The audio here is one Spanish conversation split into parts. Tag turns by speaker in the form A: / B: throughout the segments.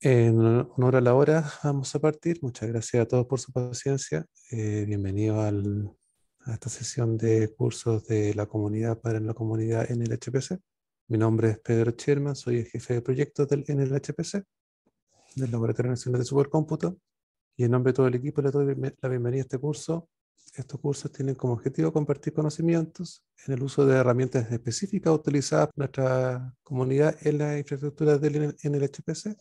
A: En honor a la hora, vamos a partir. Muchas gracias a todos por su paciencia. Eh, bienvenido al, a esta sesión de cursos de la comunidad para la comunidad NLHPC. Mi nombre es Pedro Sherman, soy el jefe de proyectos del NLHPC, del Laboratorio Nacional de Supercómputo. Y en nombre de todo el equipo le doy la bienvenida a este curso. Estos cursos tienen como objetivo compartir conocimientos en el uso de herramientas específicas utilizadas por nuestra comunidad en la infraestructura del NLHPC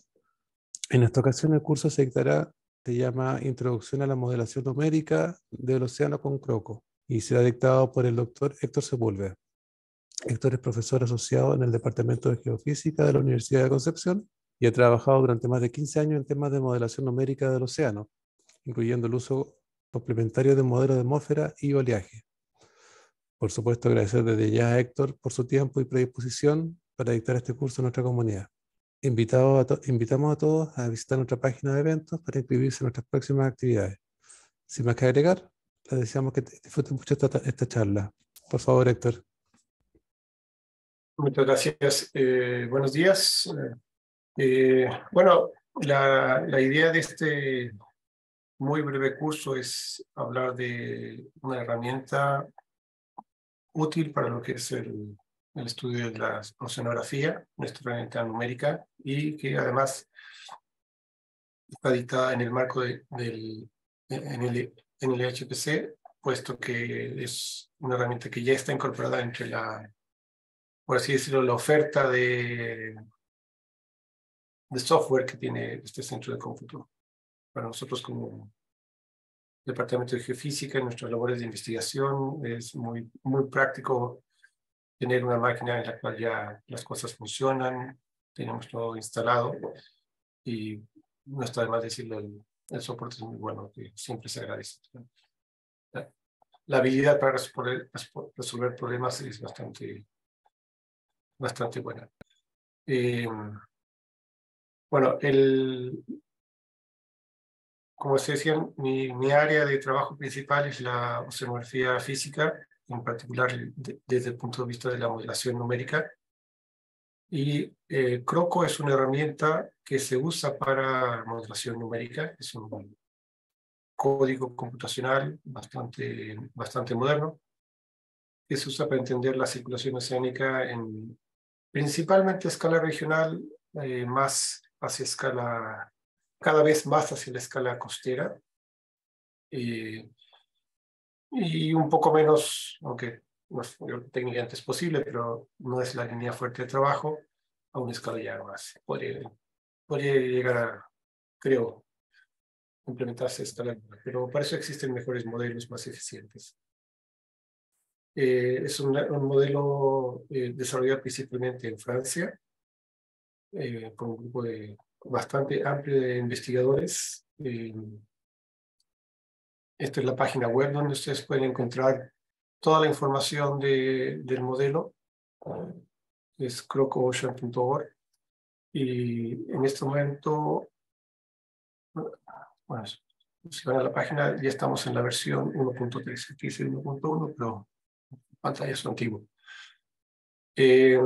A: en esta ocasión el curso se dictará, se llama Introducción a la Modelación Numérica del Océano con Croco y será dictado por el doctor Héctor Sepúlveda. Héctor es profesor asociado en el Departamento de Geofísica de la Universidad de Concepción y ha trabajado durante más de 15 años en temas de modelación numérica del océano, incluyendo el uso complementario de modelos de atmósfera y oleaje. Por supuesto, agradecer desde ya a Héctor por su tiempo y predisposición para dictar este curso en nuestra comunidad. Invitamos a todos a visitar nuestra página de eventos para inscribirse en nuestras próximas actividades. Sin más que agregar, les deseamos que disfruten mucho esta, esta charla. Por favor, Héctor.
B: Muchas gracias. Eh, buenos días. Eh, bueno, la, la idea de este muy breve curso es hablar de una herramienta útil para lo que es el el estudio de la oceanografía, nuestra herramienta numérica, y que además está dictada en el marco de, del en el, en el HPC, puesto que es una herramienta que ya está incorporada entre la, por así decirlo, la oferta de, de software que tiene este centro de cómputo. Para nosotros como Departamento de Geofísica, en nuestras labores de investigación, es muy, muy práctico tener una máquina en la cual ya las cosas funcionan, tenemos todo instalado y no está de más decirlo, el, soporte es muy bueno, que siempre se agradece. La, habilidad para resolver, problemas es bastante, bastante buena. Eh, bueno, el, como se decía, mi, mi área de trabajo principal es la oceanografía física en particular desde el punto de vista de la modelación numérica. Y eh, Croco es una herramienta que se usa para modelación numérica, es un código computacional bastante, bastante moderno, que se usa para entender la circulación oceánica en principalmente a escala regional, eh, más hacia escala, cada vez más hacia la escala costera. Eh, y un poco menos, aunque técnicamente es posible, pero no es la línea fuerte de trabajo, a una escala más. Podría, podría llegar a, creo, implementarse esta línea, pero para eso existen mejores modelos más eficientes. Eh, es un, modelo eh, desarrollado principalmente en Francia, eh, por un grupo de, bastante amplio de investigadores. Esta es la página web donde ustedes pueden encontrar toda la información de, del modelo. Es crocoocean.org. Y en este momento, bueno, si van a la página, ya estamos en la versión 1.3. Aquí dice 1.1, pero pantalla es antiguo. Eh,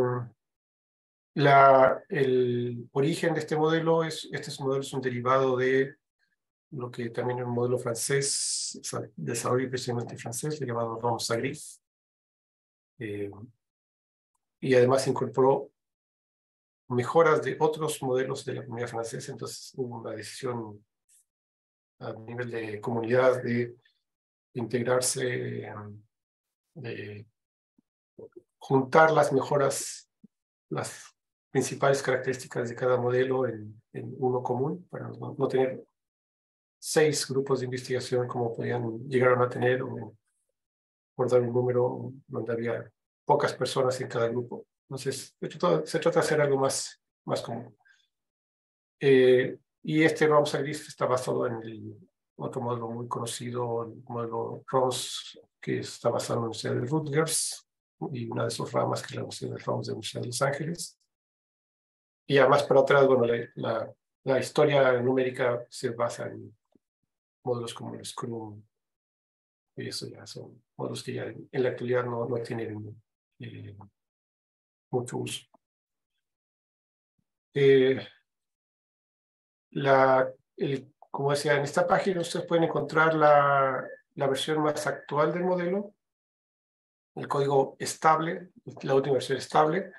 B: la, el origen de este modelo es, este modelo es un derivado de lo que también es un modelo francés, desarrollo precisamente francés, llamado Rome Sagrif. Eh, y además incorporó mejoras de otros modelos de la comunidad francesa, entonces hubo una decisión a nivel de comunidad de integrarse, de juntar las mejoras, las principales características de cada modelo en, en uno común, para no, no tener seis grupos de investigación como podían llegar a tener, o por dar un número donde había pocas personas en cada grupo. Entonces, se trata de hacer algo más, más común. Eh, y este ROMS Gris está basado en el otro modelo muy conocido, el modelo ROMS, que está basado en la Universidad de Rutgers, y una de sus ramas, que es la Universidad de ROMS de la Universidad de Los Ángeles. Y además, para atrás, bueno, la, la historia numérica se basa en módulos como el Scrum, y eso ya son módulos que ya en la actualidad no, no tienen eh, mucho uso. Eh, la, como decía, en esta página ustedes pueden encontrar la, la versión más actual del modelo, el código estable, la última versión estable.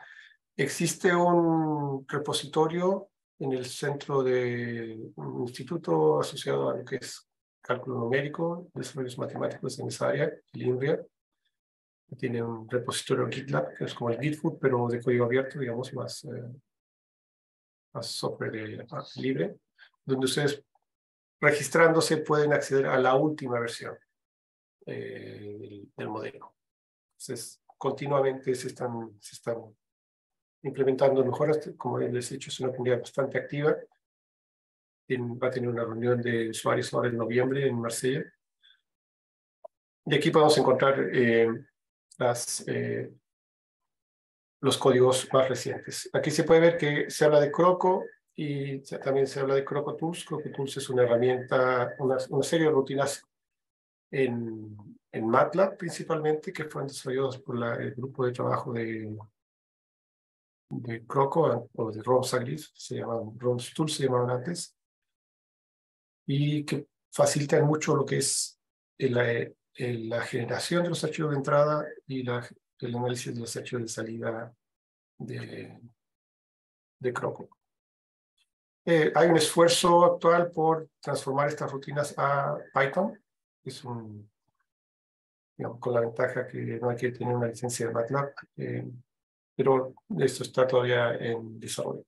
B: Existe un repositorio en el centro de instituto asociado a lo que es cálculo numérico, desarrollos matemáticos en esa área, el INRIA. Tiene un repositorio GitLab, que es como el Gitfood, pero de código abierto, digamos, más, eh, software libre, donde ustedes registrándose pueden acceder a la última versión eh, del, modelo. Entonces, continuamente se están, se están implementando mejoras. Como les he dicho, es una comunidad bastante activa va a tener una reunión de usuarios ahora en noviembre en Marsella. Y aquí podemos encontrar eh, las, eh, los códigos más recientes. Aquí se puede ver que se habla de Croco y también se habla de Croco Tools. Croco Tools es una herramienta, una, una serie de rutinas en, en, MATLAB principalmente que fueron desarrolladas por la, el grupo de trabajo de, de Croco o de ROMS se llamaban ROMS Tools, se llamaban antes y que facilitan mucho lo que es la, la generación de los archivos de entrada y el análisis de los archivos de salida de, de Croco. Eh, hay un esfuerzo actual por transformar estas rutinas a Python. Es un, con la ventaja que no hay que tener una licencia de MATLAB, eh, pero esto está todavía en desarrollo.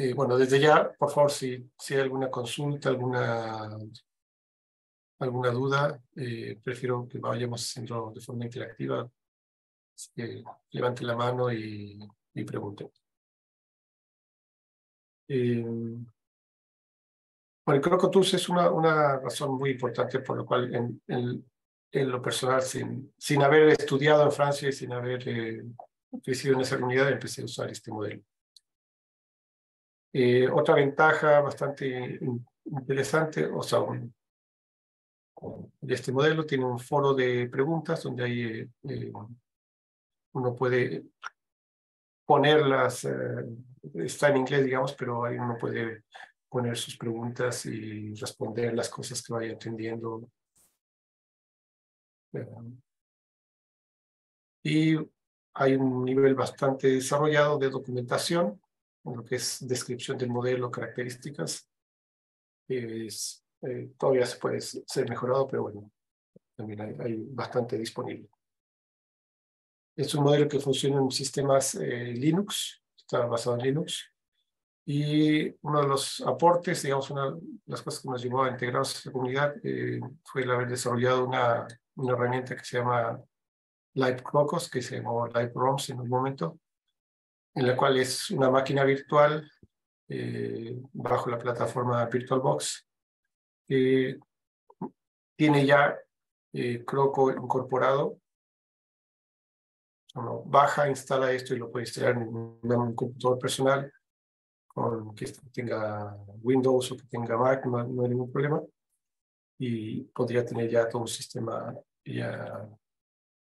B: Eh, bueno, desde ya, por favor, si, si hay alguna consulta, alguna, alguna duda, eh, prefiero que vayamos haciendo de forma interactiva. Así que levanten la mano y, y pregunten. Eh, bueno, creo que TUS es una, una razón muy importante por lo cual en, en, lo personal, sin, sin haber estudiado en Francia y sin haber eh, crecido en esa comunidad, empecé a usar este modelo. Eh, otra ventaja bastante interesante, o sea, de este modelo tiene un foro de preguntas donde ahí eh, eh, uno puede ponerlas, está en inglés, digamos, pero ahí uno puede poner sus preguntas y responder las cosas que vaya entendiendo. Y hay un nivel bastante desarrollado de documentación lo que es descripción del modelo, características, es, eh, todavía se puede ser mejorado, pero bueno, también hay, bastante disponible. Es un modelo que funciona en sistemas eh, Linux, está basado en Linux, y uno de los aportes, digamos, una de las cosas que nos llevó a integrarnos a esta comunidad eh, fue el haber desarrollado una, una herramienta que se llama Live Crocos, que se llamó Live ROMs en un momento, en la cual es una máquina virtual eh, bajo la plataforma VirtualBox. que tiene ya eh, Croco incorporado. Baja, instala esto y lo puede instalar en un, computador personal con que tenga Windows o que tenga Mac, no, no, hay ningún problema. Y podría tener ya todo un sistema ya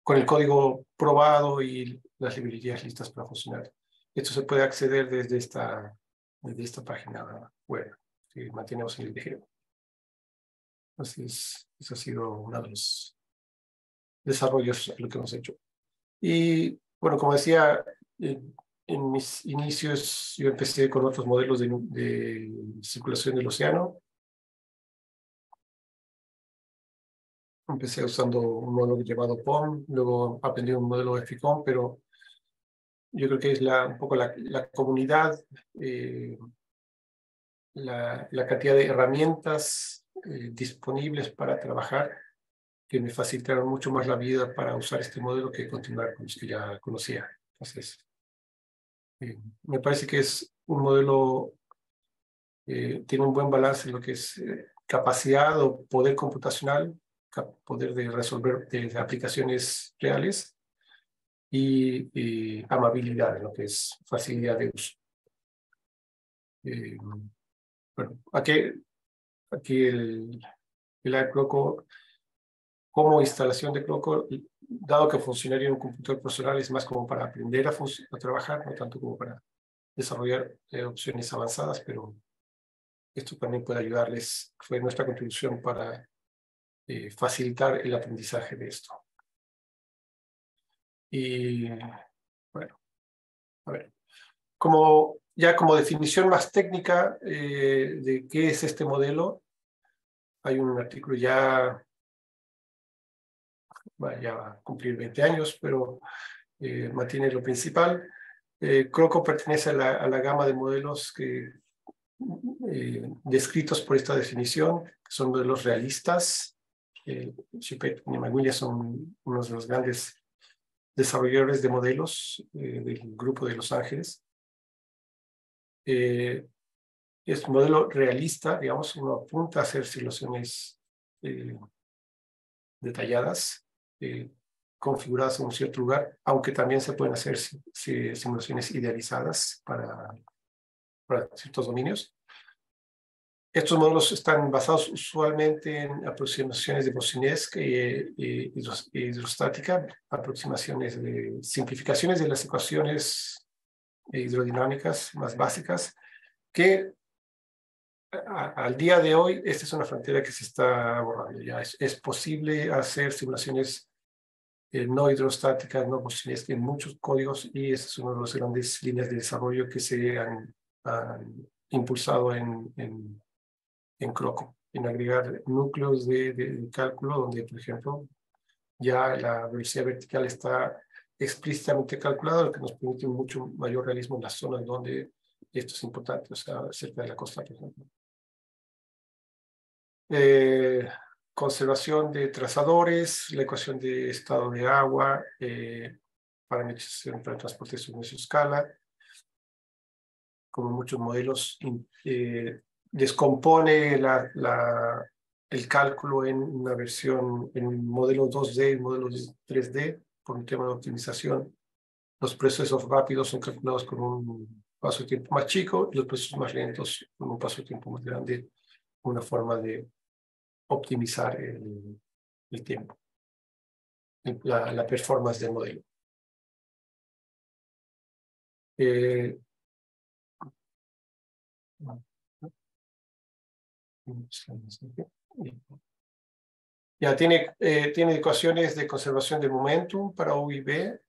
B: con el código probado y las librerías listas para funcionar. Esto se puede acceder desde esta, desde esta página web que mantenemos en el video. Entonces, eso ha sido uno de los desarrollos lo que hemos hecho. Y bueno, como decía, en, mis inicios yo empecé con otros modelos de, de circulación del océano. Empecé usando un modelo llamado POM, luego aprendí un modelo de FICOM, pero yo creo que es la, un poco la, la comunidad, eh, la, la, cantidad de herramientas eh, disponibles para trabajar que me facilitaron mucho más la vida para usar este modelo que continuar con los que ya conocía. Entonces, eh, me parece que es un modelo, tiene un buen balance en lo que es capacidad o poder computacional, poder de resolver de aplicaciones reales y, amabilidad, lo que es facilidad de uso. Eh, bueno, aquí, aquí el, el Croco, como instalación de Croco, dado que funcionaría en un computador personal, es más como para aprender a, a trabajar, no tanto como para desarrollar eh, opciones avanzadas, pero esto también puede ayudarles. Fue nuestra contribución para eh, facilitar el aprendizaje de esto. Y bueno, a ver, como ya como definición más técnica eh, de qué es este modelo, hay un artículo ya, ya va a cumplir 20 años, pero eh, mantiene lo principal. Eh, Croco pertenece a la, a la, gama de modelos que, descritos por esta definición, son modelos realistas. Eh, y Maguilla son unos de los grandes desarrolladores de modelos eh, del grupo de Los Ángeles. Eh, es un modelo realista, digamos, uno apunta a hacer simulaciones eh, detalladas, configuradas en un cierto lugar, aunque también se pueden hacer simulaciones idealizadas para ciertos dominios. Estos modelos están basados usualmente en aproximaciones de Bosinesk y, hidrostática, aproximaciones de simplificaciones de las ecuaciones hidrodinámicas más básicas, que al día de hoy esta es una frontera que se está borrando ya. Es, es posible hacer simulaciones eh, no hidrostáticas, no Bosinesk en muchos códigos y esa es una de las grandes líneas de desarrollo que se han, han impulsado en, en en Croco, en agregar núcleos de, cálculo donde, por ejemplo, ya la velocidad vertical está explícitamente calculada, lo que nos permite mucho mayor realismo en las zonas donde esto es importante, o sea, cerca de la costa, por ejemplo. Eh, conservación de trazadores, la ecuación de estado de agua, eh, parametrización para el transporte de su escala, como muchos modelos eh, descompone la, la, el cálculo en una versión, en modelo 2D y modelo 3D por un tema de optimización. Los procesos rápidos son calculados con un paso de tiempo más chico y los procesos más lentos con un paso de tiempo más grande, una forma de optimizar el, el tiempo, la, la performance del modelo. Eh, ya tiene, eh, tiene ecuaciones de conservación de momentum para U y B,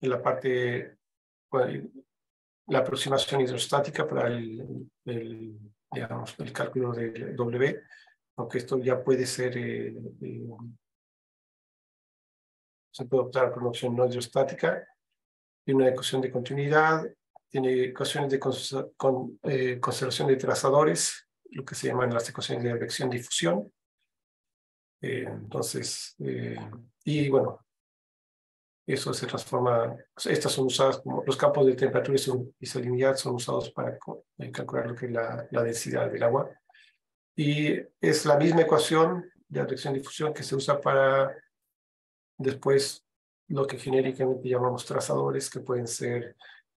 B: en la parte, la aproximación hidrostática para el, el, digamos, el cálculo de W, aunque esto ya puede ser, eh, eh, se puede optar por una opción no hidrostática, y una ecuación de continuidad, tiene ecuaciones de con, conservación de trazadores, lo que se llaman las ecuaciones de advección difusión. Eh, entonces, eh, y bueno, eso se transforma, estas son usadas como los campos de temperatura y salinidad son usados para eh, calcular lo que es la, la densidad del agua. Y es la misma ecuación de advección difusión que se usa para después lo que genéricamente llamamos trazadores, que pueden ser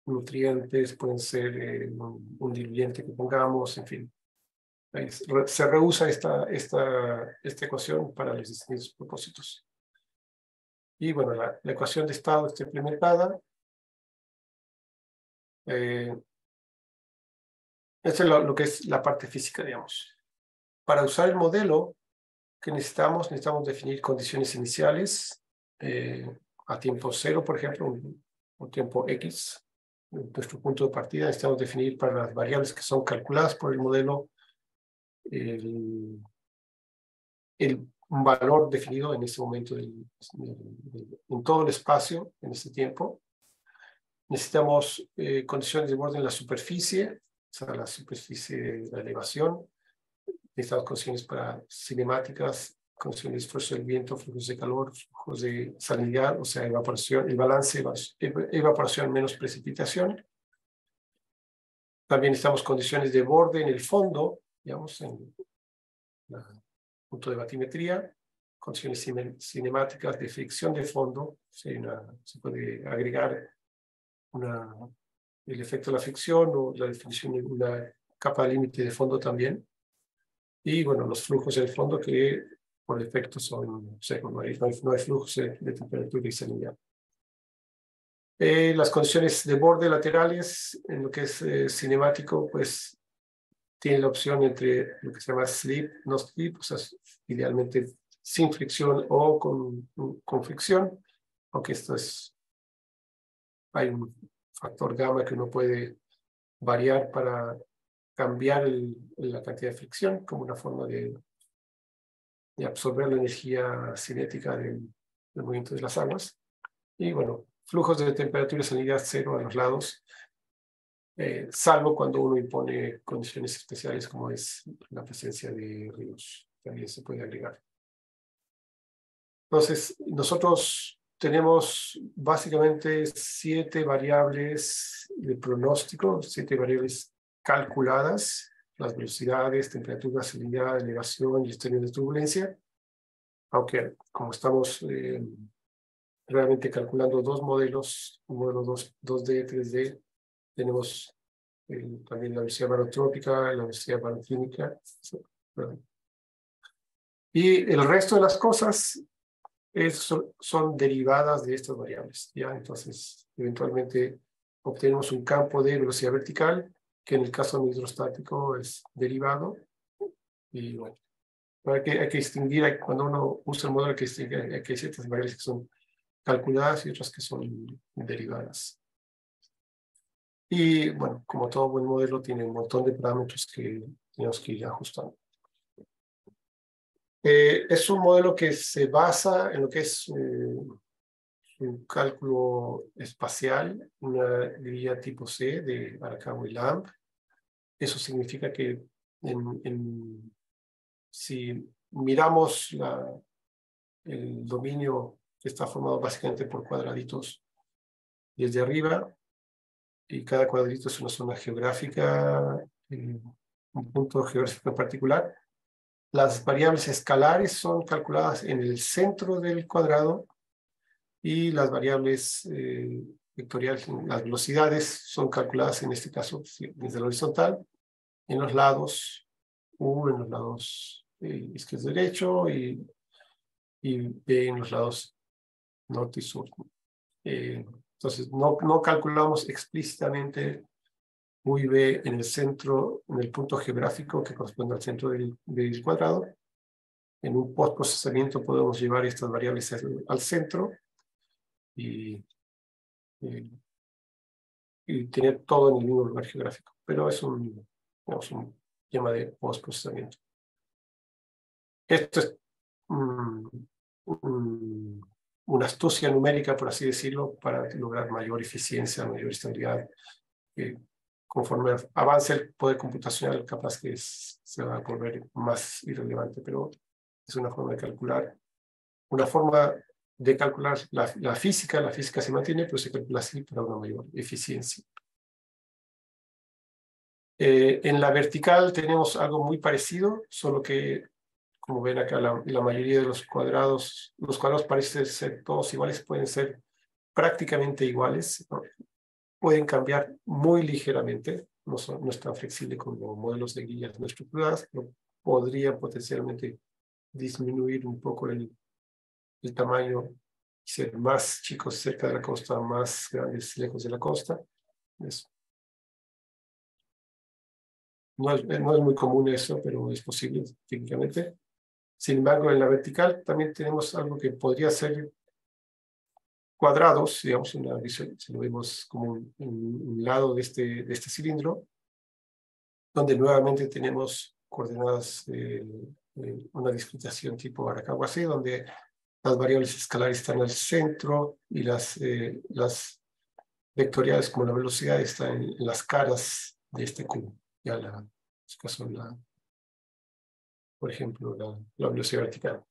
B: nutrientes, pueden ser un, un, diluyente que pongamos, en fin se reusa esta, esta, esta ecuación para los distintos propósitos. Y bueno, la, ecuación de estado está implementada. Eh, esto es lo, que es la parte física, digamos. Para usar el modelo que necesitamos, necesitamos definir condiciones iniciales eh, a tiempo cero, por ejemplo, un, un tiempo X. Nuestro punto de partida necesitamos definir para las variables que son calculadas por el modelo el, el, valor definido en ese momento del, en todo el espacio, en ese tiempo. Necesitamos eh, condiciones de borde en la superficie, o sea, la superficie de la elevación. Necesitamos condiciones para cinemáticas, condiciones de esfuerzo del viento, flujos de calor, flujos de salinidad, o sea, evaporación, el balance, evaporación menos precipitación. También necesitamos condiciones de borde en el fondo, digamos, en el punto de batimetría, condiciones cinemáticas de fricción de fondo, se, se puede agregar una, el efecto de la fricción o la definición de una capa límite de fondo también. Y bueno, los flujos del fondo que por defecto son secos, no hay, no hay, flujos de, temperatura y salinidad. Eh, las condiciones de borde laterales, en lo que es eh, cinemático, pues tiene la opción entre lo que se llama slip, no slip, o sea, idealmente sin fricción o con, con fricción, aunque esto es, hay un factor gamma que uno puede variar para cambiar la cantidad de fricción como una forma de, de absorber la energía cinética del, movimiento de las aguas. Y bueno, flujos de temperatura y salinidad cero a los lados, eh, salvo cuando uno impone condiciones especiales como es la presencia de ríos. También se puede agregar. Entonces, nosotros tenemos básicamente siete variables de pronóstico, siete variables calculadas, las velocidades, temperatura, salinidad, elevación y exterior de turbulencia, aunque como estamos eh, realmente calculando dos modelos, un modelo 2, 2D, 3D, tenemos eh, también la velocidad barotrópica, la velocidad baroquímica. Y el resto de las cosas es, son, derivadas de estas variables. ¿ya? Entonces, eventualmente obtenemos un campo de velocidad vertical que en el caso hidrostático es derivado. Y bueno, hay que, hay que distinguir, cuando uno usa el modelo, hay que distinguir que hay ciertas variables que son calculadas y otras que son derivadas. Y bueno, como todo buen modelo, tiene un montón de parámetros que tenemos que ir ajustando. Eh, es un modelo que se basa en lo que es eh, un cálculo espacial, una grilla tipo C de Arakawa y Lamb. Eso significa que en, si miramos la, el dominio que está formado básicamente por cuadraditos desde arriba, y cada cuadradito es una zona geográfica, eh, un punto geográfico en particular. Las variables escalares son calculadas en el centro del cuadrado y las variables eh, vectoriales, las velocidades son calculadas en este caso desde la horizontal, en los lados U, en los lados eh, izquierdo derecho y, y B en los lados norte y sur. Eh, entonces, no, no calculamos explícitamente U y B en el centro, en el punto geográfico que corresponde al centro del, cuadrado. En un postprocesamiento podemos llevar estas variables al centro y, y, tener todo en el mismo lugar geográfico. Pero es un, digamos, un tema de postprocesamiento. Esto es una astucia numérica, por así decirlo, para lograr mayor eficiencia, mayor estabilidad. conforme avance el poder computacional, capaz que se va a volver más irrelevante, pero es una forma de calcular. Una forma de calcular la, la, física, la física se mantiene, pero se calcula así para una mayor eficiencia. Eh, en la vertical tenemos algo muy parecido, solo que, como ven acá, la, la, mayoría de los cuadrados, los cuadrados parecen ser todos iguales, pueden ser prácticamente iguales, pueden cambiar muy ligeramente, no, son, no es tan flexible como modelos de guías no estructuradas, pero podrían potencialmente disminuir un poco el, el tamaño ser más chicos cerca de la costa, más grandes lejos de la costa. no, es, no es muy común eso, pero es posible técnicamente. Sin embargo, en la vertical también tenemos algo que podría ser cuadrados, digamos, si lo vemos como un, lado de este, de este cilindro, donde nuevamente tenemos coordenadas una discriminación tipo Arakawa C, donde las variables escalares están al centro y las, eh, las vectoriales como la velocidad están en, las caras de este cubo. Ya la, este caso la, por ejemplo, la, la velocidad vertical.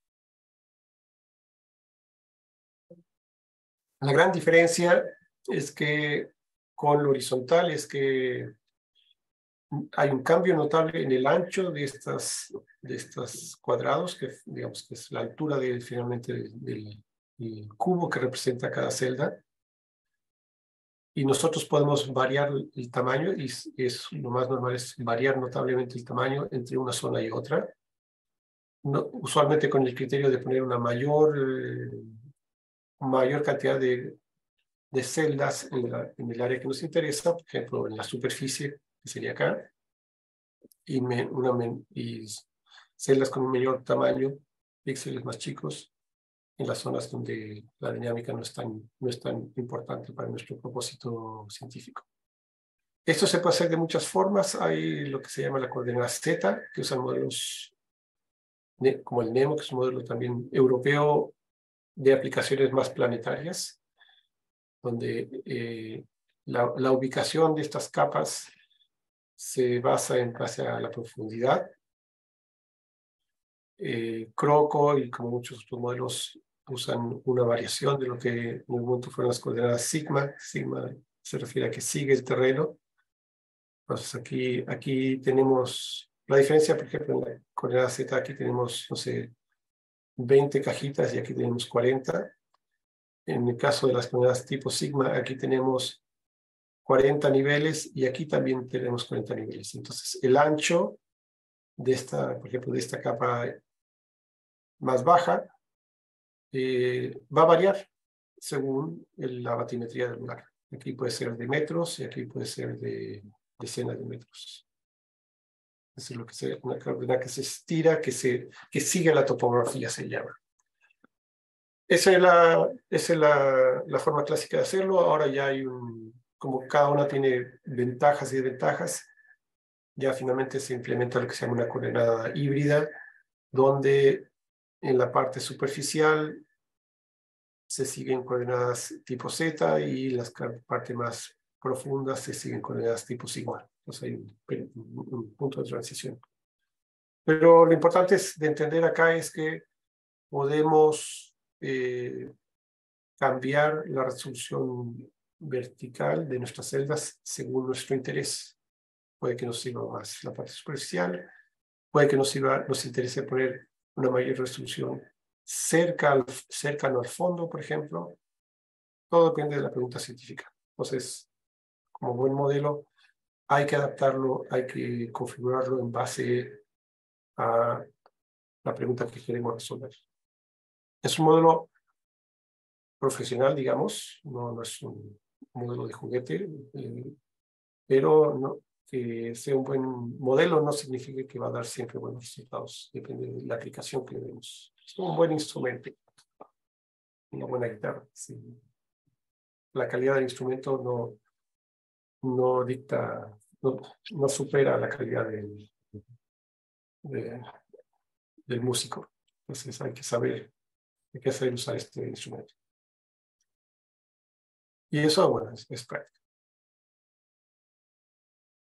B: La gran diferencia es que con lo horizontal es que hay un cambio notable en el ancho de estas, de estos cuadrados, que digamos que es la altura de, finalmente del, cubo que representa cada celda. Y nosotros podemos variar el tamaño, y es, lo más normal es variar notablemente el tamaño entre una zona y otra. No, usualmente con el criterio de poner una mayor, eh, mayor cantidad de de celdas en, el área que nos interesa, por ejemplo, en la superficie, que sería acá, y, y celdas con un mayor tamaño, píxeles más chicos, en las zonas donde la dinámica no es tan, no es tan importante para nuestro propósito científico. Esto se puede hacer de muchas formas. Hay lo que se llama la coordenada Z, que usan modelos como el NEMO, que es un modelo también europeo de aplicaciones más planetarias, donde eh, la, la, ubicación de estas capas se basa en base a la profundidad. Eh, Croco y como muchos otros modelos usan una variación de lo que en el momento fueron las coordenadas sigma. Sigma se refiere a que sigue el terreno. Entonces aquí, aquí tenemos la diferencia, por ejemplo, en la coordenada Z aquí tenemos, no sé, 20 cajitas y aquí tenemos 40. En el caso de las coordenadas tipo sigma, aquí tenemos 40 niveles y aquí también tenemos 40 niveles. Entonces, el ancho de esta, por ejemplo, de esta capa más baja eh, va a variar según la batimetría del lugar. Aquí puede ser de metros y aquí puede ser de decenas de metros. Es lo que se, una coordenada que se estira, que, se, que sigue la topografía, se llama. Esa es, la, esa es la, la forma clásica de hacerlo. Ahora ya hay un, como cada una tiene ventajas y desventajas, ya finalmente se implementa lo que se llama una coordenada híbrida, donde en la parte superficial se siguen coordenadas tipo Z y las partes más profundas se siguen coordenadas tipo sigma. Hay un, punto de transición. Pero lo importante es de entender acá es que podemos eh, cambiar la resolución vertical de nuestras celdas según nuestro interés. Puede que nos sirva más la parte superficial, puede que nos, sirva, nos interese poner una mayor resolución cerca al, cercano al fondo, por ejemplo. Todo depende de la pregunta científica. Entonces, como buen modelo, hay que adaptarlo, hay que configurarlo en base a la pregunta que queremos resolver. Es un modelo profesional, digamos, no, no es un modelo de juguete, eh, pero no, que sea un buen modelo no significa que va a dar siempre buenos resultados, depende de la aplicación que demos. Es un buen instrumento, una buena guitarra. La calidad del instrumento no, no dicta, no, no supera la calidad del, del músico. Entonces hay que saber, hay que saber usar este instrumento. Y eso, bueno, es, es práctico.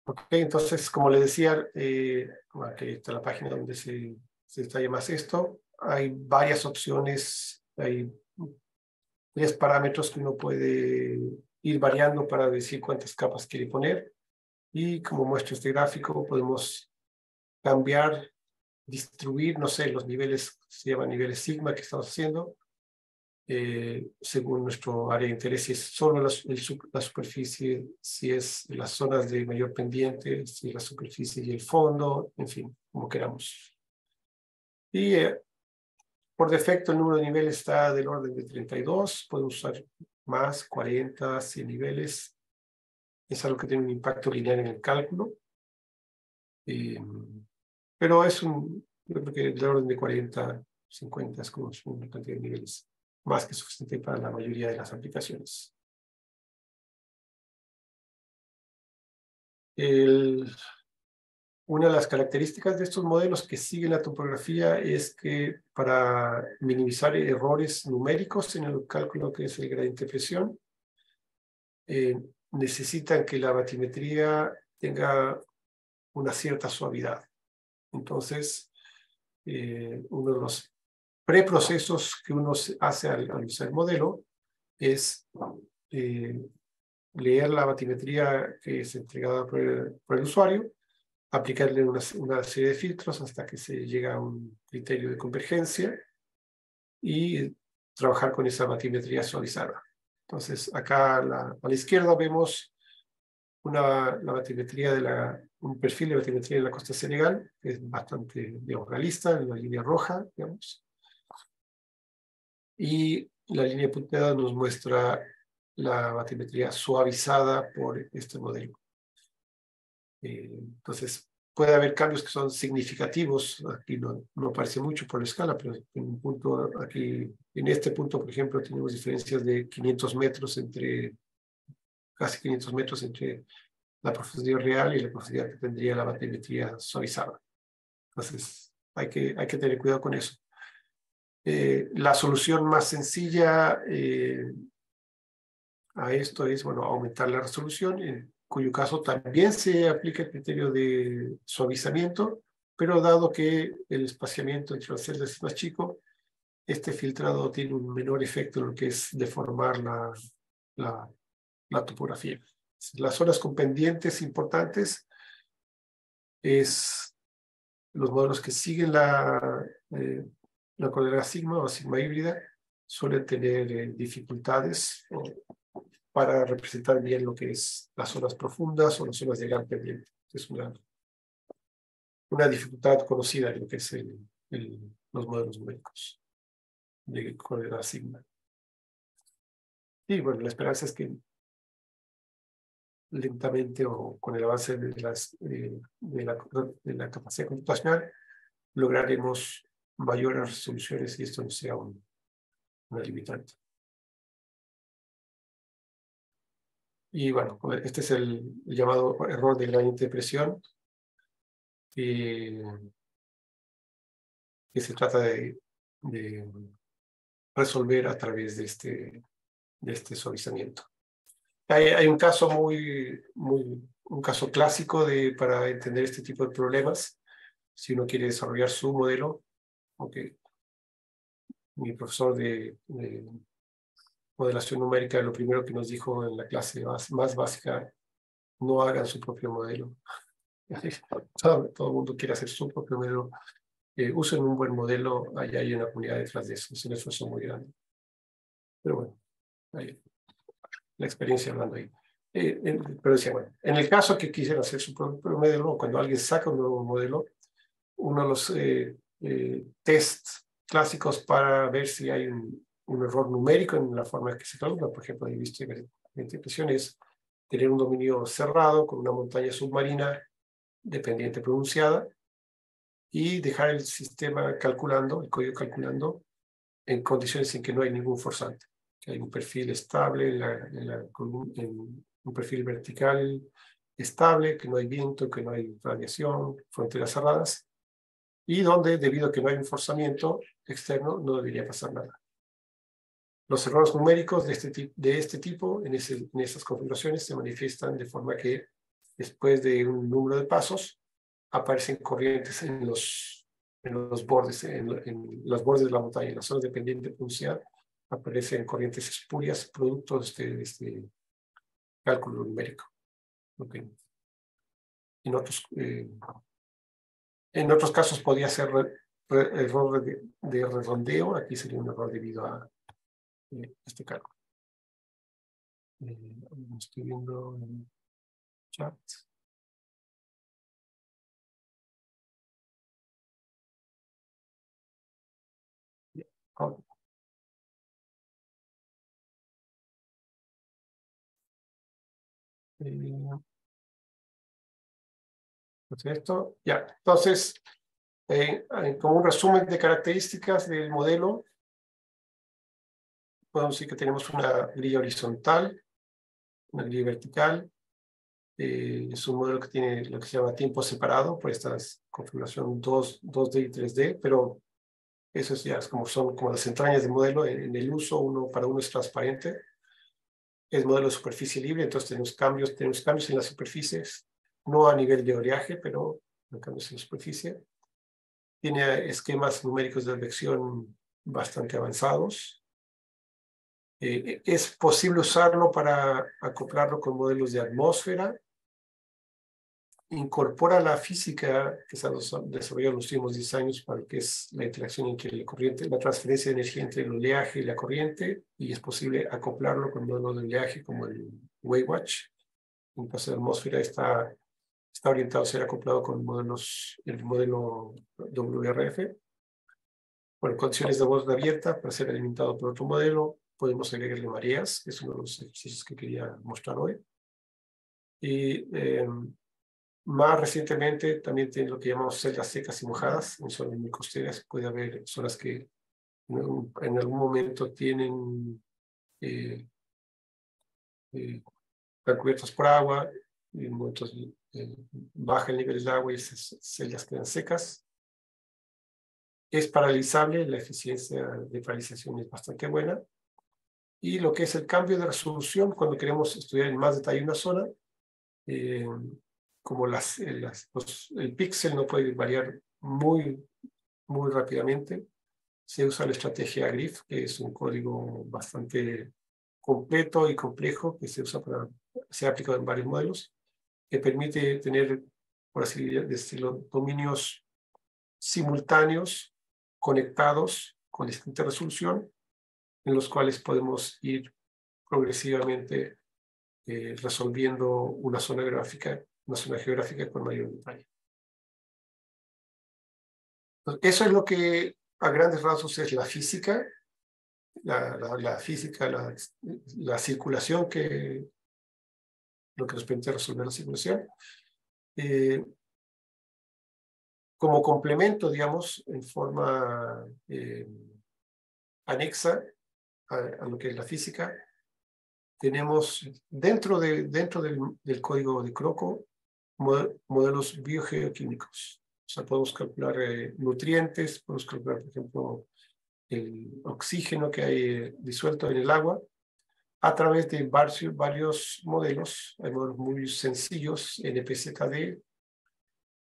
B: Ok, entonces, como le decía, eh, aquí está la página donde se, se detalla más esto. Hay varias opciones, hay tres parámetros que uno puede ir variando para decir cuántas capas quiere poner. Y como muestra este gráfico, podemos cambiar, distribuir, no sé, los niveles, se llaman niveles sigma que estamos haciendo, eh, según nuestro área de interés, si es solo la, superficie, si es las zonas de mayor pendiente, si la superficie y el fondo, en fin, como queramos. Y eh, por defecto el número de niveles está del orden de 32, podemos usar más, 40, 100 niveles. Es algo que tiene un impacto lineal en el cálculo. Eh, pero es un, yo creo que del orden de 40, 50 es como una cantidad de niveles más que suficiente para la mayoría de las aplicaciones. Una de las características de estos modelos que siguen la topografía es que para minimizar errores numéricos en el cálculo que es el gradiente de presión, eh, necesitan que la batimetría tenga una cierta suavidad. Entonces, eh, uno de los preprocesos que uno hace al, usar el modelo es eh, leer la batimetría que es entregada por el, usuario, aplicarle una, una, serie de filtros hasta que se llega a un criterio de convergencia y trabajar con esa batimetría suavizada. Entonces, acá a la, izquierda vemos una, la batimetría de la, un perfil de batimetría de la costa Senegal, que es bastante digamos, realista, en la línea roja, digamos. Y la línea punteada nos muestra la batimetría suavizada por este modelo. Eh, entonces, puede haber cambios que son significativos. Aquí no, no parece mucho por la escala, pero en un punto aquí, en este punto, por ejemplo, tenemos diferencias de 500 metros entre, casi 500 metros entre la profundidad real y la profundidad que tendría la batimetría suavizada. Entonces, hay que, hay que tener cuidado con eso. Eh, la solución más sencilla eh, a esto es, bueno, aumentar la resolución, en cuyo caso también se aplica el criterio de suavizamiento, pero dado que el espaciamiento entre las celdas es más chico, este filtrado tiene un menor efecto en lo que es deformar la, la, la topografía. Las zonas con pendientes importantes es los modelos que siguen la, eh, la coordenada sigma o sigma híbrida suelen tener eh, dificultades para representar bien lo que es las zonas profundas o las zonas de gran pendiente. Es una, una dificultad conocida en lo que es el, los modelos numéricos de coordenada sigma. Y bueno, la esperanza es que lentamente o con el avance de, las, de, la, de la capacidad computacional lograremos mayores resoluciones y esto no sea un, una limitante. Y bueno, pues, este es el, llamado error de gradiente de presión, que, se trata de, resolver a través de este, de este suavizamiento. Hay, hay, un caso muy, muy, un caso clásico de, para entender este tipo de problemas, si uno quiere desarrollar su modelo, aunque mi profesor de, modelación numérica lo primero que nos dijo en la clase más, más básica, no hagan su propio modelo. todo, el mundo quiere hacer su propio modelo. Eh, usen un buen modelo, ahí hay una comunidad detrás de eso, es un esfuerzo muy grande. Pero bueno, ahí, la experiencia hablando ahí. Eh, pero decía, bueno, en el caso que quisiera hacer su propio modelo, cuando alguien saca un nuevo modelo, uno de los eh, eh, test clásicos para ver si hay un, error numérico en la forma en que se calcula. Por ejemplo, he visto impresión es tener un dominio cerrado con una montaña submarina dependiente pronunciada y dejar el sistema calculando, el código calculando en condiciones en que no hay ningún forzante. Que hay un perfil estable, un perfil vertical estable, que no hay viento, que no hay radiación, fronteras cerradas y donde, debido a que no hay un forzamiento externo, no debería pasar nada. Los errores numéricos de este, de este tipo en, ese, en esas configuraciones se manifiestan de forma que después de un número de pasos aparecen corrientes en los, en los bordes, en, los bordes de la montaña, en las zonas de pendiente pronunciada, aparecen corrientes espurias producto de este, este cálculo numérico. Okay. En otros, eh, en otros casos podría ser error de, redondeo, aquí sería un error debido a eh, este cálculo. Eh, estoy viendo en chat. Eh, esto, ya. Entonces, eh, como un resumen de características del modelo, podemos decir que tenemos una grilla horizontal, una grilla vertical. Eh, es un modelo que tiene lo que se llama tiempo separado por esta configuración 2, 2D y 3D, pero eso ya es como son como las entrañas del modelo. En, el uso, uno para uno es transparente. Es modelo de superficie libre, entonces tenemos cambios, tenemos cambios en las superficies no a nivel de oleaje, pero en cambio en superficie. Tiene esquemas numéricos de advección bastante avanzados. Eh, es posible usarlo para acoplarlo con modelos de atmósfera. Incorpora la física que se ha desarrollado en los últimos 10 años para lo que es la interacción entre la corriente, la transferencia de energía entre el oleaje y la corriente, y es posible acoplarlo con modelos de oleaje como el Waywatch. En caso de atmósfera está está orientado a ser acoplado con modelos, el modelo WRF. Bueno, condiciones de voz abierta para ser alimentado por otro modelo. Podemos agregarle mareas, que es uno de los ejercicios que quería mostrar hoy. Y em, más recientemente también tiene lo que llamamos celdas secas y mojadas, en zonas muy costeras. Puede haber zonas que en algún momento tienen eh, eh, están cubiertas por agua, y en momentos eh, baja el nivel del agua y esas celdas quedan secas. Es paralizable, la eficiencia de paralización es bastante buena. Y lo que es el cambio de resolución, cuando queremos estudiar en más detalle una zona, eh, como las, las el píxel no puede variar muy, muy rápidamente, se usa la estrategia GRIF, que es un código bastante completo y complejo que se usa para ser aplicado en varios modelos, que permite tener, por así decirlo, dominios simultáneos conectados con distinta resolución, en los cuales podemos ir progresivamente eh, resolviendo una zona gráfica, una zona geográfica con mayor detalle. Eso es lo que a grandes rasgos es la física la, física, la, la, circulación, que lo que nos permite resolver la circulación. Eh, como complemento, digamos, en forma eh, anexa a, lo que es la física, tenemos dentro, de, dentro del, del código de Croco modelos biogeoquímicos. O sea, podemos calcular eh, nutrientes, podemos calcular, por ejemplo, el oxígeno que hay eh, disuelto en el agua a través de varios, varios modelos. Hay modelos muy sencillos, NPZD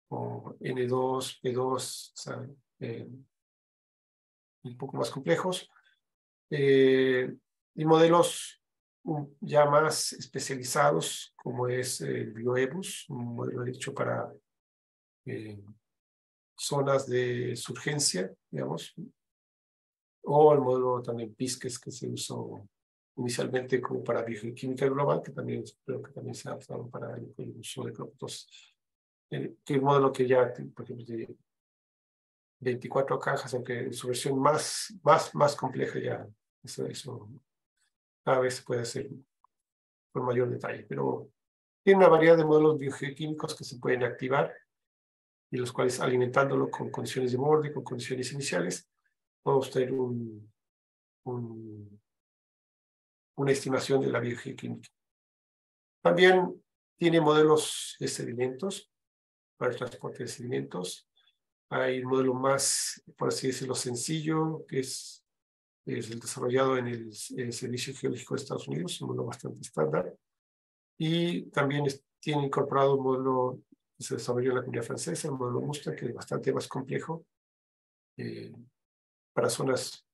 B: o N2, P2, o sea, eh, un poco más complejos, eh, y modelos ya más especializados, como es el BioEBUS, un modelo hecho para zonas de surgencia, digamos, o el modelo también PISCES que se usó inicialmente como para bioquímica global, que también creo que también se ha usado para el, uso de crotos. Eh, que el modelo que ya, por ejemplo, 24 cajas, aunque en su versión más, más, más compleja ya, eso, eso cada vez se puede hacer con mayor detalle. Pero tiene una variedad de modelos biogeoquímicos que se pueden activar y los cuales alimentándolo con condiciones de borde, con condiciones iniciales, podemos tener un, una estimación de la biogeoquímica. También tiene modelos de sedimentos para el transporte de sedimentos. Hay un modelo más, por así decirlo, sencillo, que es, es el desarrollado en el, Servicio Geológico de Estados Unidos, un modelo bastante estándar. Y también tiene incorporado un modelo que se desarrolló en la comunidad francesa, el modelo Musta, que es bastante más complejo. Eh, para zonas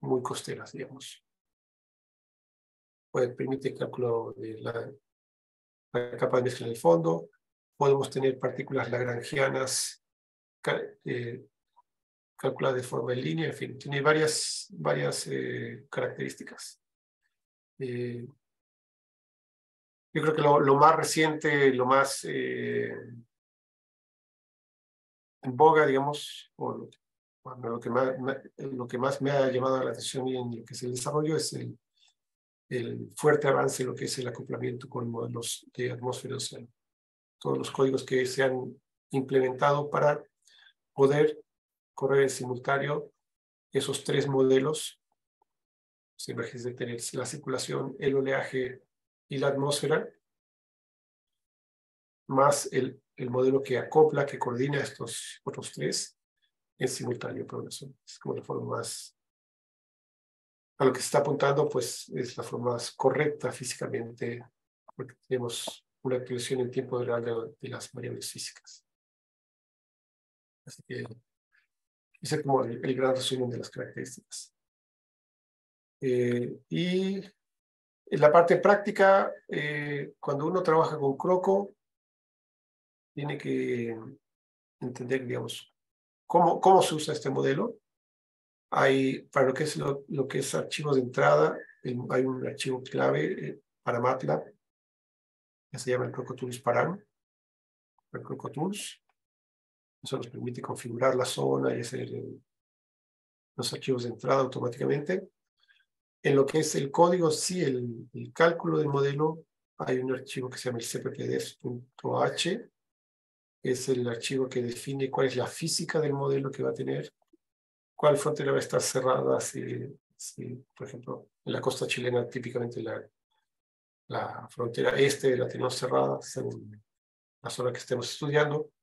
B: muy costeras, digamos. Puede, permite el cálculo de la, capa de mezcla en el fondo. Podemos tener partículas lagrangianas eh, de forma en línea, en fin, tiene varias, varias eh, características. Eh, yo creo que lo, lo, más reciente, lo más en boga, digamos, o bueno, lo que, más, lo que más me ha llamado la atención y en lo que es el desarrollo es el, el fuerte avance en lo que es el acoplamiento con modelos de atmósfera océano. Todos los códigos que se han implementado para poder correr en simultáneo esos tres modelos, de tener la circulación, el oleaje y la atmósfera, más el, el modelo que acopla, que coordina estos otros tres, en simultáneo, pero eso es como la forma más, a lo que se está apuntando, pues es la forma más correcta físicamente, porque tenemos una actualización en tiempo real de, las variables físicas. Así que es como el, gran resumen de las características. Eh, y en la parte práctica, eh, cuando uno trabaja con Croco, tiene que entender, digamos, ¿Cómo, cómo se usa este modelo? Hay, para lo que es, lo, que es archivos de entrada, hay un archivo clave eh, para MATLAB que se llama el Crocotools Param, el Crocotools. Eso nos permite configurar la zona y hacer los archivos de entrada automáticamente. en lo que es el código, sí, el, cálculo del modelo, hay un archivo que se llama el es el archivo que define cuál es la física del modelo que va a tener, cuál frontera va a estar cerrada, si, si por ejemplo, en la costa chilena típicamente la, la frontera este la tenemos cerrada según la zona que estemos estudiando.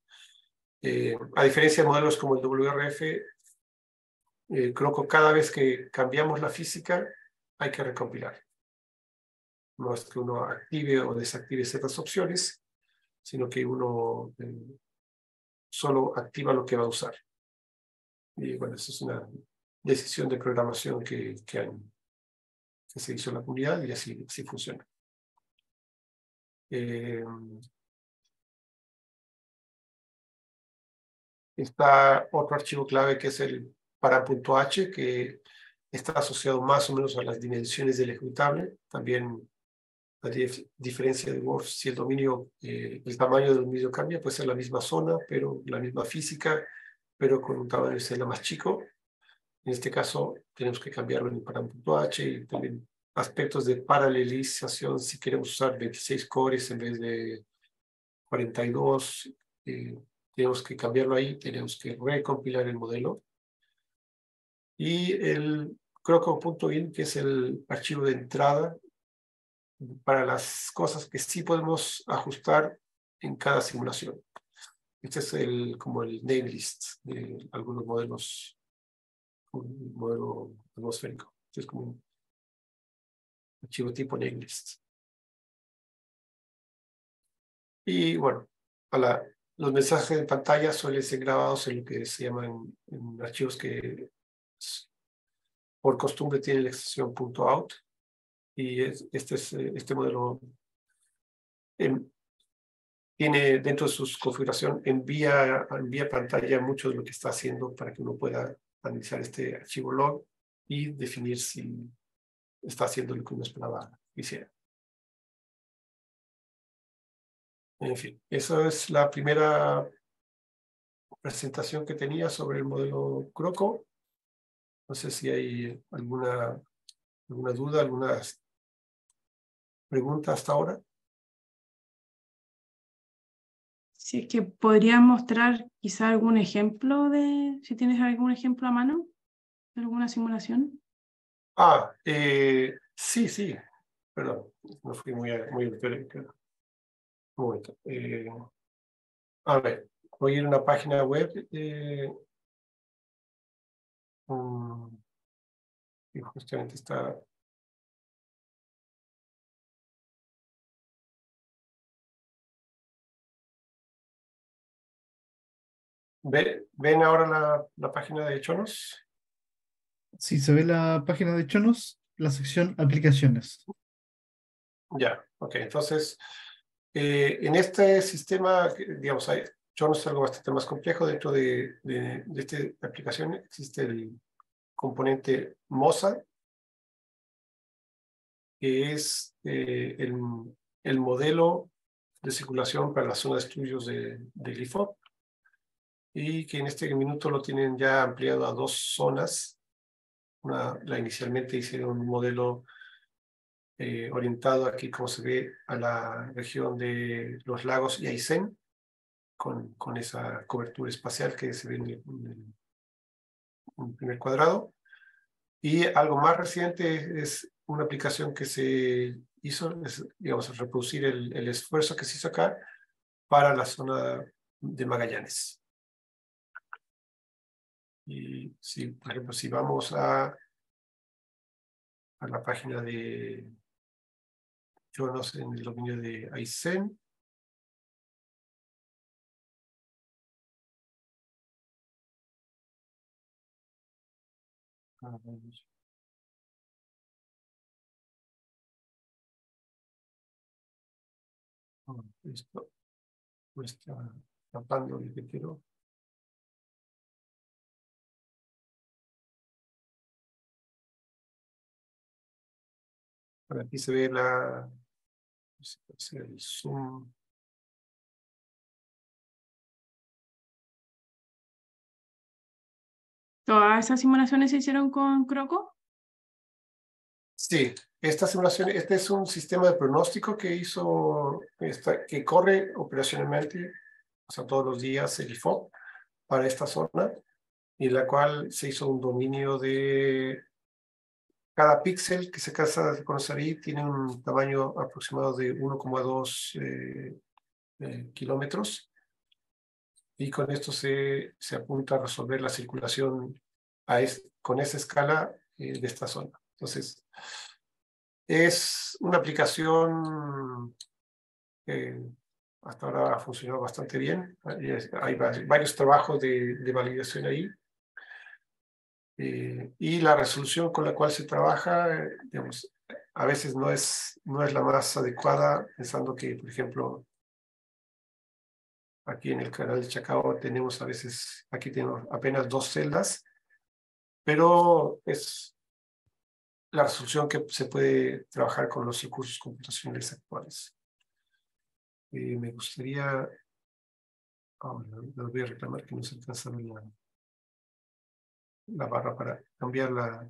B: Eh, a diferencia de modelos como el WRF, eh, Croco cada vez que cambiamos la física hay que recompilar. No es que uno active o desactive ciertas opciones, sino que uno eh, solo activa lo que va a usar. Y bueno, esa es una decisión de programación que, que, que se hizo en la comunidad y así, así funciona. Está otro archivo clave que es el para.h, que está asociado más o menos a las dimensiones del ejecutable. También la diferencia de Word, si el dominio, eh, el tamaño del dominio cambia, puede ser la misma zona, pero la misma física, pero con un tamaño de celda más chico. En este caso, tenemos que cambiarlo en para.h y también aspectos de paralelización, si queremos usar 26 cores en vez de 42, eh, tenemos que cambiarlo ahí, tenemos que recompilar el modelo. Y el croco.in, que es el archivo de entrada para las cosas que sí podemos ajustar en cada simulación. Este es el, como el name list de algunos modelos, un modelo atmosférico. Este es como un archivo tipo namelist. Y bueno, para los mensajes de pantalla suelen ser grabados en lo que se llaman archivos que por costumbre tienen la extensión .out y este, es, este modelo tiene dentro de su configuración envía, envía pantalla mucho de lo que está haciendo para que uno pueda analizar este archivo log y definir si está haciendo lo que uno esperaba que hiciera. En fin, esa es la primera presentación que tenía sobre el modelo Croco. No sé si hay alguna, alguna duda, alguna pregunta hasta ahora.
C: Si es que podría mostrar quizá algún ejemplo de, si tienes algún ejemplo a mano, de alguna simulación.
B: Ah, eh, sí, sí. Perdón, no fui muy, muy Un momento. Eh, a ver, voy a ir a una página web. Eh, um, y justamente está. ¿Ven ahora la, la página de Chonos?
D: si se ve la página de Chonos, la sección aplicaciones.
B: Ya, ok. Entonces, eh, en este sistema, digamos, hay, Chonos es algo bastante más complejo. Dentro de, de, esta aplicación existe el componente MOSA, que es eh, el, el, modelo de circulación para la zona de estudios de, de GLIFOP y que en este minuto lo tienen ya ampliado a dos zonas la, inicialmente hicieron un modelo eh, orientado aquí, como se ve, a la región de los lagos y Aysén, con, con esa cobertura espacial que se ve en el, primer cuadrado. Y algo más reciente es una aplicación que se hizo, es, digamos, reproducir el, el esfuerzo que se hizo acá para la zona de Magallanes. Y si, por ejemplo, si vamos a, a la página de Jonas en el dominio de Aysén, esto me está tapando el que quiero. aquí se ve la el zoom.
C: ¿Todas esas simulaciones se hicieron con Croco?
B: Sí, esta simulación, este es un sistema de pronóstico que hizo, esta, que corre operacionalmente, o sea, todos los días el IFOP para esta zona, y la cual se hizo un dominio de cada píxel que se casa con ahí tiene un tamaño aproximado de 1,2 eh, eh, kilómetros y con esto se, se apunta a resolver la circulación con esa escala eh, de esta zona. Entonces, es una aplicación que hasta ahora ha funcionado bastante bien. Hay varios trabajos de, de validación ahí eh, y la resolución con la cual se trabaja, eh, digamos, a veces no es, no es la más adecuada, pensando que, por ejemplo, aquí en el canal de Chacao tenemos a veces, aquí tenemos apenas dos celdas, pero es la resolución que se puede trabajar con los recursos computacionales actuales. Eh, me gustaría, oh, voy a reclamar que no se alcanza a la la barra para cambiar la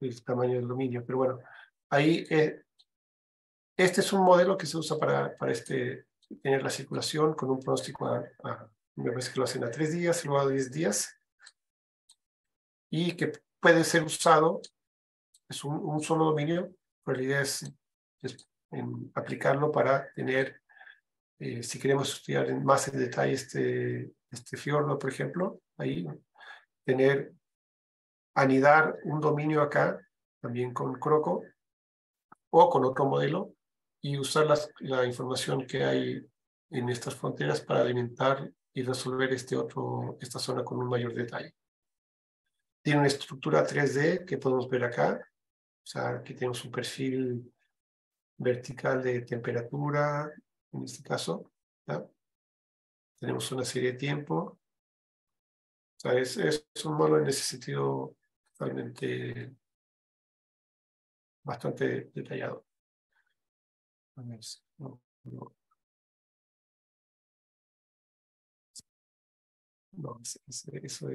B: el, tamaño del dominio. Pero bueno, ahí eh, este es un modelo que se usa para, para este, tener la circulación con un pronóstico a, me parece que lo hacen a tres días, luego a diez días, y que puede ser usado, es un, solo dominio, pero la idea es, es aplicarlo para tener eh, si queremos estudiar más en detalle este, este fiordo, por ejemplo, ahí tener, anidar un dominio acá, también con Croco, o con otro modelo, y usar las, la información que hay en estas fronteras para alimentar y resolver este otro, esta zona con un mayor detalle. Tiene una estructura 3D que podemos ver acá. O sea, aquí tenemos un perfil vertical de temperatura, en este caso. Tenemos una serie de tiempo. O sea, es, es un modelo en ese sentido totalmente bastante detallado. No, no. No, eso, eso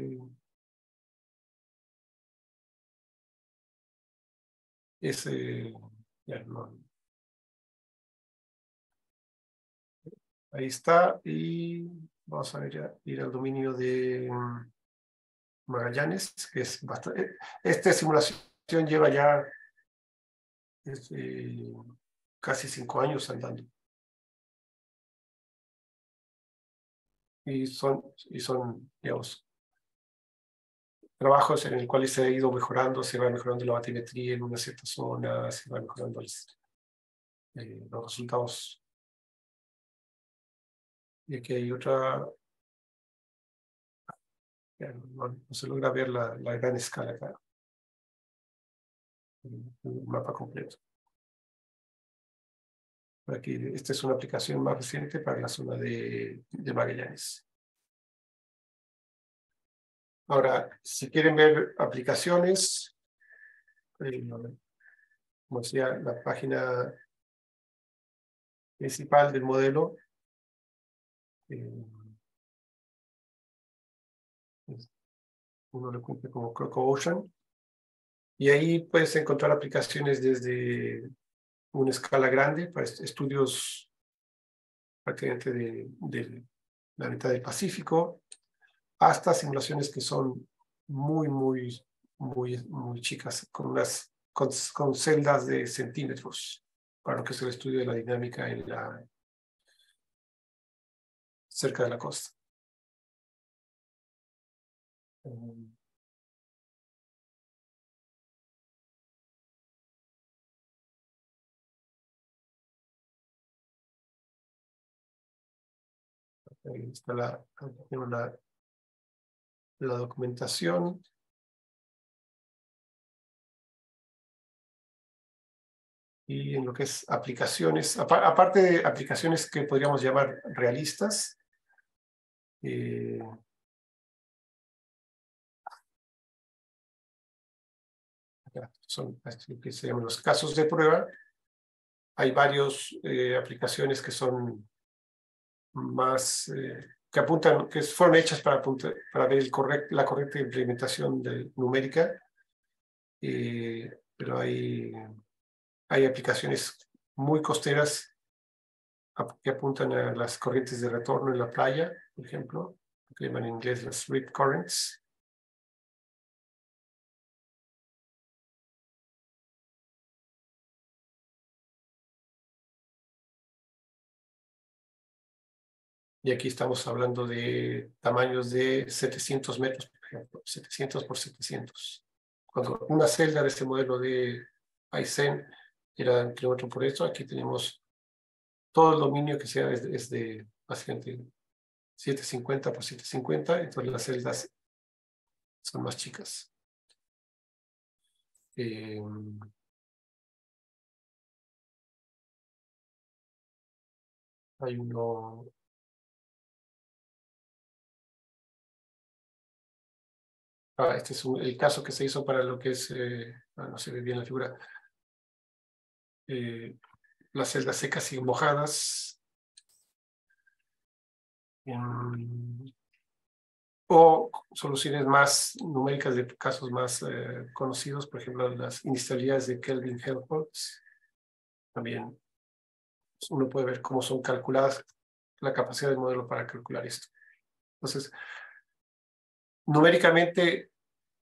B: ese, ya no, Ahí está. Y vamos a ver, ir al dominio de mm, Magallanes, que es bastante... Esta simulación lleva ya este, casi cinco años andando. Y son, y son, trabajos en el cual se ha ido mejorando, se va mejorando la batimetría en una cierta zona, se va mejorando eh, los resultados y aquí hay otra, no, se logra ver la, la, gran escala acá, el mapa completo. Aquí, esta es una aplicación más reciente para la zona de, de Magallanes. Ahora, si quieren ver aplicaciones, eh, como decía, la página principal del modelo eh, uno lo cumple como Croco Ocean. Y ahí puedes encontrar aplicaciones desde una escala grande para estudios prácticamente de, de la mitad del Pacífico, hasta simulaciones que son muy, muy, muy, muy chicas, con, unas, con, con celdas de centímetros, para lo que es el estudio de la dinámica en la, cerca de la costa. Está la, la, la documentación. y en lo que es aplicaciones, aparte de aplicaciones que podríamos llamar realistas, eh, son que se llaman los casos de prueba. Hay varias eh, aplicaciones que son más, eh, que apuntan, que fueron hechas para, para ver el correct, la correcta implementación de, numérica, eh, pero hay, hay aplicaciones muy costeras que apuntan a las corrientes de retorno en la playa, por ejemplo, que llaman en inglés las rip currents. Y aquí estamos hablando de tamaños de 700 metros, por ejemplo, 700 por 700. Cuando una celda de este modelo de Aizen era un kilómetro por eso, aquí tenemos todo el dominio que sea es de, básicamente 750 por 750, entonces las celdas son más chicas. Eh, hay uno Ah, este es el caso que se hizo para lo que es, eh, ah, no se ve bien la figura, eh, las celdas secas y mojadas. o soluciones más numéricas de casos más eh, conocidos, por ejemplo, las inestabilidades de Kelvin Helmholtz. También uno puede ver cómo son calculadas la capacidad del modelo para calcular esto. Entonces, numéricamente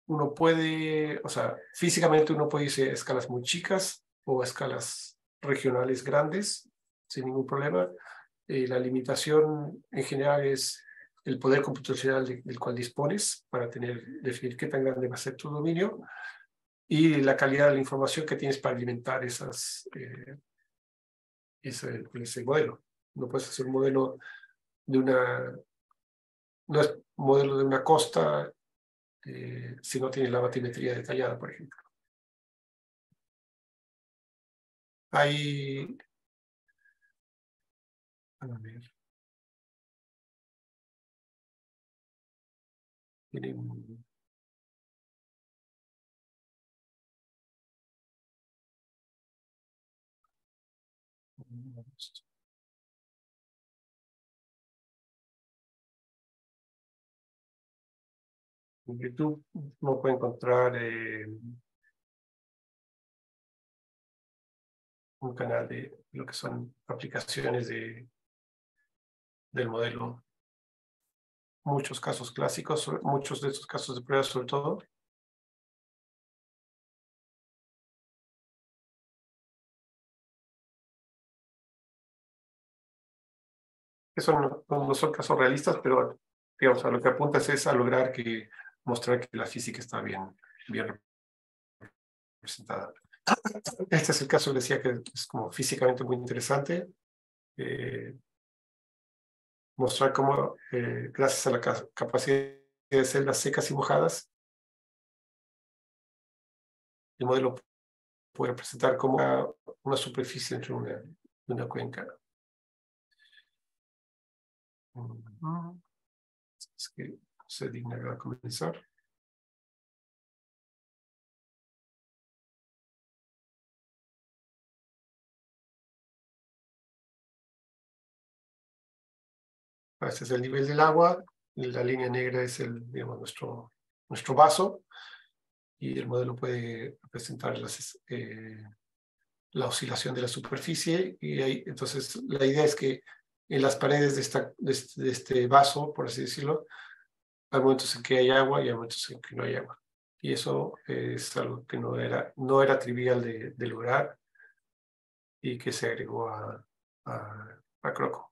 B: uno puede, o sea, físicamente uno puede irse a escalas muy chicas o a escalas regionales grandes sin ningún problema. Eh, la limitación en general es el poder computacional del cual dispones para tener, definir qué tan grande va a ser tu dominio y la calidad de la información que tienes para alimentar esas, eh, ese, modelo. No puedes hacer un modelo de una no es modelo de una costa eh, si no tiene la batimetría detallada, por ejemplo. Hay... A ver. En YouTube uno puede encontrar eh, un canal de lo que son aplicaciones de, del modelo. Muchos casos clásicos, muchos de estos casos de prueba sobre todo. Eso no, no son casos realistas, pero digamos, a lo que apuntas es a lograr que mostrar que la física está bien, bien representada. Este es el caso, decía que es como físicamente muy interesante. Eh, mostrar cómo, eh, gracias a la capacidad de celdas secas y mojadas, el modelo puede representar como una, superficie entre una, una cuenca. Mm. Es que se digna comenzar. Este es el nivel del agua, la línea negra es el, digamos, nuestro, nuestro vaso y el modelo puede representar las, eh, la oscilación de la superficie y ahí, entonces la idea es que en las paredes de, esta, de este vaso, por así decirlo, hay momentos en que hay agua y hay momentos en que no hay agua. Y eso es algo que no era, no era trivial de, de lograr y que se agregó a, a, a Croco.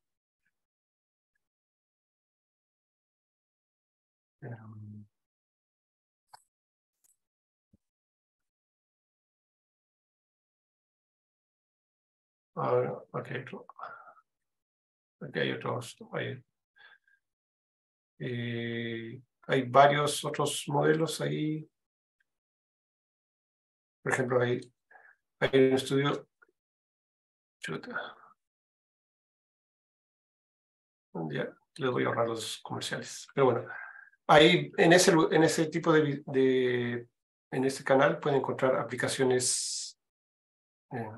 B: Uh, okay, okay, hay otros, hay hay varios otros modelos ahí. Por ejemplo, hay, hay un estudio. Ya les voy a ahorrar los comerciales. Pero bueno, ahí en ese, en ese tipo de, de en este canal pueden encontrar aplicaciones eh,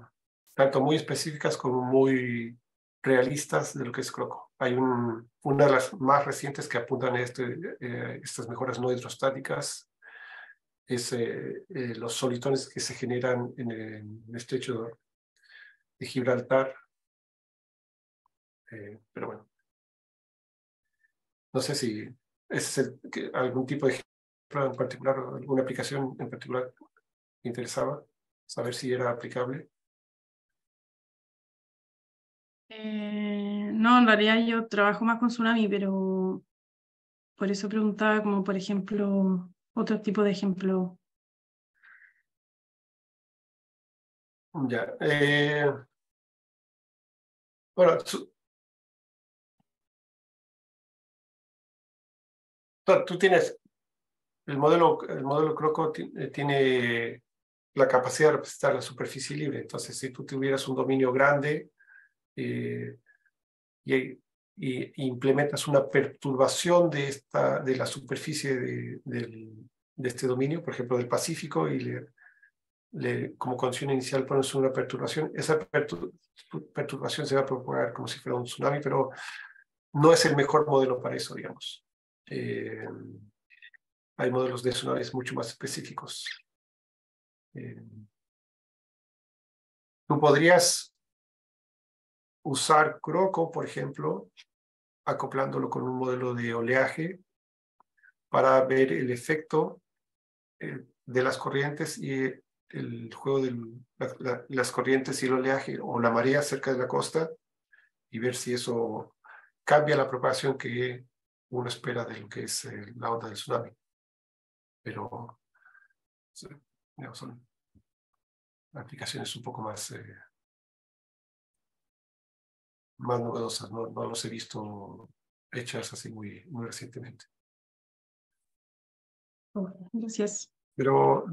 B: tanto muy específicas como muy realistas de lo que es Croco hay un, una de las más recientes que apuntan a este, eh, estas mejoras no hidrostáticas, es eh, eh, los solitones que se generan en el, estrecho de Gibraltar. pero bueno, no sé si es algún tipo de ejemplo en particular, alguna aplicación en particular que interesaba, saber si era aplicable.
C: Eh, no, en realidad yo trabajo más con Tsunami, pero por eso preguntaba como, por ejemplo, otro tipo de ejemplo.
B: Ya. Eh, bueno, tú tienes, el modelo, el modelo Croco eh, tiene la capacidad de representar la superficie libre. Entonces, si tú tuvieras un dominio grande, eh, y, implementas una perturbación de, esta, de la superficie de, de este dominio, por ejemplo, del Pacífico, y le, le, como condición inicial pones una perturbación, esa perturbación se va a propagar como si fuera un tsunami, pero no es el mejor modelo para eso, digamos. Eh, hay modelos de tsunamis mucho más específicos. Eh, tú podrías usar Croco, por ejemplo, acoplándolo con un modelo de oleaje para ver el efecto eh, de las corrientes y el juego de las corrientes y el oleaje o la marea cerca de la costa y ver si eso cambia la propagación que uno espera de lo que es eh, la onda del tsunami. Pero son aplicaciones un poco más eh, más novedosas, no, no los he visto hechas así muy, muy recientemente.
C: Gracias.
B: Pero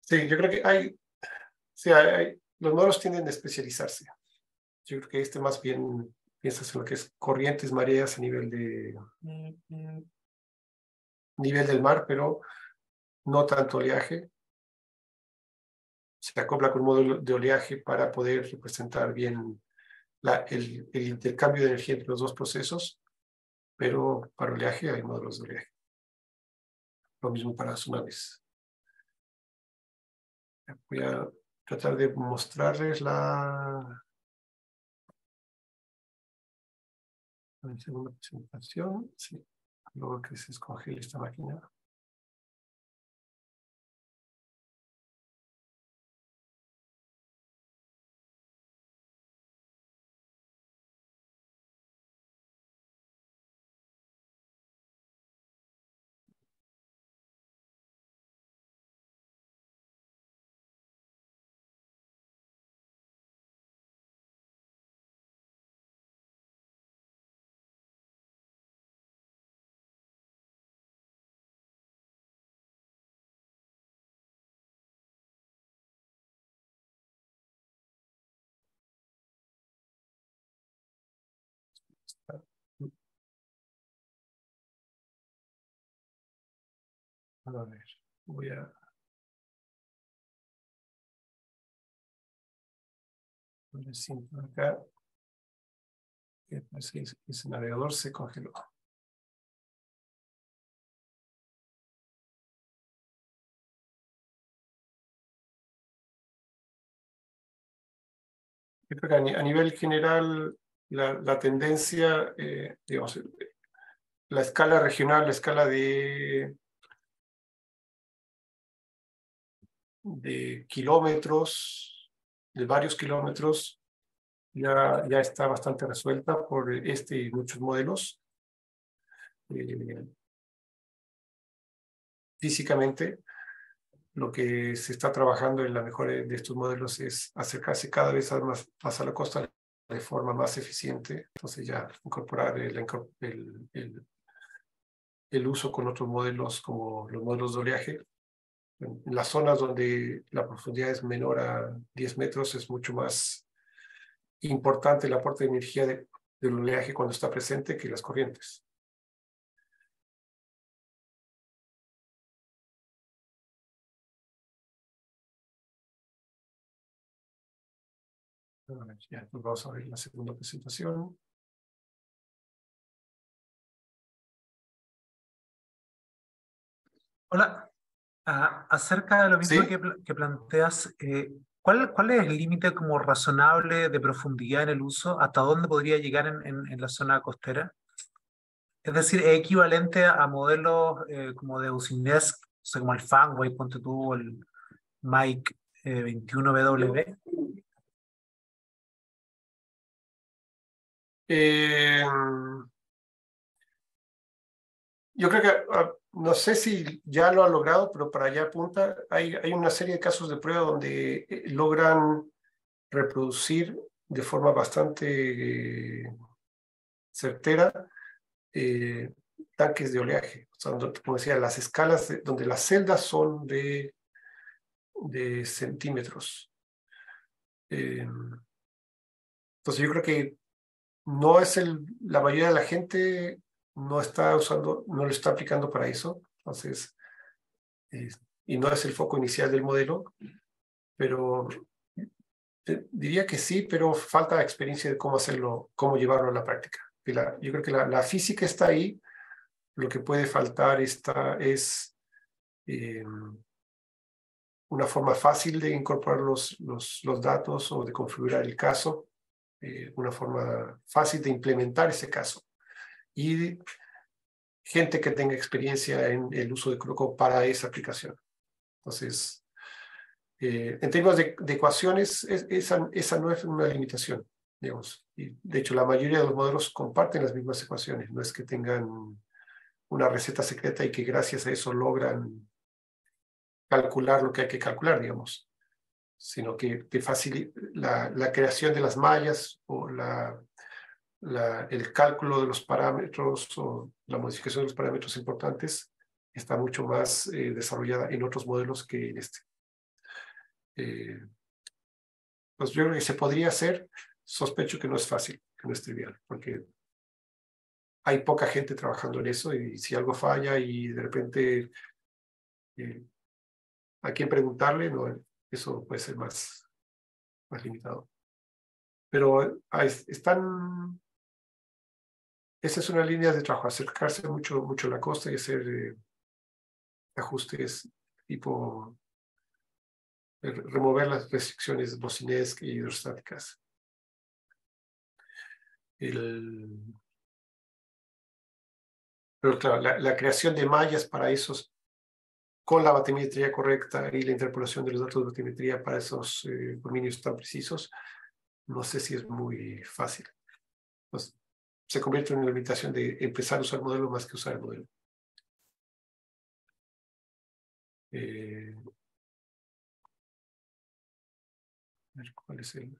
B: sí, yo creo que hay, sí, hay, los modelos tienden a especializarse. Yo creo que este más bien piensas en lo que es corrientes, mareas a nivel de nivel del mar, pero no tanto oleaje se acopla con un modelo de oleaje para poder representar bien la, el, el, intercambio de energía entre los dos procesos, pero para oleaje hay modelos de oleaje. Lo mismo para tsunamis. Voy a tratar de mostrarles la, la segunda presentación. Sí, luego que se escoge esta máquina. A ver, voy a... siento acá. Que ese navegador se congeló. a nivel general la, la tendencia, eh, digamos, la escala regional, la escala de de kilómetros, de varios kilómetros, ya, ya está bastante resuelta por este y muchos modelos. Eh, físicamente, lo que se está trabajando en la mejora de estos modelos es acercarse cada vez más, a la costa de forma más eficiente. Entonces ya incorporar el, el, el, el uso con otros modelos como los modelos de oleaje en las zonas donde la profundidad es menor a 10 metros es mucho más importante el aporte de energía del oleaje cuando está presente que las corrientes. Ya, pues vamos a ver la segunda presentación.
E: Hola, Ah, acerca de lo mismo
B: Sí.
E: que, pla- que planteas, eh, ¿cuál, cuál es el límite como razonable de profundidad en el uso? ¿Hasta dónde podría llegar en, en- en la zona costera? Es decir, ¿es equivalente a modelos eh, como de Usinesk, o sea, como el Fanway, ponte tú, el Mike eh, 21BW?
B: Eh, yo creo que, ah, no sé si ya lo han logrado, pero para allá apunta, hay, hay una serie de casos de prueba donde eh, logran reproducir de forma bastante eh, certera eh, tanques de oleaje. O sea, como decía, las escalas de- donde las celdas son de, de centímetros. Eh, entonces yo creo que no es el, la mayoría de la gente no está usando, no lo está aplicando para eso, entonces, eh, y no es el foco inicial del modelo, pero eh, diría que sí, pero falta experiencia de cómo hacerlo, cómo llevarlo a la práctica. Yo creo que la, física está ahí, lo que puede faltar está, es eh, una forma fácil de incorporar los, los, datos o de configurar el caso, una forma fácil de implementar ese caso. Y gente que tenga experiencia en el uso de Croco para esa aplicación. Entonces, eh, en términos de, ecuaciones, es- esa, esa no es una limitación, digamos. Y de hecho, la mayoría de los modelos comparten las mismas ecuaciones, no es que tengan una receta secreta y que gracias a eso logran calcular lo que hay que calcular, digamos, sino que, que facilita la creación de las mallas o la, la, el cálculo de los parámetros o la modificación de los parámetros importantes está mucho más eh, desarrollada en otros modelos que en este. Eh, pues yo creo que se podría hacer, sospecho que no es fácil, que no es trivial, porque hay poca gente trabajando en eso y si algo falla y de repente eh, a quién preguntarle, no, eso puede ser más, más limitado. Pero ah, es- están, esa es una línea de trabajo, acercarse mucho, mucho a la costa y hacer eh, ajustes tipo remover las restricciones bocinesque y hidrostáticas. Pero claro, la, la creación de mallas para esos, con la batimetría correcta y la interpolación de los datos de batimetría para esos eh, dominios tan precisos, no sé si es muy fácil. Pues, se convierte en una limitación de empezar a usar el modelo más que usar el modelo. Eh, a ver, ¿cuál es el?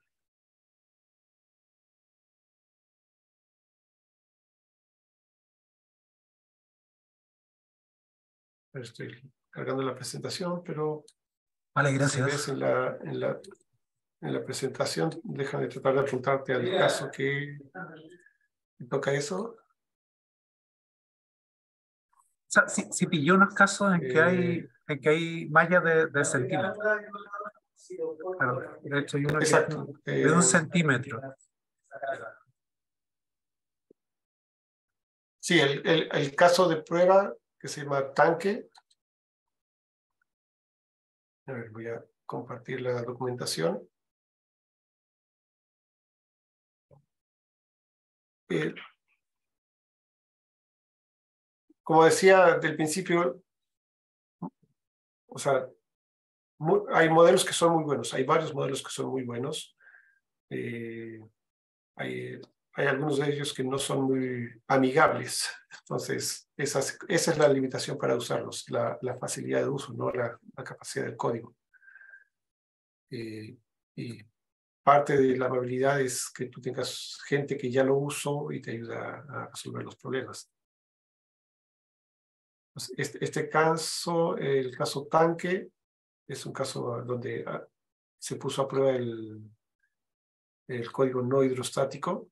B: Estoy cargando la presentación, pero
E: Vale,
B: si ves
E: gracias.
B: en la, en la, en la presentación, déjame tratar de apuntarte al caso que toca eso.
E: O sea, sí pilló unos casos en que hay,
B: Eh,
E: en que hay mallas de, de centímetros. Claro, de hecho, hay uno que
B: Exacto.
E: de
B: eh,
E: un centímetro.
B: Sí, el, el, el caso de prueba que se llama tanque. A ver, voy a compartir la documentación. Eh, como decía del principio, o sea, hay modelos que son muy buenos, hay varios modelos que son muy buenos. Eh, hay, hay algunos de ellos que no son muy amigables. Entonces, esa es la limitación para usarlos, la, facilidad de uso, no la, la capacidad del código. Eh, y parte de la amabilidad es que tú tengas gente que ya lo usó y te ayuda a resolver los problemas. Pues, Este, este caso, el caso tanque, es un caso donde ah, se puso a prueba el, el código no hidrostático.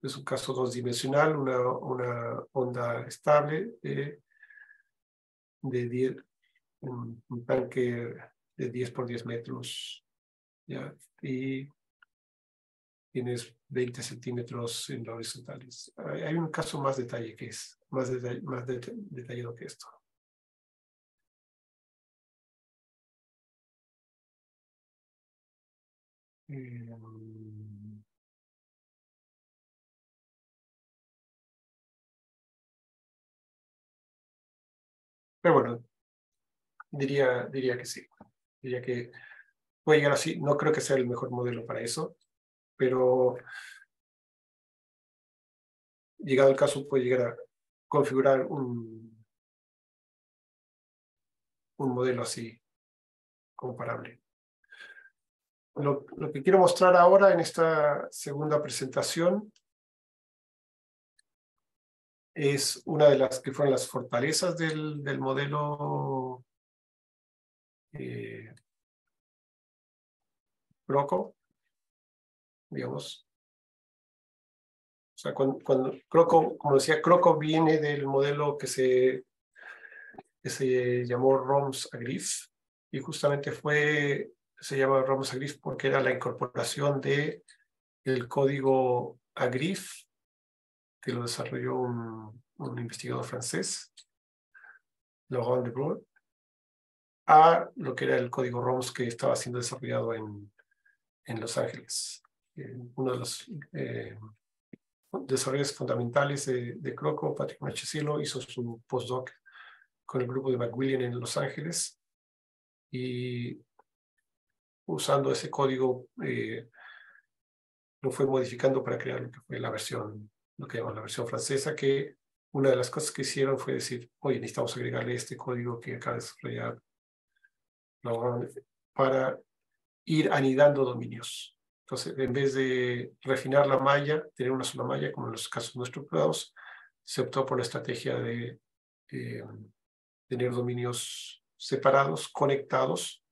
B: Es un caso dos dimensional, una, una onda estable eh, de 10, un, un tanque de 10 por 10 metros. ¿Ya? Y tienes 20 centímetros en la horizontales. Hay, un caso más detalle que es, más, detall- más deta- detallado que esto. Em, Pero bueno, diría, diría que sí. Diría que puede llegar así. No creo que sea el mejor modelo para eso, pero llegado el caso puede llegar a configurar un, un modelo así comparable. Lo, lo que quiero mostrar ahora en esta segunda presentación es una de las que fueron las fortalezas del, del modelo eh, Croco, digamos. O sea, cuando, cuando Croco, como decía, Croco viene del modelo que se, que se llamó ROMS Agrif, y justamente fue, se llama ROMS Agrif porque era la incorporación de código Agrif que lo desarrolló un, un investigador francés, Laurent de Breuil, a lo que era el código ROMS que estaba siendo desarrollado en, en Los Ángeles. Eh, uno de los eh, desarrollos fundamentales de, de Croco, Patrick Marchesilo, hizo su postdoc con el grupo de McWilliam en Los Ángeles y usando ese código eh, lo fue modificando para crear lo que fue la versión lo que llaman la versión francesa, que una de las cosas que hicieron fue decir, oye, necesitamos agregarle este código que acaba de desarrollar para ir anidando dominios. Entonces, en vez de refinar la malla, tener una sola malla, como en los casos no estructurados, se optó por la estrategia de eh, tener dominios separados, conectados.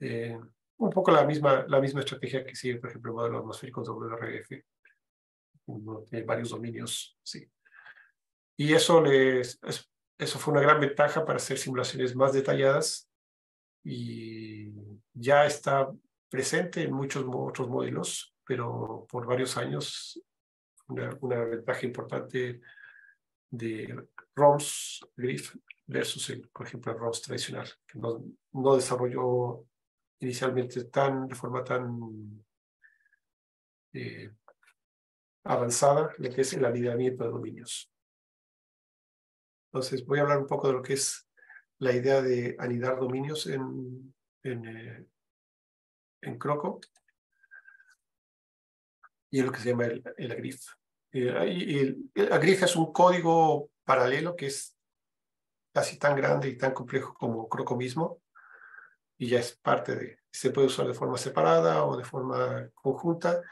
B: Eh, un poco la misma, la misma estrategia que sigue, por ejemplo, el modelo atmosférico WRF tiene varios dominios, sí. Y eso, les, eso fue una gran ventaja para hacer simulaciones más detalladas y ya está presente en muchos otros modelos, pero por varios años una, una ventaja importante de ROMS Griff versus, el, por ejemplo, el ROMS tradicional, que no, no desarrolló inicialmente tan, de forma tan eh, avanzada lo que es el anidamiento de dominios. Entonces voy a hablar un poco de lo que es la idea de anidar dominios en, en, eh, en Croco y lo que se llama el, el agrif. Eh, el, el agrif es un código paralelo que es casi tan grande y tan complejo como Croco mismo y ya es parte de, se puede usar de forma separada o de forma conjunta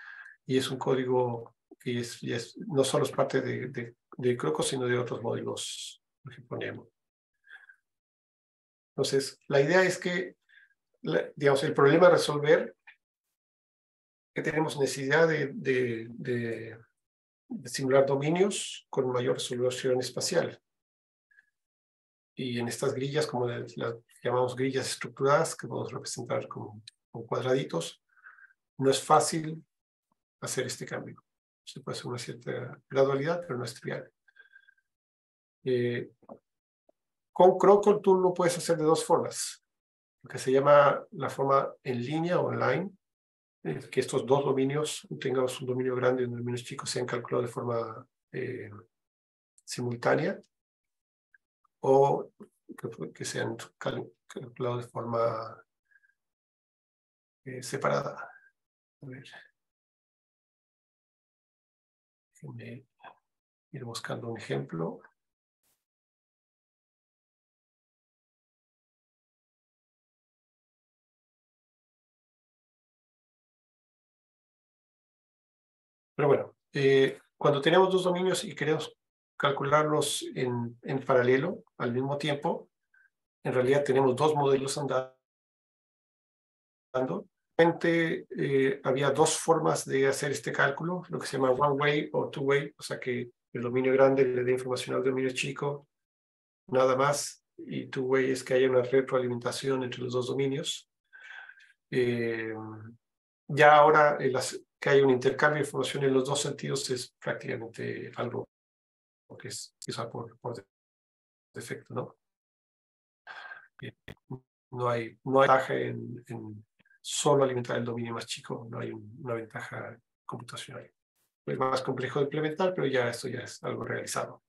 B: y es un código que es, es, no solo es parte de, de, de Croco, sino de otros modelos, por ejemplo, Nemo. Entonces, la idea es que, digamos, el problema a resolver, que tenemos necesidad de, de, de, de simular dominios con mayor resolución espacial. Y en estas grillas, como las, llamamos grillas estructuradas, que podemos representar como cuadraditos, no es fácil hacer este cambio se puede hacer una cierta gradualidad, pero no es trivial. Eh, con Croco tú lo puedes hacer de dos formas, que se llama la forma en línea o online, eh, que estos dos dominios, tengamos un dominio grande y un dominio chico, sean calculados de forma eh, simultánea, o que, sean calculados de forma separada. A ver. Déjenme ir buscando un ejemplo. Pero bueno, eh, cuando tenemos dos dominios y queremos calcularlos en, en paralelo al mismo tiempo, en realidad tenemos dos modelos andando. Eh, había dos formas de hacer este cálculo, lo que se llama one way o two way, o sea que el dominio grande le da información al dominio chico, nada más, y two way es que haya una retroalimentación entre los dos dominios. Eh, ya ahora que hay un intercambio de información en los dos sentidos es prácticamente algo que es por, por defecto, ¿no? No hay, no hay ventaja en, solo alimentar el dominio más chico, no hay una ventaja computacional. Es más complejo de implementar, pero ya esto ya es algo realizado.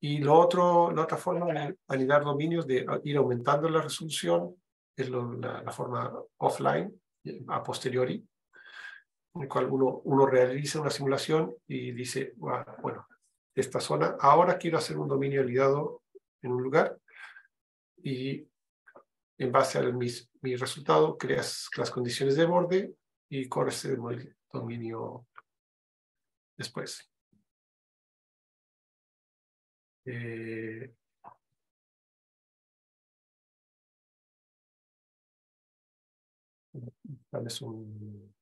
B: Y lo otro, la otra forma de anidar dominios, de ir aumentando la resolución, es la, forma offline, a posteriori, en el cual uno, realiza una simulación y dice, bueno, esta zona, ahora quiero hacer un dominio anidado en un lugar y en base a mi, mi resultado creas las condiciones de borde y corres el dominio después. Eh, tal vez un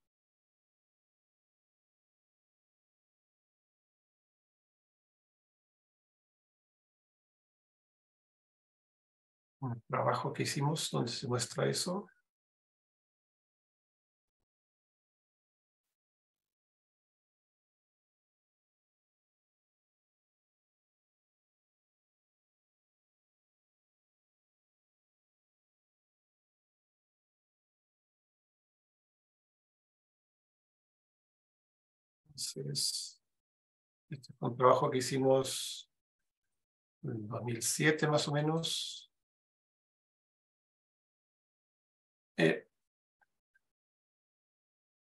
B: un trabajo que hicimos donde se muestra eso. Entonces, este fue un trabajo que hicimos en 2007 más o menos. Eh,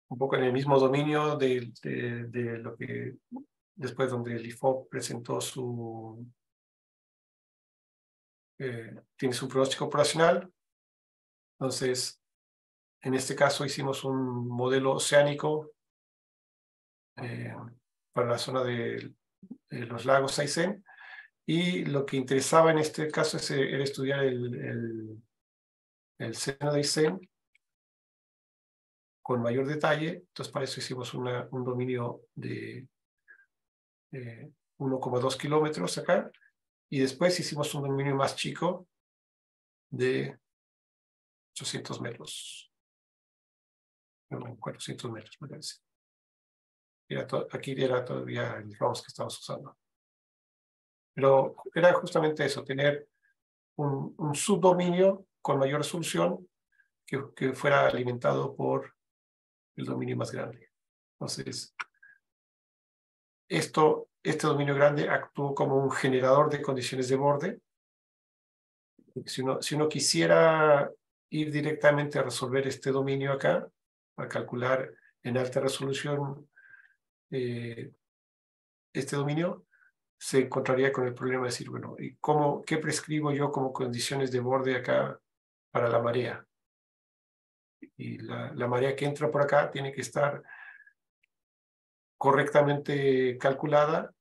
B: un poco en el mismo dominio de, de, lo que después donde el IFOP presentó su eh, tiene su pronóstico operacional. Entonces, en este caso hicimos un modelo oceánico eh, para la zona de, los lagos Aysén. Y lo que interesaba en este caso es, eh, era estudiar el, el, el seno de Aysén con mayor detalle. Entonces, para eso hicimos una, un dominio de 1,2 kilómetros acá. Y después hicimos un dominio más chico de 800 metros. No, 400 metros, me parece aquí era todavía el ROMS que estamos usando. Pero era justamente eso, tener un, un subdominio con mayor resolución que, que, fuera alimentado por el dominio más grande. Entonces, esto, este dominio grande actuó como un generador de condiciones de borde. Si uno, si uno quisiera ir directamente a resolver este dominio acá, a calcular en alta resolución eh, este dominio, se encontraría con el problema de decir, bueno, ¿y cómo, qué prescribo yo como condiciones de borde acá para la marea? Y la, marea que entra por acá tiene que estar correctamente calculada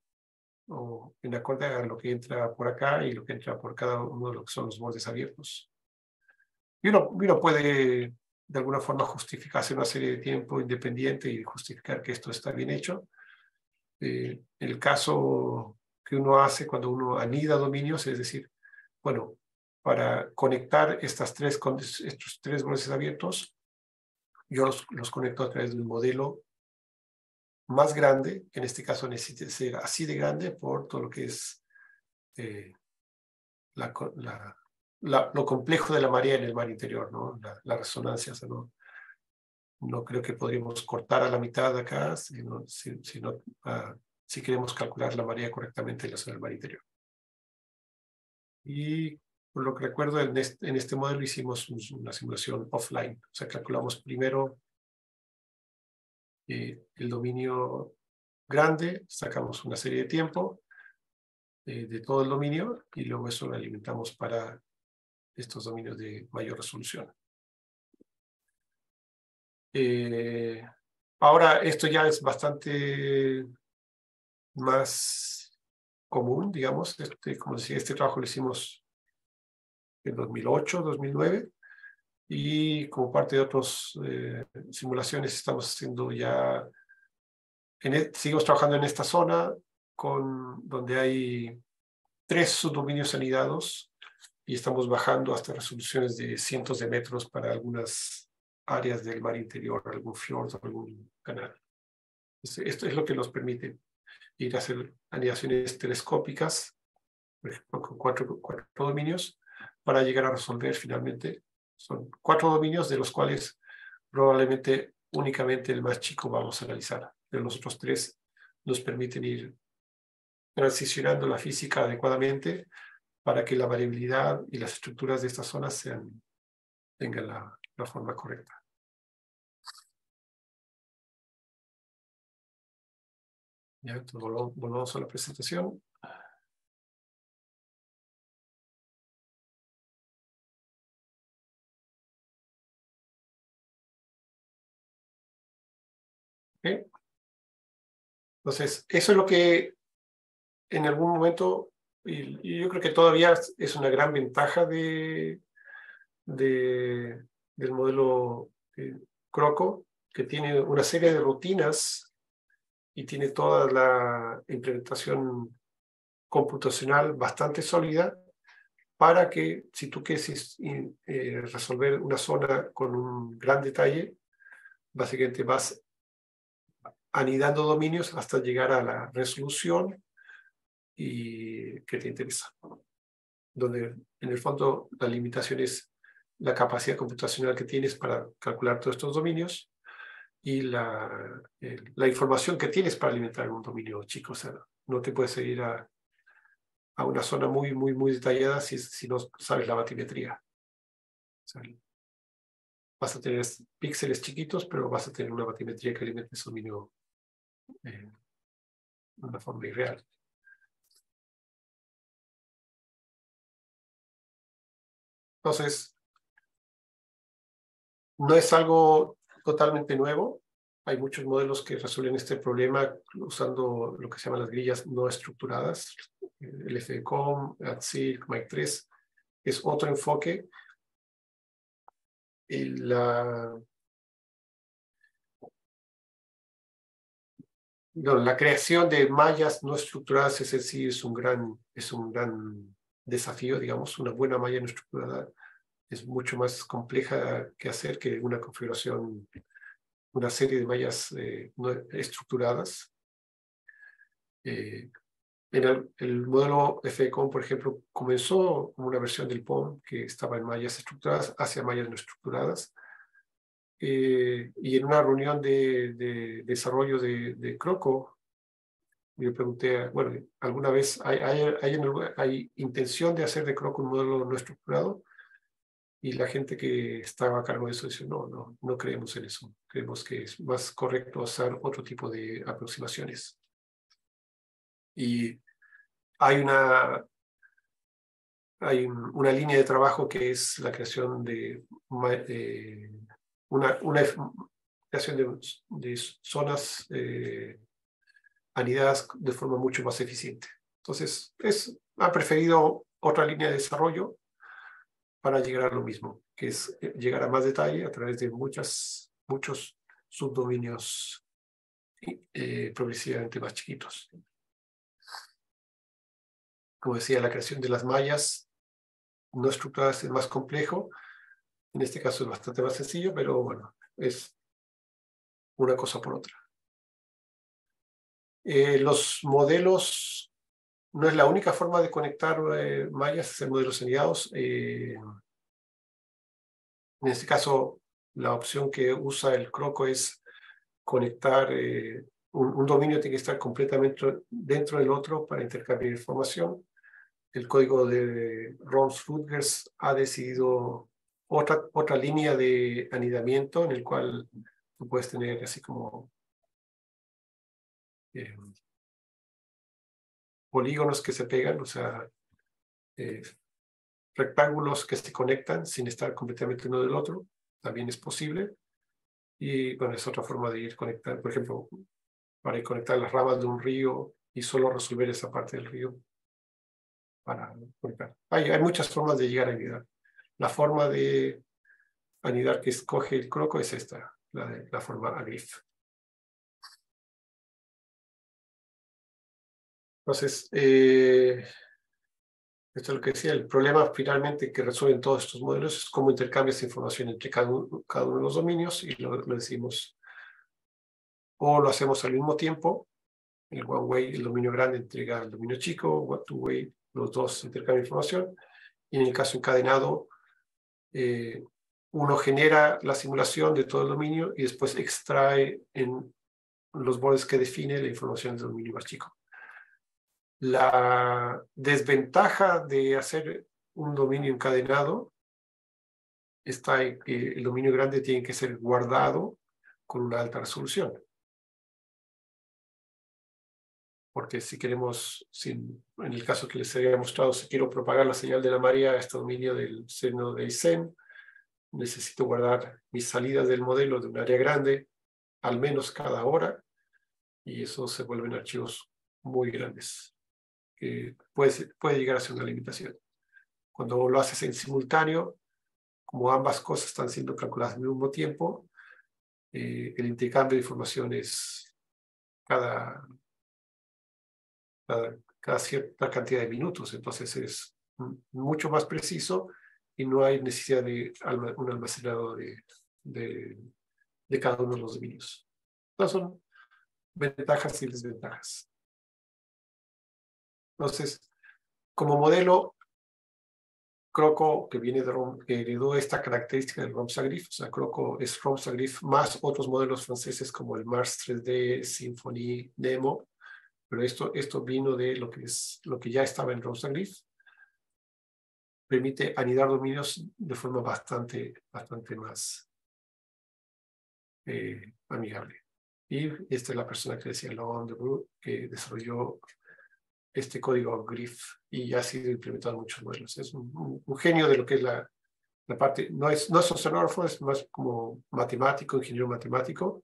B: o en acorde a lo que entra por acá y lo que entra por cada uno de los que son los bordes abiertos. Y uno, uno puede de alguna forma justificarse una serie de tiempo independiente y justificar que esto está bien hecho. Eh, el caso que uno hace cuando uno anida dominios, es decir, bueno, para conectar estas tres, estos tres bordes abiertos, yo los, los conecto a través de un modelo más grande, que en este caso necesita ser así de grande por todo lo que es eh, la, lo complejo de la marea en el mar interior, ¿no? La, resonancia, no, no creo que podríamos cortar a la mitad acá, sino, si, ah, si queremos calcular la marea correctamente en la zona del mar interior. Y por lo que recuerdo, en este, en este modelo hicimos una simulación offline, o sea, calculamos primero eh, el dominio grande, sacamos una serie de tiempo eh, de todo el dominio y luego eso lo alimentamos para estos dominios de mayor resolución. Eh, ahora, esto ya es bastante más común, digamos. Este, como decía, este trabajo lo hicimos en 2008, 2009, y como parte de otras eh, simulaciones estamos haciendo ya, en, e, seguimos trabajando en esta zona con, donde hay tres subdominios anidados y estamos bajando hasta resoluciones de cientos de metros para algunas áreas del mar interior, algún fiord, algún canal. Esto es lo que nos permite ir a hacer anidaciones telescópicas, por ejemplo, con cuatro, cuatro dominios, para llegar a resolver finalmente. Son cuatro dominios de los cuales probablemente únicamente el más chico vamos a analizar. Pero los otros tres nos permiten ir transicionando la física adecuadamente para que la variabilidad y las estructuras de estas zonas sean, tengan la, forma correcta. Ya, entonces volvamos a la presentación. Entonces, eso es lo que en algún momento, y, yo creo que todavía es una gran ventaja de, de del modelo eh, Croco, que tiene una serie de rutinas y tiene toda la implementación computacional bastante sólida para que si tú quieres eh, resolver una zona con un gran detalle, básicamente vas anidando dominios hasta llegar a la resolución y que te interesa. Donde en el fondo la limitación es la capacidad computacional que tienes para calcular todos estos dominios y la, la información que tienes para alimentar un dominio chico. O sea, no te puedes ir a, a una zona muy, muy, muy detallada si, si no sabes la batimetría. vas a tener píxeles chiquitos, pero vas a tener una batimetría que alimente ese dominio eh, de una forma irreal. Entonces, no es algo totalmente nuevo. Hay muchos modelos que resuelven este problema usando lo que se llaman las grillas no estructuradas. El FECOM, ATSIC, MIC3 es otro enfoque. Y la, la creación de mallas no estructuradas es sí es un gran, es un gran desafío, digamos, una buena malla no estructurada es mucho más compleja que hacer que una configuración, una serie de mallas eh, no estructuradas. Eh, en el, modelo FECOM, por ejemplo, comenzó como una versión del POM que estaba en mallas estructuradas hacia mallas no estructuradas. Eh, y en una reunión de, desarrollo de, de, Croco, yo pregunté, bueno, ¿alguna vez hay, hay, hay, hay, intención de hacer de Croco un modelo no estructurado? Y la gente que estaba a cargo de eso dice, no, no, no creemos en eso. Creemos que es más correcto hacer otro tipo de aproximaciones. Y hay una, hay una línea de trabajo que es la creación de, una, una, creación de, de zonas eh, anidadas de forma mucho más eficiente. Entonces, es, ha preferido otra línea de desarrollo para llegar a lo mismo, que es eh, llegar a más detalle a través de muchas, muchos subdominios eh, progresivamente más chiquitos. Como decía, la creación de las mallas no estructuradas es más complejo. En este caso es bastante más sencillo, pero bueno, es una cosa por otra. Eh, los modelos no es la única forma de conectar eh, mallas, hacer modelos anidados. Eh, en este caso, la opción que usa el Croco es conectar, eh, un, dominio tiene que estar completamente dentro del otro para intercambiar información. El código de Rons Rutgers ha decidido otra, otra línea de anidamiento en el cual tú puedes tener así como polígonos que se pegan, o sea, eh, rectángulos que se conectan sin estar completamente uno del otro, también es posible. Y bueno, es otra forma de ir conectando, por ejemplo, para ir conectar las ramas de un río y solo resolver esa parte del río para conectar. Hay, muchas formas de llegar a anidar. La forma de anidar que escoge el croco es esta, la forma agrif. Entonces, eh, Esto es lo que decía, el problema finalmente que resuelven todos estos modelos es cómo intercambias información entre cada uno, de los dominios y lo, lo decimos o lo hacemos al mismo tiempo. El one way, el dominio grande entrega al dominio chico, one two way, los dos intercambian información. Y en el caso encadenado, eh, uno genera la simulación de todo el dominio y después extrae en los bordes que define la información del dominio más chico. La desventaja de hacer un dominio encadenado está en que el dominio grande tiene que ser guardado con una alta resolución. Porque si queremos, en el caso que les había mostrado, si quiero propagar la señal de la María a este dominio del seno de ISEN, necesito guardar mis salidas del modelo de un área grande, al menos cada hora, y eso se vuelven archivos muy grandes que puede, puede llegar a ser una limitación. Cuando lo haces en simultáneo, como ambas cosas están siendo calculadas al mismo tiempo, eh, el intercambio de información es cada, cada, cierta cantidad de minutos, entonces es mucho más preciso y no hay necesidad de un almacenado de, de, de cada uno de los dominios. Entonces son ventajas y desventajas. Entonces, como modelo, Croco, que viene de Rom, heredó esta característica del Romsagrif, o sea, Croco es Romsagrif más otros modelos franceses como el Mars 3D, Symfony, Nemo, pero esto, esto vino de lo que, es, lo que ya estaba en Romsagrif. Permite anidar dominios de forma bastante, bastante más eh, amigable. Y esta es la persona que decía Laurent de que desarrolló este código GRIF y ha sido implementado en muchos modelos. Es un, genio de lo que es la, la, parte, no es, no es oceanógrafo, es más como matemático, ingeniero matemático,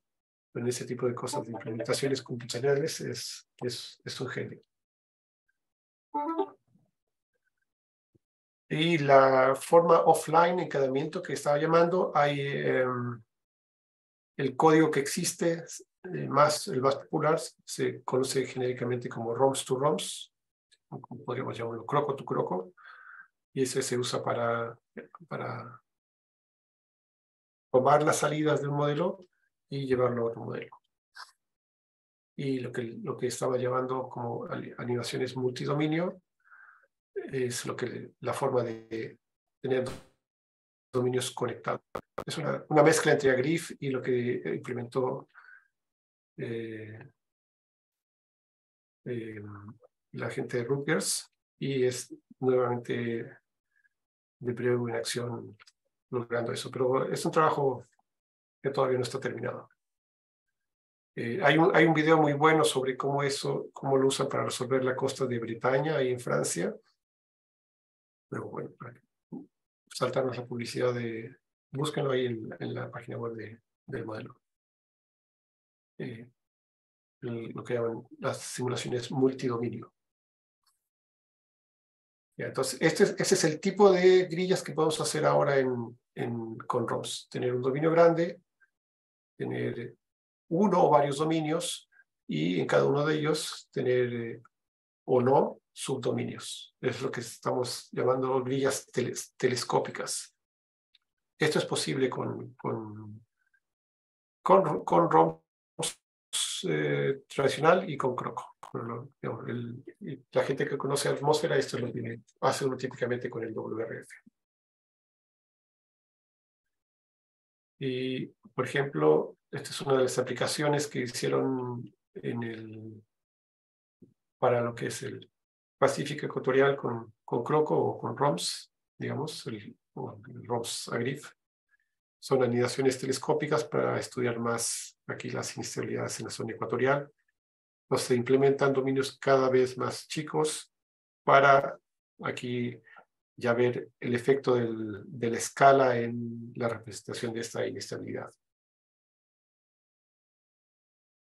B: en ese tipo de cosas, de implementaciones computacionales, es, es, es un genio. Y la forma offline, encadamiento que estaba llamando, hay em, el código que existe eh, más, el más popular se conoce genéricamente como ROMs to ROMs, podríamos llamarlo croco to croco, y ese se usa para, para tomar las salidas de un modelo y llevarlo a otro modelo. Y lo que, lo que estaba llevando como animaciones multidominio es lo que, la forma de tener dominios conectados. Es una, una mezcla entre Agrif y lo que implementó eh, eh, la gente de Rutgers y es nuevamente de Preu en acción logrando eso, pero es un trabajo que todavía no está terminado. Eh, hay, un, hay un video muy bueno sobre cómo eso, cómo lo usan para resolver la costa de Bretaña ahí en Francia. Pero bueno, saltarnos la publicidad de, búsquenlo ahí en, en la página web de, del modelo. Eh, lo que llaman las simulaciones multidominio. entonces, este, este, es el tipo de grillas que podemos hacer ahora en, en, con ROMs. Tener un dominio grande, tener uno o varios dominios y en cada uno de ellos tener eh, o no subdominios. Es lo que estamos llamando grillas telescópicas. Esto es posible con, con, con, con eh, tradicional y con Croco. la gente que conoce atmósfera, esto lo tiene, hace uno típicamente con el WRF. Y, por ejemplo, esta es una de las aplicaciones que hicieron en el, para lo que es el Pacífico Ecuatorial con, con Croco o con ROMS, digamos, el, el ROMS Agrif son anidaciones telescópicas para estudiar más aquí las inestabilidades en la zona ecuatorial. Entonces se implementan dominios cada vez más chicos para aquí ya ver el efecto de la escala en la representación de esta inestabilidad.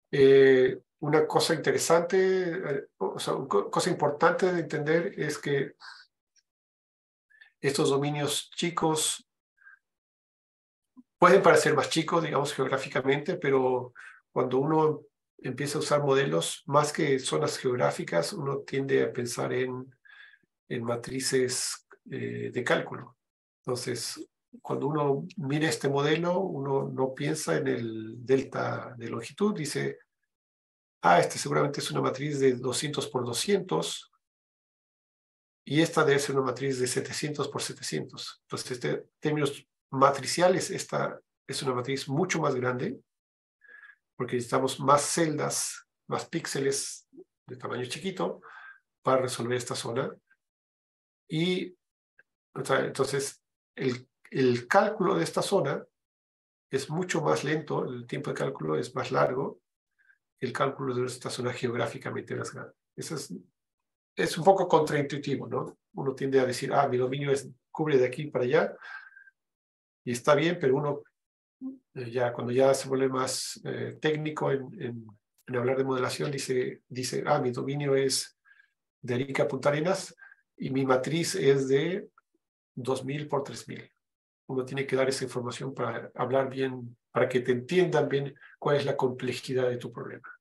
B: Eh, una cosa interesante, eh, o sea, una cosa importante de entender es que estos dominios chicos pueden parecer más chicos, digamos, geográficamente, pero cuando uno empieza a usar modelos, más que zonas geográficas, uno tiende a pensar en en matrices eh, de cálculo. Entonces, cuando uno mira este modelo, uno no piensa en el delta de longitud, dice, ah, este seguramente es una matriz de 200 por 200, y esta debe ser una matriz de 700 por 700. Entonces, este, términos matriciales, esta es una matriz mucho más grande, porque necesitamos más celdas, más píxeles de tamaño chiquito para resolver esta zona. Y entonces, el, el cálculo de esta zona es mucho más lento, el tiempo de cálculo es más largo, el cálculo de esta zona geográficamente más grande. Eso es es un poco contraintuitivo, ¿no? Uno tiende a decir, ah, mi dominio es, cubre de aquí para allá, y está bien, pero uno eh, ya cuando ya se vuelve más eh, técnico en, en, hablar de modelación, dice, dice, ah, mi dominio es de Arica a Punta Arenas y mi matriz es de 2000 por 3000. Uno tiene que dar esa información para hablar bien, para que te entiendan bien cuál es la complejidad de tu problema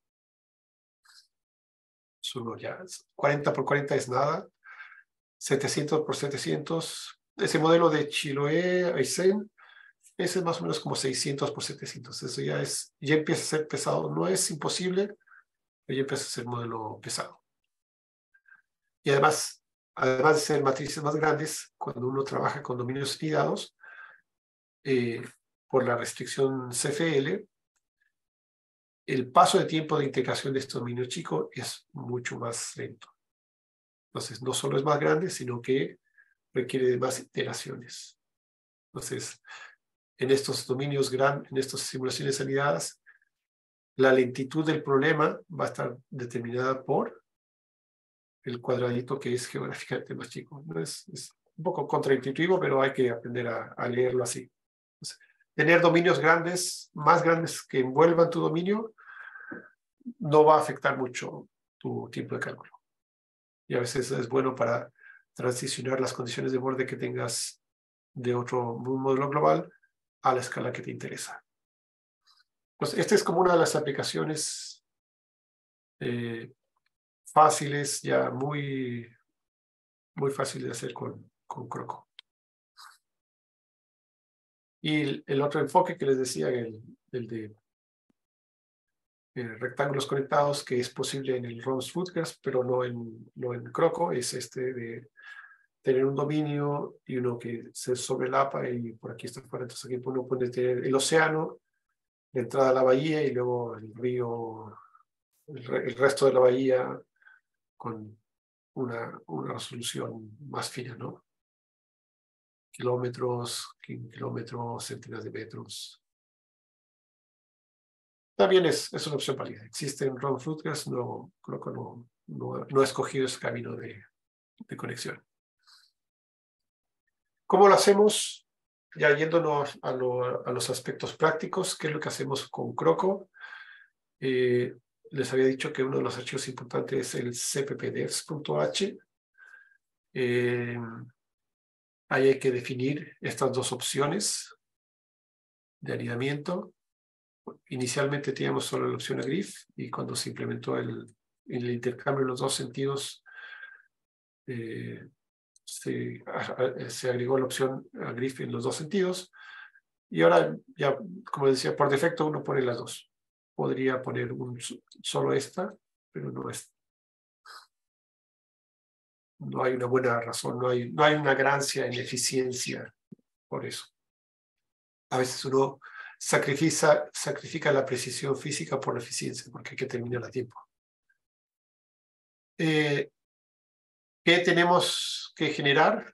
B: uno ya. 40 por 40 es nada. 700 por 700. Ese modelo de Chiloé, Aysen, ese es más o menos como 600 por 700. Eso ya es, ya empieza a ser pesado. No es imposible, pero ya empieza a ser modelo pesado. Y además, además de ser matrices más grandes, cuando uno trabaja con dominios y eh, por la restricción CFL, el paso de tiempo de integración de este dominio chico es mucho más lento. Entonces, no solo es más grande, sino que requiere de más iteraciones. Entonces, en estos dominios grandes, en estas simulaciones anidadas, la lentitud del problema va a estar determinada por el cuadradito que es geográficamente más chico. Es, es un poco contraintuitivo, pero hay que aprender a, leerlo así. tener dominios grandes, más grandes que envuelvan tu dominio, no va a afectar mucho tu tiempo de cálculo. Y a veces es bueno para transicionar las condiciones de borde que tengas de otro modelo global a la escala que te interesa. Pues esta es como una de las aplicaciones eh, fáciles, ya muy, muy fácil de hacer con, con Croco. Y el, otro enfoque que les decía, el, el de eh, rectángulos conectados que es posible en el ROMS Foodcast, pero no en, no en Croco, es este de tener un dominio y uno que se sobrelapa y por aquí está fuera, entonces aquí uno puede tener el océano, la entrada a la bahía y luego el río, el, resto de la bahía con una, una resolución más fina, ¿no? Kilómetros, kilómetros, centenas de metros, también es, es una opción válida. Existe en Ron Fruitgas, no, creo que no, no, no, ha escogido ese camino de, de conexión. ¿Cómo lo hacemos? Ya yéndonos a, lo, a, los aspectos prácticos, ¿qué es lo que hacemos con Croco? Eh, les había dicho que uno de los archivos importantes es el cppdevs.h. Eh, ahí hay que definir estas dos opciones de anidamiento inicialmente teníamos solo la opción agrif y cuando se implementó el, el intercambio en los dos sentidos, eh, se, se, agregó la opción agrif en los dos sentidos. Y ahora, ya, como decía, por defecto uno pone las dos. Podría poner un, solo esta, pero no es. No hay una buena razón, no hay, no hay una gracia en eficiencia por eso. A veces uno sacrifica, sacrifica la precisión física por la eficiencia, porque hay que terminar a tiempo. Eh, ¿Qué tenemos que generar?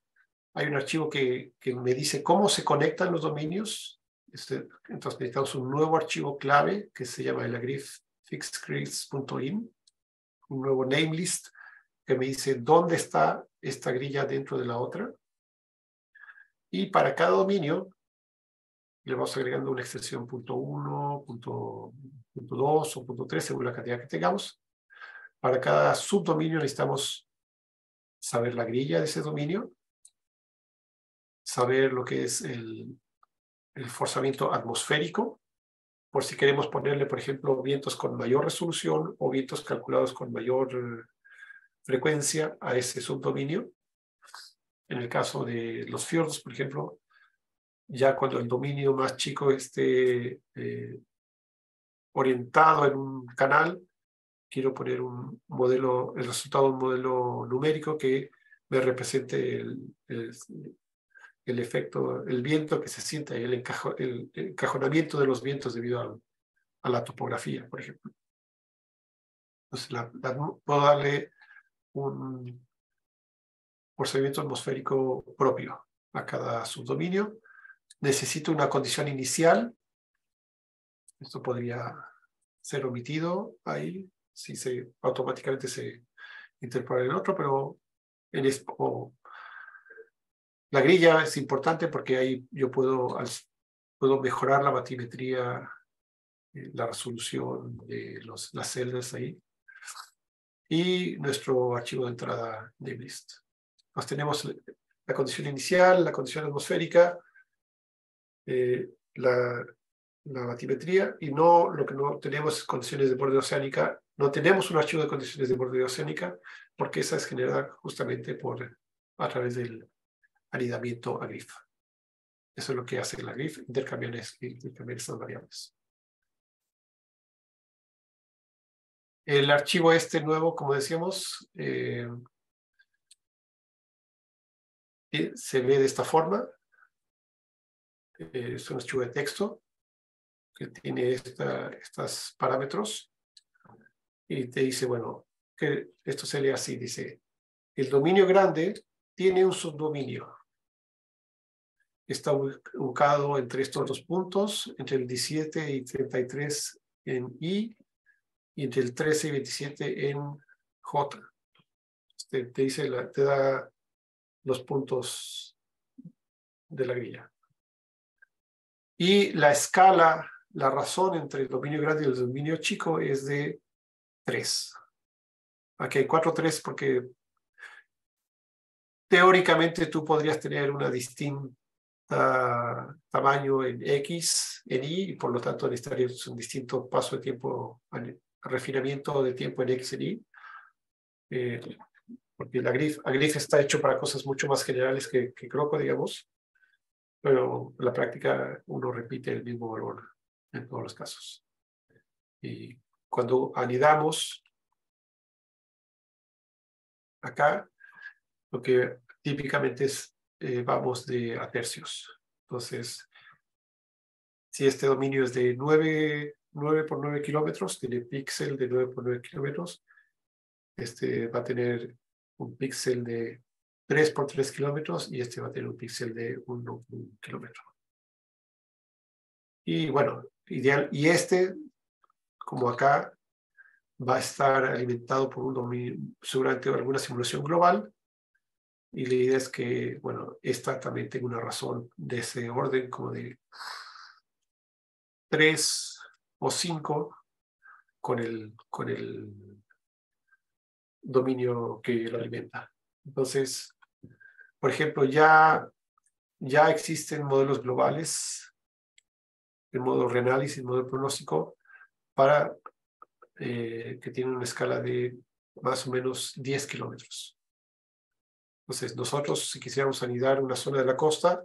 B: Hay un archivo que, me dice cómo se conectan los dominios. Este, entonces necesitamos un nuevo archivo clave que se llama el agrif fixedgrids.in, un nuevo namelist que me dice dónde está esta grilla dentro de la otra. Y para cada dominio le vamos agregando una extensión punto .1, punto, punto .2 o punto .3 según la cantidad que tengamos. Para cada subdominio necesitamos saber la grilla de ese dominio, saber lo que es el, el forzamiento atmosférico, por si queremos ponerle, por ejemplo, vientos con mayor resolución o vientos calculados con mayor frecuencia a ese subdominio. en el caso de los fiordos, por ejemplo, ya cuando el dominio más chico esté eh, orientado en un canal, quiero poner un modelo, el resultado de un modelo numérico que me represente el, el, efecto, el viento que se siente, el, encajo, el, encajonamiento de los vientos debido a, la topografía, por ejemplo. Entonces, puedo darle un procedimiento atmosférico propio a cada subdominio. Necesito una condición inicial. Esto podría ser omitido ahí, si se automáticamente se interpone en otro, pero en esto, la grilla es importante porque ahí yo puedo, puedo mejorar la batimetría, eh, la resolución de los, las celdas ahí. Y nuestro archivo de entrada de list. Nos tenemos la condición inicial, la condición atmosférica, eh, la, la batimetría y no lo que no tenemos es condiciones de borde oceánica. No tenemos un archivo de condiciones de borde oceánica porque esa es generada justamente por, a través del anidamiento a GRIF. Eso es lo que hace la GRIF, intercambiar, intercambiar estas variables. El archivo este nuevo, como decíamos, eh, eh, se ve de esta forma. es un archivo de texto que tiene estos parámetros y te dice, bueno, que esto se lee así, dice, el dominio grande tiene un subdominio. Está ubicado entre estos dos puntos, entre el 17 y 33 en I y entre el 13 y 27 en J. Te, te dice, te da los puntos de la grilla. Y la escala la razón entre el dominio grande y el dominio chico es de 3. Aquí hay 4, 3 porque teóricamente tú podrías tener una distinta tamaño en X, en Y, y por lo tanto necesitarías un distinto paso de tiempo, refinamiento de tiempo en X, en Y. Eh, porque la grif, la está hecho para cosas mucho más generales que, que Croco, digamos, pero en la práctica uno repite el mismo valor en todos los casos. Y cuando anidamos acá, lo que típicamente es, eh, vamos de a tercios. Entonces, si este dominio es de 9, 9 por 9 kilómetros, tiene píxel de 9 por 9 kilómetros, este va a tener un píxel de 3 por 3 kilómetros y este va a tener un píxel de 1 kilómetro. Y bueno, ideal. Y este, como acá, va a estar alimentado por un dominio, seguramente alguna simulación global. Y la idea es que, bueno, esta también tenga una razón de ese orden, como de tres o cinco con el, con el dominio que lo alimenta. Entonces, por ejemplo, ya, ya existen modelos globales el modo reanálisis, el modo pronóstico, para eh, que tiene una escala de más o menos 10 kilómetros. Entonces, nosotros, si quisiéramos anidar una zona de la costa,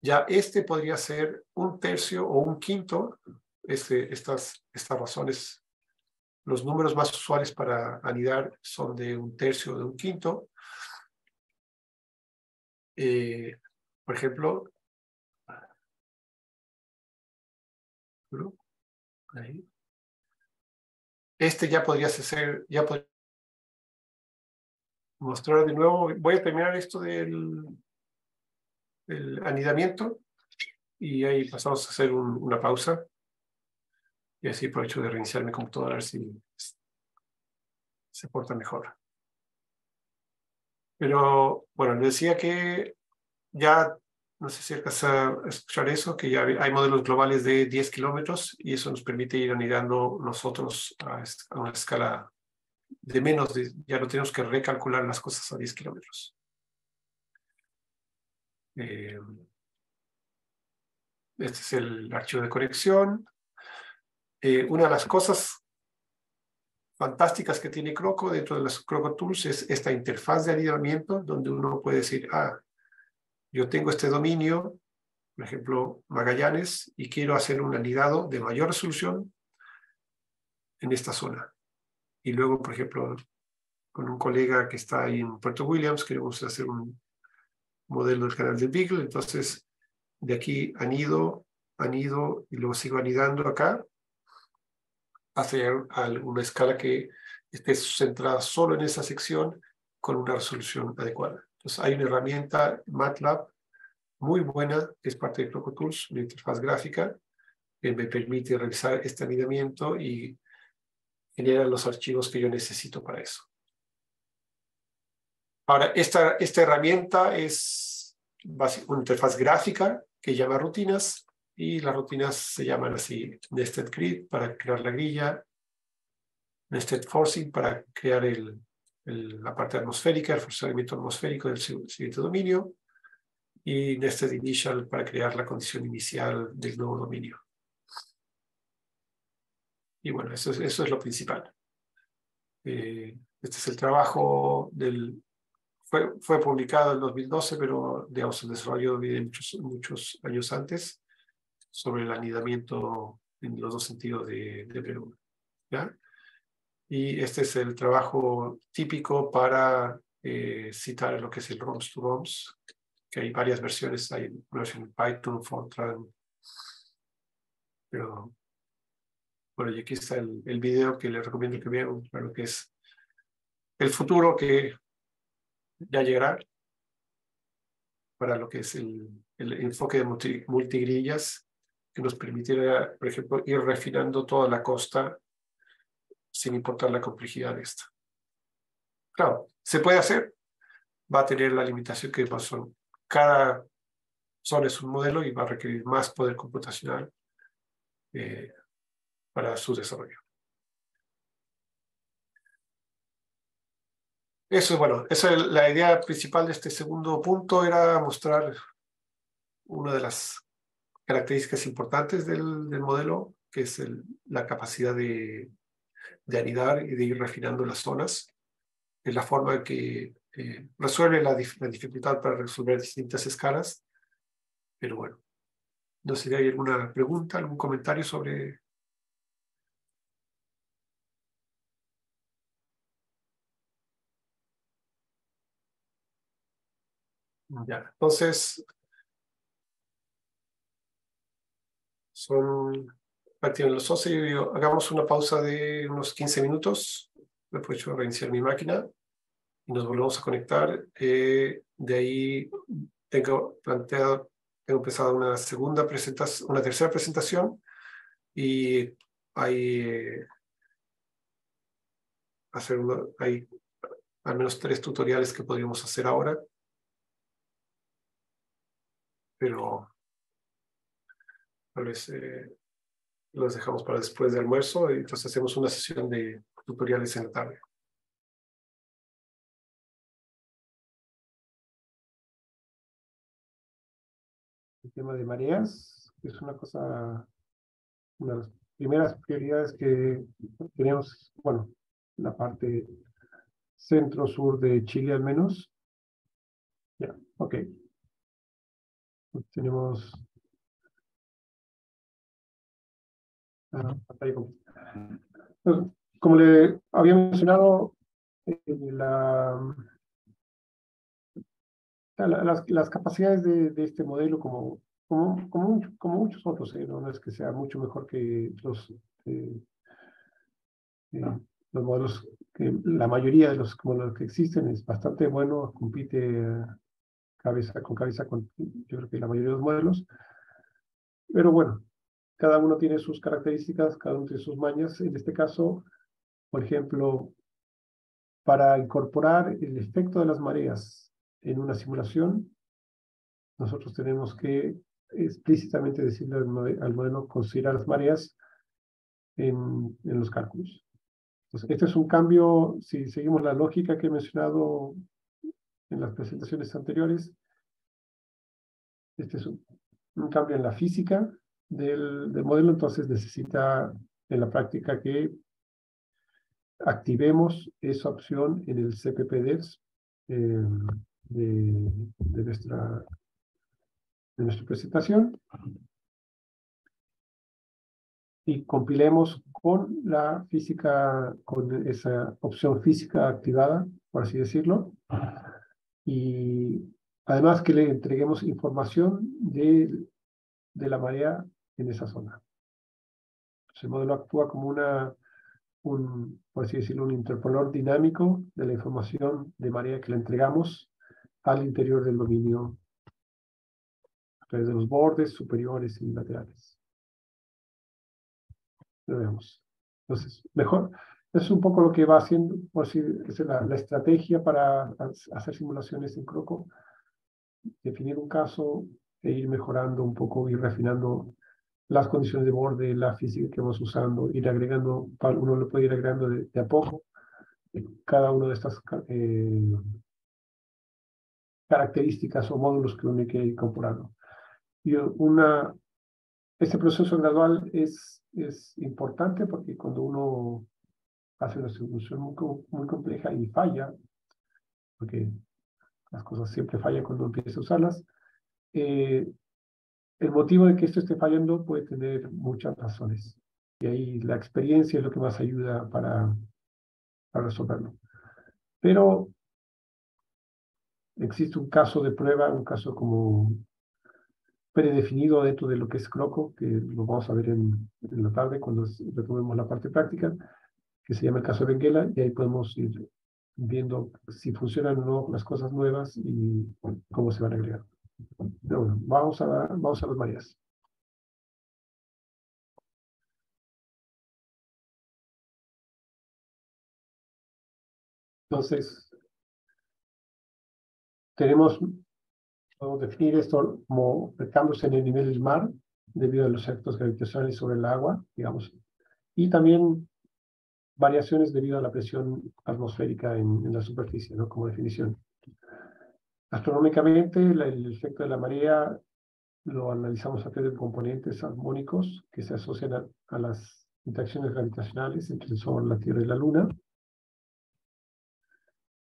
B: ya este podría ser un tercio o un quinto. Este, estas, estas razones, los números más usuales para anidar son de un tercio o de un quinto. Eh, por ejemplo, Este ya podría ser, ya podría mostrar de nuevo. Voy a terminar esto del, anidamiento y ahí pasamos a hacer una pausa. Y así aprovecho de reiniciar mi computadora a ver si se porta mejor. Pero bueno, les decía que ya no sé si alcanza a escuchar eso, que ya hay modelos globales de 10 kilómetros y eso nos permite ir anidando nosotros a, una escala de menos, ya no tenemos que recalcular las cosas a 10 kilómetros. Eh, este es el archivo de conexión. Eh, una de las cosas fantásticas que tiene Croco dentro de las Croco Tools es esta interfaz de anidamiento donde uno puede decir, ah, yo tengo este dominio, por ejemplo, Magallanes, y quiero hacer un anidado de mayor resolución en esta zona. Y luego, por ejemplo, con un colega que está ahí en Puerto Williams, queremos hacer un modelo del canal de Beagle, entonces de aquí anido, anido, y luego sigo anidando acá, hasta llegar a una escala que esté centrada solo en esa sección con una resolución adecuada. Hay una herramienta MATLAB muy buena, que es parte de CrocoTools, una interfaz gráfica, que me permite realizar este anidamiento y generar los archivos que yo necesito para eso. Ahora, esta, esta herramienta es una interfaz gráfica que llama rutinas y las rutinas se llaman así Nested Grid para crear la grilla, Nested Forcing para crear el, la parte atmosférica, el forzamiento atmosférico del siguiente dominio y Nested Initial para crear la condición inicial del nuevo dominio. Y bueno, eso es, eso es lo principal. Eh, este es el trabajo del... Fue, fue publicado en 2012, pero digamos, el desarrollo viene muchos, muchos años antes sobre el anidamiento en los dos sentidos de, de ¿ya? Y este es el trabajo típico para eh, citar lo que es el ROMS to ROMS, que hay varias versiones, hay una versión Python, Fortran, pero bueno, y aquí está el, el video que les recomiendo que vean para lo que es el futuro que ya llegará, para lo que es el, el enfoque de multi, multigrillas, que nos permitiera, por ejemplo, ir refinando toda la costa sin importar la complejidad de esta. Claro, se puede hacer, va a tener la limitación que pasó cada zona es un modelo y va a requerir más poder computacional eh, para su desarrollo. Eso, bueno, esa es la idea principal de este segundo punto, era mostrar una de las características importantes del, modelo, que es la capacidad de, de anidar y de ir refinando las zonas. Es la forma que eh, resuelve la, dificultad para resolver distintas escalas. Pero bueno, no sé si hay alguna pregunta, algún comentario sobre... Ya, entonces, son prácticamente los 11, hagamos una pausa de unos 15 minutos, después de reiniciar mi máquina y nos volvemos a conectar. Eh, de ahí tengo planteado, tengo empezado una segunda presentación, una tercera presentación y hay, eh, hacer hay al menos tres tutoriales que podríamos hacer ahora. Pero tal vez eh, los dejamos para después de almuerzo y entonces hacemos una sesión de tutoriales en la tarde. el tema de mareas, es una cosa, una de las primeras prioridades que tenemos, bueno, la parte centro-sur de Chile al menos. Ya, ok. tenemos como le había mencionado, eh, la, las, capacidades de, este modelo, como, como, muchos otros, ¿eh? no es que sea mucho mejor que los, eh, los modelos, que la mayoría de los, como los que existen es bastante bueno, compite cabeza con cabeza con yo creo que la mayoría de los modelos, pero bueno, cada uno tiene sus características, cada uno tiene sus mañas. En este caso, por ejemplo, para incorporar el efecto de las mareas en una simulación, nosotros tenemos que explícitamente decirle al, modelo, considerar las mareas en, en los cálculos. Entonces, este es un cambio, si seguimos la lógica que he mencionado en las presentaciones anteriores, este es un, cambio en la física del, del, modelo, entonces necesita en la práctica que activemos esa opción en el CPPDES eh, de, de, nuestra, de nuestra presentación. Y compilemos con la física, con esa opción física activada, por así decirlo, y además que le entreguemos información de, de la marea en esa zona. El modelo actúa como una, un, por así decirlo, un interpolador dinámico de la información de marea que le entregamos al interior del dominio a través de los bordes superiores y laterales. Lo vemos. Entonces, mejor, es un poco lo que va haciendo, por así es la, la estrategia para hacer simulaciones en Croco, definir un caso e ir mejorando un poco, ir refinando las condiciones de borde, la física que vamos usando, ir agregando, uno lo puede ir agregando de, a poco, cada una de estas eh, características o módulos que uno que ir incorporando. Y una, este proceso gradual es, es importante porque cuando uno hace una solución muy, muy compleja y falla, porque las cosas siempre fallan cuando empieza a usarlas, eh, el motivo de que esto esté fallando puede tener muchas razones. Y ahí la experiencia es lo que más ayuda para, para resolverlo. Pero existe un caso de prueba, un caso como predefinido dentro de lo que es Croco, que lo vamos a ver en, en la tarde cuando retomemos la parte práctica, que se llama el caso de Benguela, y ahí podemos ir viendo si funcionan o no las cosas nuevas y cómo se van a agregar. Bueno, vamos a, vamos a las Marías. Entonces, tenemos, podemos definir esto como cambios en el nivel del mar debido a los efectos gravitacionales sobre el agua, digamos, y también variaciones debido a la presión atmosférica en, en la superficie, ¿no? Como definición. Astronómicamente, el efecto de la marea lo analizamos a través de componentes armónicos que se asocian a, las interacciones gravitacionales entre el Sol, la Tierra y la Luna.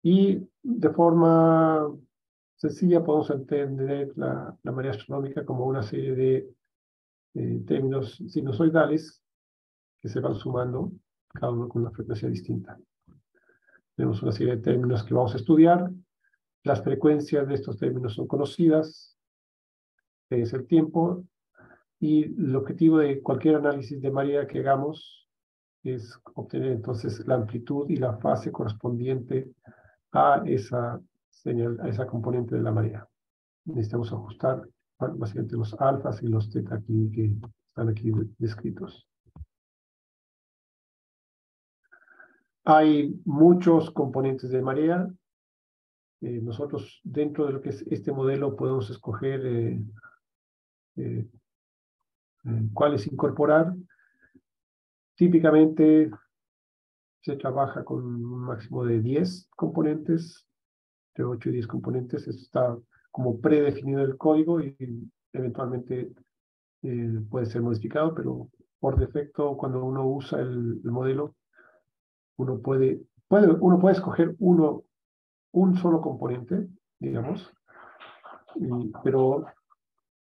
B: Y de forma sencilla podemos entender la, la marea astronómica como una serie de términos sinusoidales que se van sumando, cada uno con una frecuencia distinta. Tenemos una serie de términos que vamos a estudiar, las frecuencias de estos términos son conocidas, es el tiempo, y el objetivo de cualquier análisis de marea que hagamos es obtener entonces la amplitud y la fase correspondiente a esa señal, a esa componente de la marea. Necesitamos ajustar básicamente los alfas y los teta aquí que están aquí descritos. Hay muchos componentes de marea, eh, nosotros dentro de lo que es este modelo podemos escoger eh, eh, cuáles incorporar. Típicamente se trabaja con un máximo de 10 componentes, de 8 y 10 componentes. Esto está como predefinido el código y eventualmente puede ser modificado, pero por defecto cuando uno usa el, el modelo, uno puede, puede, uno puede escoger uno un solo componente, digamos, pero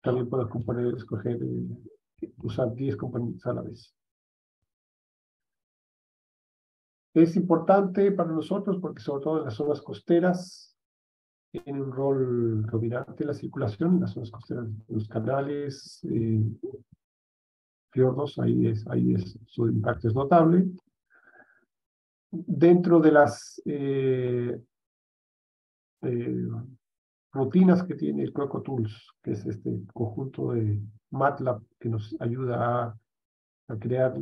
B: también puedo componer, escoger, eh, usar 10 componentes a la vez. Es importante para nosotros porque sobre todo en las zonas costeras tiene un rol dominante la circulación, en las zonas costeras, los canales, eh, fiordos, ahí, es, ahí es, su impacto es notable. Dentro de las eh, eh, rutinas que tiene el Tools, que es este conjunto de MATLAB que nos ayuda a, a crear,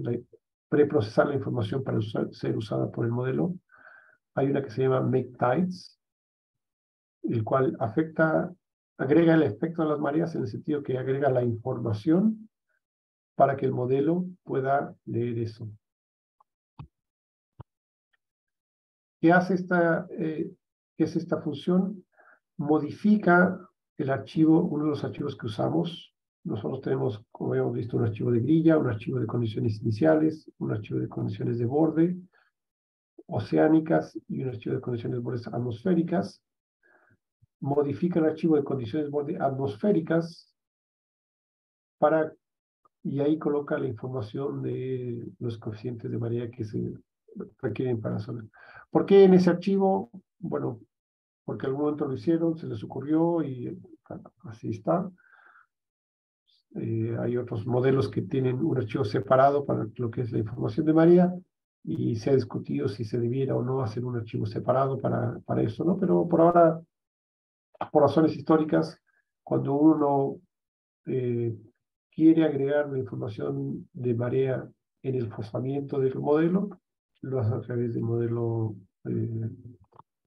B: preprocesar la información para ser usada por el modelo. Hay una que se llama Make Tides, el cual afecta, agrega el efecto de las mareas en el sentido que agrega la información para que el modelo pueda leer eso. ¿Qué hace esta, eh, ¿Qué es esta función? Modifica el archivo, uno de los archivos que usamos. Nosotros tenemos, como hemos visto, un archivo de grilla, un archivo de condiciones iniciales, un archivo de condiciones de borde oceánicas y un archivo de condiciones de bordes atmosféricas. Modifica el archivo de condiciones de borde atmosféricas para, y ahí coloca la información de los coeficientes de marea que se requieren para zona. ¿Por qué en ese archivo? Bueno, porque algún momento lo hicieron, se les ocurrió y así está. Eh, hay otros modelos que tienen un archivo separado para lo que es la información de marea y se ha discutido si se debiera o no hacer un archivo separado para, para eso, ¿no? Pero por ahora, por razones históricas, cuando uno eh, quiere agregar la información de marea en el forzamiento del modelo, lo hace a través del modelo, eh,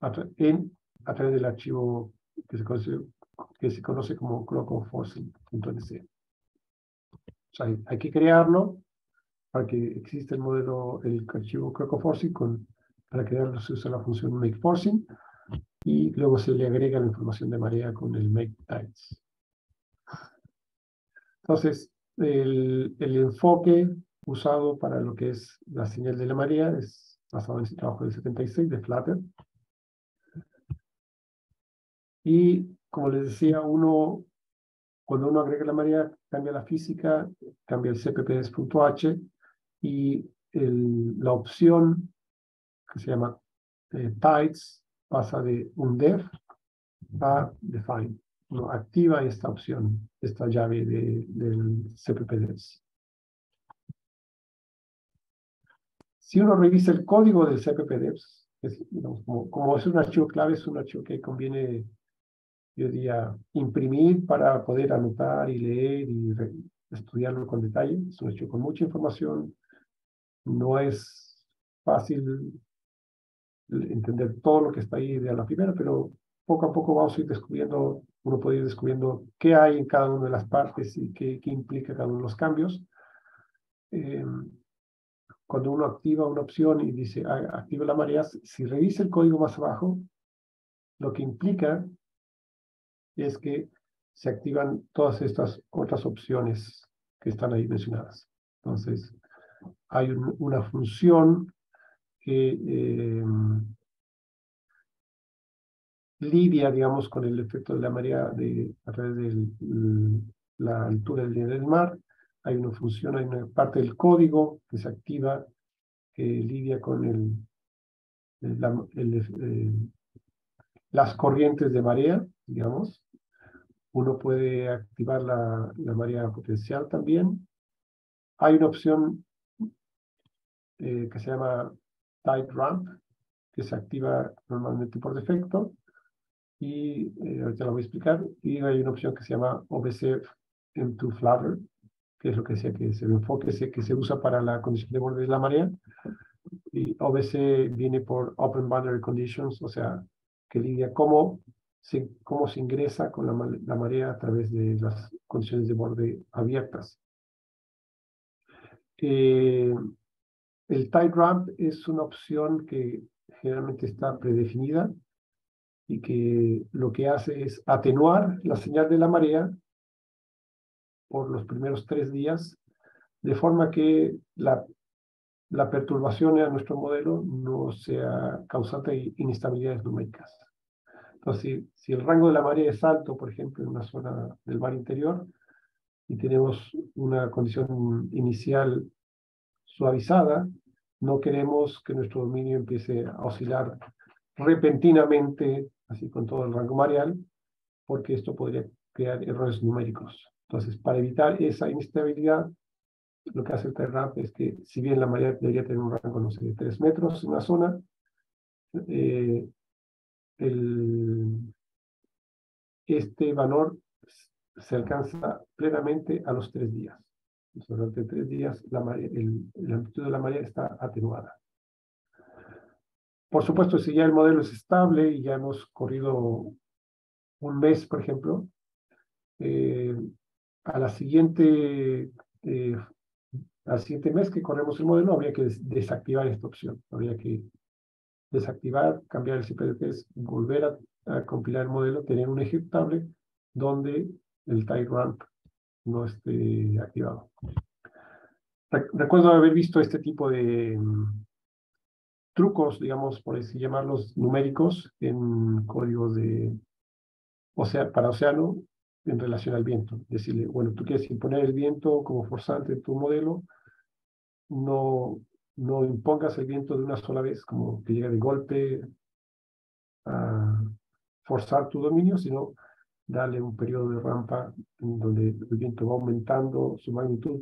B: a, en, a través del archivo que se conoce, que se conoce como clockforcing.nc. O sea, hay, que crearlo para que exista el modelo, el archivo Crocoforcing, con, para crearlo se usa la función makeForcing y luego se le agrega la información de marea con el makeTides. Entonces, el, el, enfoque usado para lo que es la señal de la marea es basado en ese trabajo del 76 de Flutter. Y como les decía, uno, cuando uno agrega la marea, cambia la física, cambia el cpps.h y el, la opción que se llama eh, tides pasa de un def a define. Uno activa esta opción, esta llave de, del CPPDEVS. Si uno revisa el código del CPPDEVS, es, como, como, es un archivo clave, es un archivo que conviene, yo diría, imprimir para poder anotar y leer y estudiarlo con detalle. Es un archivo con mucha información, no es fácil entender todo lo que está ahí de la primera, pero poco a poco vamos a ir descubriendo, uno puede ir descubriendo qué hay en cada una de las partes y qué, qué implica cada uno de los cambios. Eh, cuando uno activa una opción y dice ah, activa la marea, si revisa el código más abajo, lo que implica es que se activan todas estas otras opciones que están ahí mencionadas. Entonces, hay un, una función que eh, lidia, digamos, con el efecto de la marea a través de la altura del nivel del mar. Hay una función, hay una parte del código que se activa, que lidia con el, el, el, eh, las corrientes de marea, digamos. Uno puede activar la, la marea potencial también. Hay una opción eh, que se llama Tide Ramp, que se activa normalmente por defecto. Y eh, ahorita lo voy a explicar. Y hay una opción que se llama OBC M2 Flutter, que es lo que decía que se enfoque, que se usa para la condición de borde de la marea. Y OBC viene por Open Boundary Conditions, o sea, que lidia cómo se, cómo se ingresa con la, la marea a través de las condiciones de borde abiertas. Eh, el tide ramp es una opción que generalmente está predefinida y que lo que hace es atenuar la señal de la marea por los primeros tres días, de forma que la, la perturbación en nuestro modelo no sea causante de inestabilidades numéricas. Entonces, si, si el rango de la marea es alto, por ejemplo, en una zona del mar interior, y tenemos una condición inicial suavizada, no queremos que nuestro dominio empiece a oscilar repentinamente, así con todo el rango mareal, porque esto podría crear errores numéricos. Entonces, para evitar esa inestabilidad, lo que hace el TERRAP es que, si bien la marea debería tener un rango, no sé, de 3 metros en una zona, eh, el, este valor se alcanza plenamente a los tres días durante tres días la, el, la amplitud de la marea está atenuada. Por supuesto, si ya el modelo es estable y ya hemos corrido un mes, por ejemplo, eh, a la siguiente, eh, al siguiente mes que corremos el modelo, habría que desactivar esta opción. Habría que desactivar, cambiar el CPDTs, volver a, compilar el modelo, tener un ejecutable donde el tide ramp no esté activado. Recuerdo haber visto este tipo de, trucos, digamos, por así llamarlos, numéricos en códigos de, o para océano en relación al viento. Decirle, bueno, tú quieres imponer el viento como forzante en tu modelo, no, no impongas el viento de una sola vez, como que llegue de golpe a forzar tu dominio, sino darle un periodo de rampa en donde el viento va aumentando su magnitud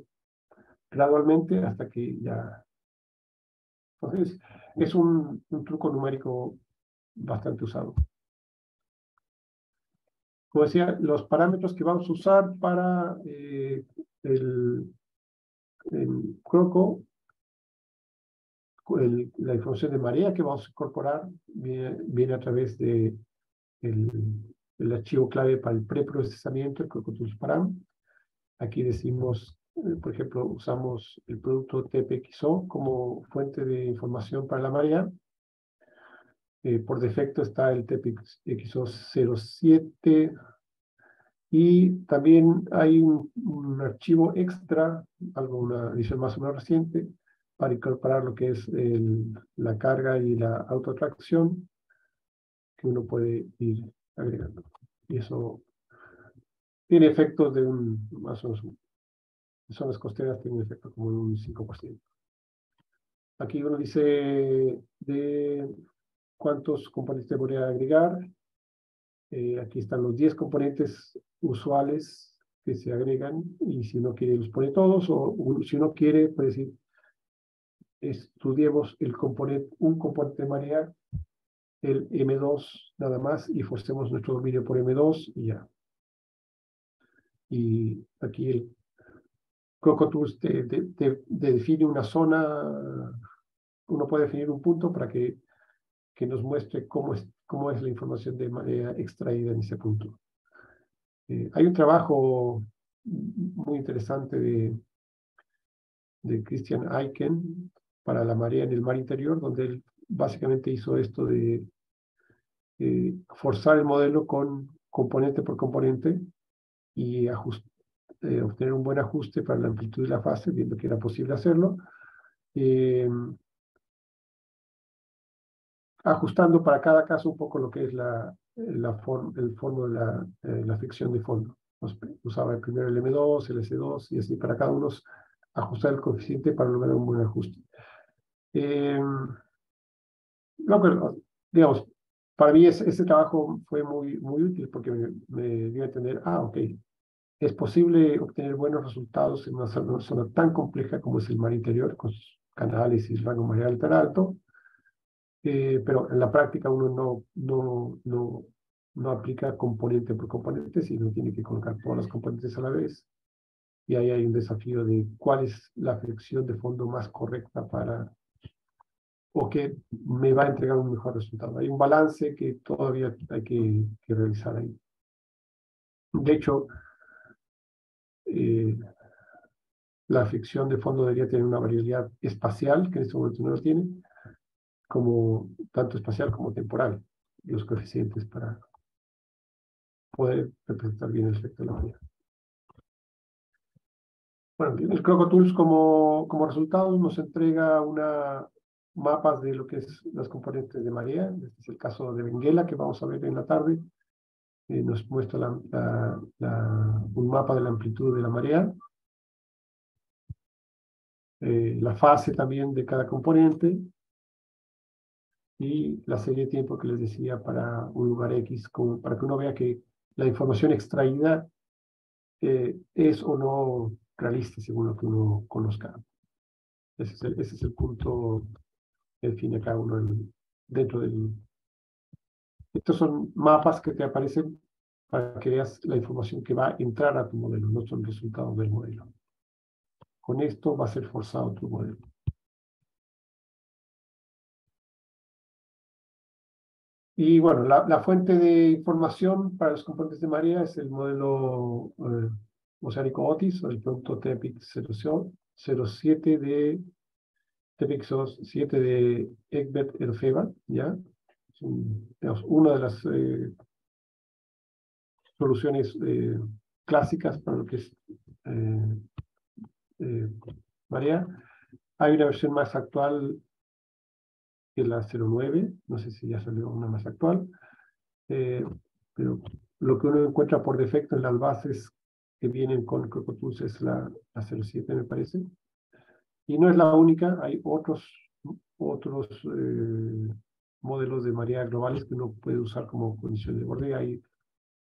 B: gradualmente hasta que ya... Entonces, es un, un truco numérico bastante usado. Como decía, los parámetros que vamos a usar para eh, el, el croco, la información de marea que vamos a incorporar viene, a través de el, el, archivo clave para el preprocesamiento, el crocotools param. Aquí decimos eh, por ejemplo, usamos el producto TPXO como fuente de información para la marea. Eh, por defecto está el TPXO 07 y también hay un, archivo extra, algo, una edición más o menos reciente, para incorporar lo que es la carga y la autoatracción que uno puede ir agregando. Y eso tiene efectos de un más o menos zonas costeras tienen un efecto como un 5%. Aquí uno dice de cuántos componentes voy a agregar. Eh, aquí están los 10 componentes usuales que se agregan y si uno quiere los pone todos o si uno quiere puede decir estudiemos el componente, un componente de marea, el M2 nada más y forcemos nuestro dominio por M2 y ya. Y aquí el CocoTools te, te, define una zona, uno puede definir un punto para que, que nos muestre cómo es, cómo es la información de manera extraída en ese punto. Eh, hay un trabajo muy interesante de, de Christian Eichen para la marea en el mar interior, donde él básicamente hizo esto de forzar el modelo con componente por componente y eh, obtener un buen ajuste para la amplitud de la fase, viendo que era posible hacerlo. Eh, ajustando para cada caso un poco lo que es la, la el fondo de la, eh, la fricción de fondo. usaba primero el M2, el S2 y así para cada uno ajustar el coeficiente para lograr un buen ajuste. digamos, para mí ese, ese, trabajo fue muy, muy útil porque me, me dio a entender, ah, ok, es posible obtener buenos resultados en una zona, tan compleja como es el mar interior, con sus canales y rango mareal tan alto, eh, pero en la práctica uno no, no, no, no aplica componente por componente, sino tiene que colocar todas las componentes a la vez. Y ahí hay un desafío de cuál es la flexión de fondo más correcta para o que me va a entregar un mejor resultado. Hay un balance que todavía hay que, realizar ahí. De hecho, eh, la fricción de fondo debería tener una variabilidad espacial, que en este momento no lo tiene, como tanto espacial como temporal, los coeficientes para poder representar bien el efecto de la marea. Bueno, el CrocoTools como, como resultado nos entrega una mapas de lo que es las componentes de marea. Este es el caso de Benguela que vamos a ver en la tarde. Eh, nos muestra la, la, un mapa de la amplitud de la marea, eh, la fase también de cada componente y la serie de tiempo que les decía para un lugar X, como para que uno vea que la información extraída eh, es o no realista según lo que uno conozca. Ese es el, ese es el punto que define cada uno dentro del, estos son mapas que te aparecen para que veas la información que va a entrar a tu modelo, no son resultados del modelo. Con esto va a ser forzado tu modelo. Y bueno, la, fuente de información para los componentes de marea es el modelo eh, oceánico Otis, o el producto TEPIC 07 de TEPIC 7 de Egbert Erfeba, ¿ya? una de las eh, soluciones eh, clásicas para lo que es eh, María. Hay una versión más actual que es la 09, no sé si ya salió una más actual, eh, pero lo que uno encuentra por defecto en las bases que vienen con Crocotools es la, la 07, me parece. Y no es la única, hay otros, otros eh, modelos de marea globales que uno puede usar como condición de borde. Ahí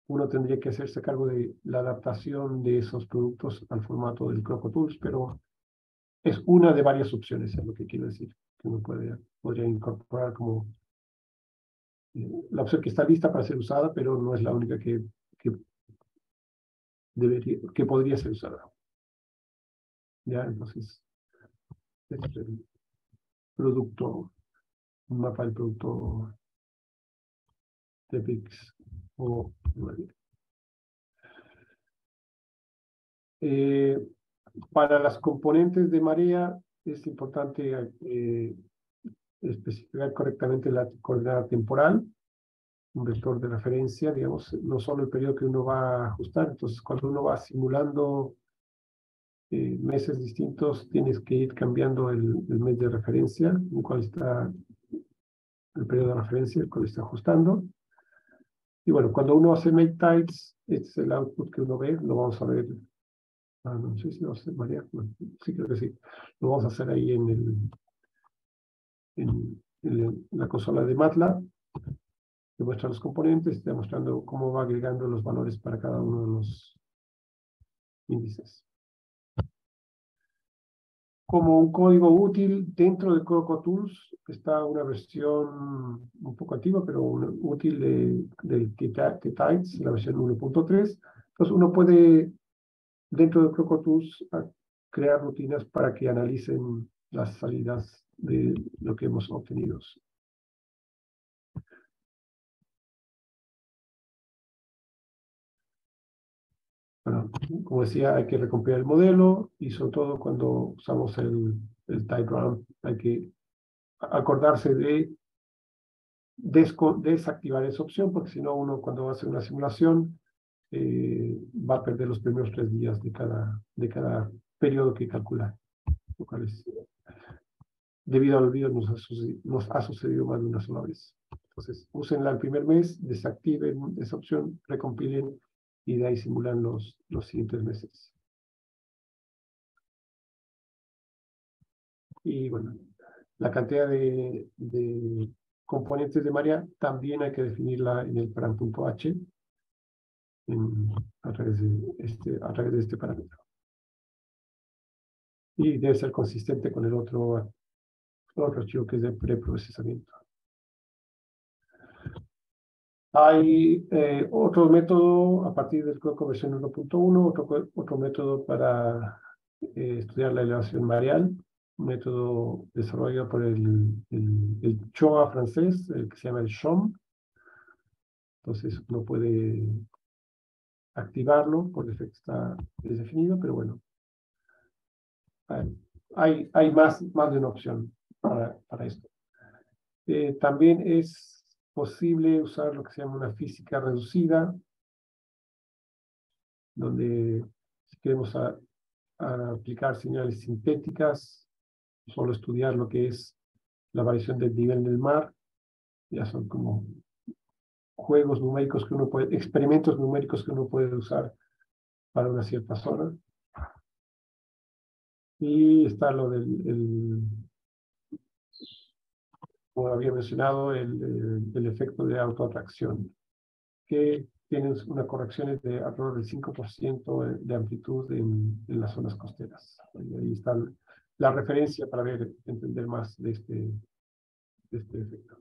B: uno tendría que hacerse cargo de la adaptación de esos productos al formato del Crocotools, pero es una de varias opciones, es lo que quiero decir, que uno puede, podría incorporar como eh, la opción que está lista para ser usada, pero no es la única que, que, debería, que podría ser usada. Ya, entonces, este es el producto, un mapa del producto de PIX o eh, para las componentes de marea es importante eh, especificar correctamente la coordenada temporal, un vector de referencia, digamos, no solo el periodo que uno va a ajustar, entonces cuando uno va simulando eh, meses distintos, tienes que ir cambiando el, mes de referencia, en cual está el periodo de referencia, el cual está ajustando. Y bueno, cuando uno hace make types, este es el output que uno ve, lo vamos a ver Ah, no sé si lo hace María. sí, creo que sí. Lo vamos a hacer ahí en, el, en, la consola de MATLAB. Que muestra los componentes, está mostrando cómo va agregando los valores para cada uno de los índices. Como un código útil dentro de CocoTools está una versión un poco antigua, pero útil de, de T-Tides, la versión 1.3. Entonces uno puede dentro de Crocotools a crear rutinas para que analicen las salidas de lo que hemos obtenido. Bueno, como decía, hay que recompilar el modelo y sobre todo cuando usamos el, el type hay que acordarse de desactivar esa opción porque si no uno cuando hacer una simulación eh, va a perder los primeros tres días de cada, de cada periodo que calcular. Lo cual es, debido al olvido nos ha, sucedido, nos ha sucedido más de una sola vez. Entonces, úsenla el primer mes, desactiven esa opción, recompilen y de ahí simulan los, los siguientes meses. Y bueno, la cantidad de, de componentes de marea también hay que definirla en el param.h a, través de este, a través de este parámetro. Y debe ser consistente con el otro, otro archivo que es de preprocesamiento. Hay eh, otro método a partir del código versión 1.1, otro, otro método para eh, estudiar la elevación mareal, un método desarrollado por el, el, el CHOA francés, el que se llama el CHOM. Entonces uno puede activarlo, por defecto está definido, pero bueno, hay, hay más, más de una opción para, para esto. Eh, también es posible usar lo que se llama una física reducida, donde si queremos aplicar señales sintéticas, solo estudiar lo que es la variación del nivel del mar, ya son como juegos numéricos que uno puede, experimentos numéricos que uno puede usar para una cierta zona. Y está lo del, el, como había mencionado, el, el, efecto de autoatracción, que tiene una corrección de alrededor del 5% de amplitud en, en, las zonas costeras. Y ahí está la referencia para ver, entender más de este, de este efecto.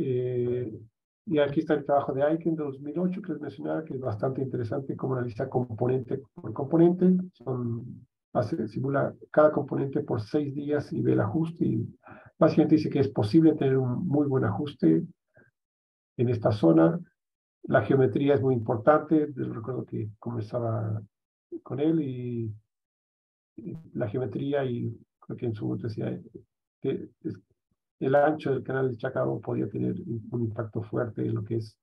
B: Eh, y aquí está el trabajo de Aiken de 2008 que les mencionaba, que es bastante interesante como analiza componente por componente. Son, hace, simula cada componente por seis días y ve el ajuste. Y básicamente dice que es posible tener un muy buen ajuste en esta zona. La geometría es muy importante. Recuerdo que comenzaba con él y, la geometría y creo que en su decía que el ancho del canal de Chacao podía tener un impacto fuerte en lo que es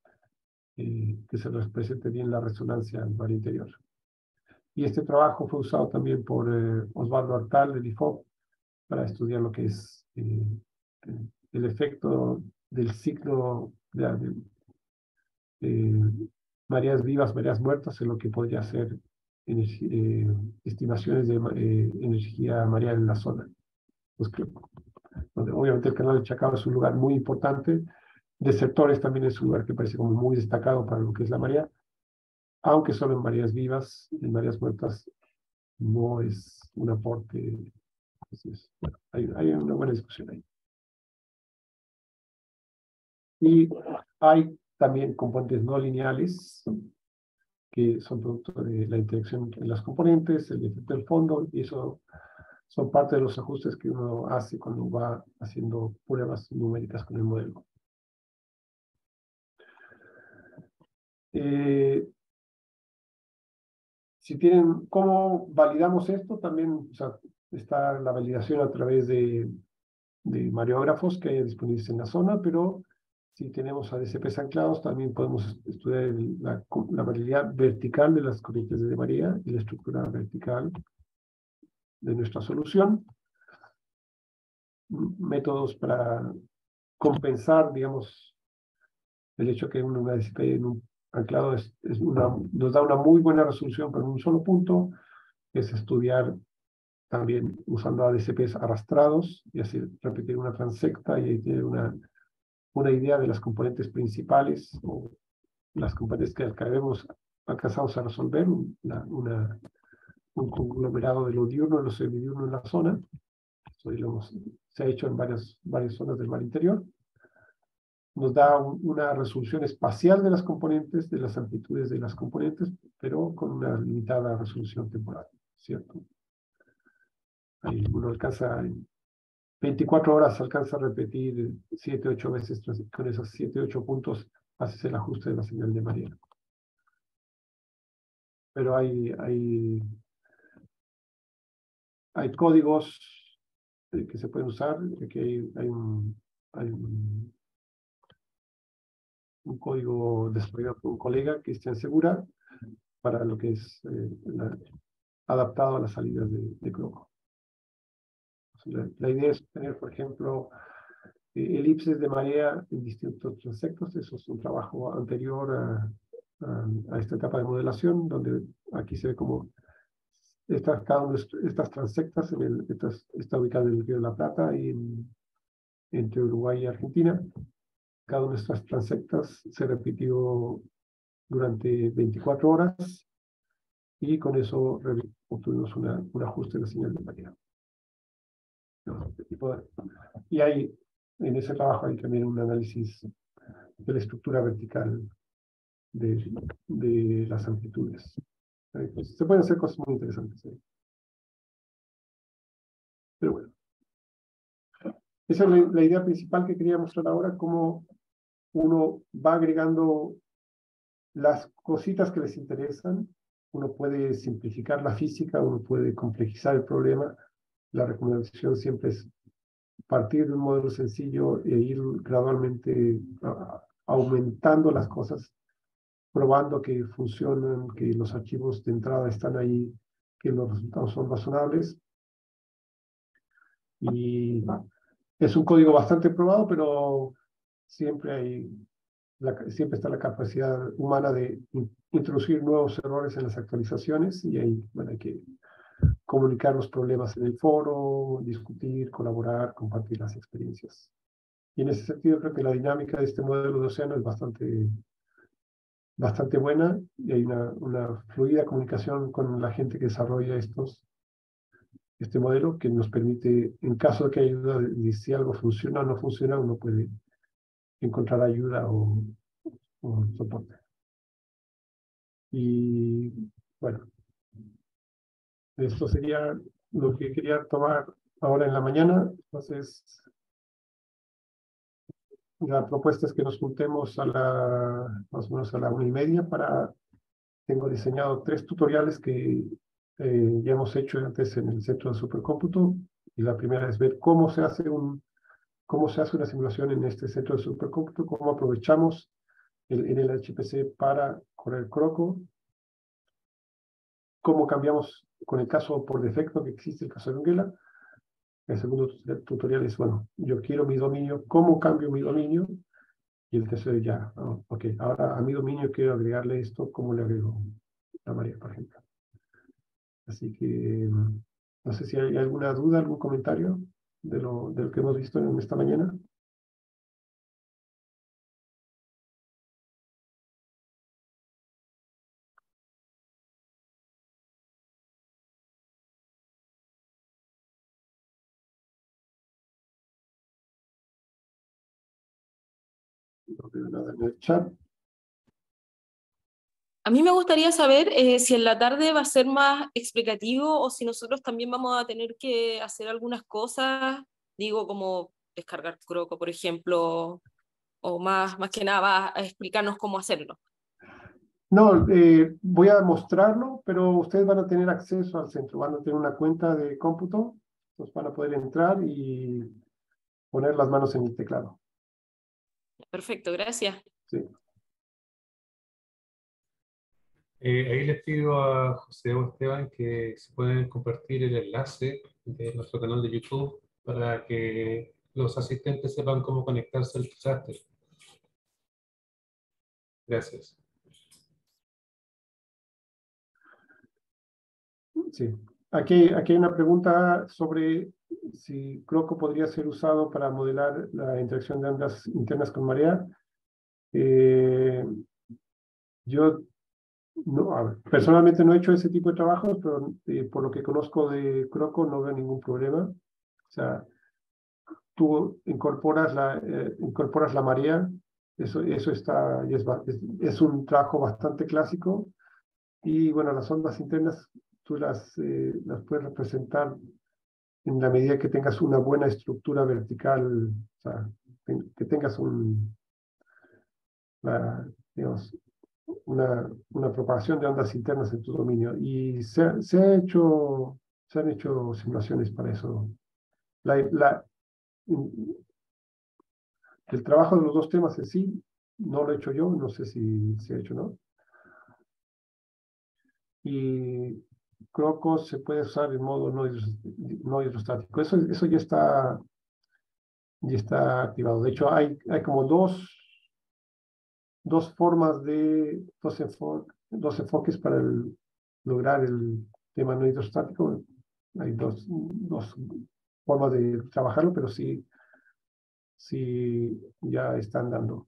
B: eh, que se represente bien la resonancia en mar interior. Y este trabajo fue usado también por eh, Osvaldo Artal del IFOP para estudiar lo que es eh, el efecto del ciclo de, mareas vivas, mareas muertas, en lo que podría ser eh, estimaciones de eh, energía mareal en la zona. Pues obviamente el canal de Chacao es un lugar muy importante, de sectores también es un lugar que parece como muy destacado para lo que es la marea, aunque solo en mareas vivas, en mareas muertas no es un aporte. hay, hay una buena discusión ahí. Y hay también componentes no lineales que son producto de la interacción entre las componentes, el efecto del fondo, y eso son parte de los ajustes que uno hace cuando va haciendo pruebas numéricas con el modelo. Eh, si tienen, ¿cómo validamos esto? También está la validación a través de, de mariógrafos que hay disponibles en la zona, pero si tenemos ADCPs anclados, también podemos estudiar la, la variabilidad vertical de las corrientes de María y la estructura vertical de nuestra solución. Métodos para compensar, digamos, el hecho que un ADCP en un anclado es, una, nos da una muy buena resolución para un solo punto, es estudiar también usando ADCPs arrastrados y así repetir una transecta y ahí tiene una una idea de las componentes principales o las componentes que acabemos alcanzamos a resolver, una, una, un conglomerado de lo diurno y lo semidiurno en la zona. Eso se ha hecho en varias, varias zonas del mar interior. Nos da una resolución espacial de las componentes, de las amplitudes de las componentes, pero con una limitada resolución temporal, ¿cierto? Ahí uno alcanza 24 horas alcanza a repetir 7, 8 veces, con esos 7, 8 puntos haces el ajuste de la señal de María. Pero hay, hay, hay códigos eh, que se pueden usar, que hay, hay, un, hay un, un, código desarrollado por un colega, Cristian Segura, para lo que es eh, adaptado a las salidas de, de Croco. La, idea es tener, por ejemplo, eh, elipses de marea en distintos transectos. Eso es un trabajo anterior a, a, esta etapa de modelación, donde aquí se ve como estas, cada una de estas transectas, en el, está ubicada en el Río de la Plata y entre Uruguay y Argentina. Cada una de estas transectas se repitió durante 24 horas y con eso obtuvimos una, un ajuste de la señal de marea. Y hay, en ese trabajo hay también un análisis de la estructura vertical de, de las amplitudes. Pues, se pueden hacer cosas muy interesantes Pero bueno. Esa es la, idea principal que quería mostrar ahora, cómo uno va agregando las cositas que les interesan, uno puede simplificar la física, uno puede complejizar el problema, la recomendación siempre es partir de un modelo sencillo e ir gradualmente aumentando las cosas, probando que funcionan, que los archivos de entrada están ahí, que los resultados son razonables. Y es un código bastante probado, pero siempre hay siempre está la capacidad humana de introducir nuevos errores en las actualizaciones y ahí hay que comunicar los problemas en el foro, discutir, colaborar, compartir las experiencias. Y en ese sentido creo que la dinámica de este modelo de océano es bastante, bastante buena y hay una, una fluida comunicación con la gente que desarrolla estos, este modelo que nos permite, en caso de que haya ayuda, de si algo funciona o no funciona, uno puede encontrar ayuda o, o soporte. Y bueno, esto sería lo que quería tomar ahora en la mañana. Entonces, la propuesta es que nos juntemos a la, más o menos a la una y media para, tengo diseñado tres tutoriales que eh, ya hemos hecho antes en el centro de supercómputo. Y la primera es ver cómo se hace un, cómo se hace una simulación en este centro de supercómputo, cómo aprovechamos el, en el HPC para correr Croco, cómo cambiamos con el caso por defecto que existe, el caso de Ungela, El segundo tutorial es, bueno, yo quiero mi dominio, ¿cómo cambio mi dominio? Y el tercero ya, ok, ahora a mi dominio quiero agregarle esto, ¿cómo le agrego? La María, por ejemplo. Así que, no sé si hay alguna duda, algún comentario de lo, de lo que hemos visto en esta mañana.
F: A mí me gustaría saber eh, si en la tarde va a ser más explicativo o si nosotros también vamos a tener que hacer algunas cosas, digo, como descargar Croco, por ejemplo, o más, más que nada va a explicarnos cómo hacerlo.
B: No, eh, voy a mostrarlo, pero ustedes van a tener acceso al centro, van a tener una cuenta de cómputo, entonces van a poder entrar y poner las manos en el teclado.
F: Perfecto, gracias.
B: Sí.
G: Eh, ahí les pido a José o Esteban que se pueden compartir el enlace de nuestro canal de YouTube para que los asistentes sepan cómo conectarse al chat. Gracias.
B: Sí. Aquí, aquí hay una pregunta sobre si Croco podría ser usado para modelar la interacción de ondas internas con marea. Eh, yo no, personalmente no he hecho ese tipo de trabajos, pero eh, por lo que conozco de Croco no veo ningún problema. O sea, tú incorporas la, eh, incorporas la marea, eso, eso está, es, es, un trabajo bastante clásico. Y bueno, las ondas internas tú las, las puedes representar en la medida que tengas una buena estructura vertical, o sea, que tengas un, digamos, una, una, propagación de ondas internas en tu dominio. Y se, se, ha hecho, se han hecho simulaciones para eso. La, la, el trabajo de los dos temas en sí no lo he hecho yo, no sé si se ha hecho no. Y Croco se puede usar en modo no, hidrostático. Eso, eso ya, está, ya está activado. De hecho, hay, hay como dos, dos formas de, dos, dos enfoques para lograr el tema no hidrostático. Hay dos, dos formas de trabajarlo, pero sí, sí ya están dando.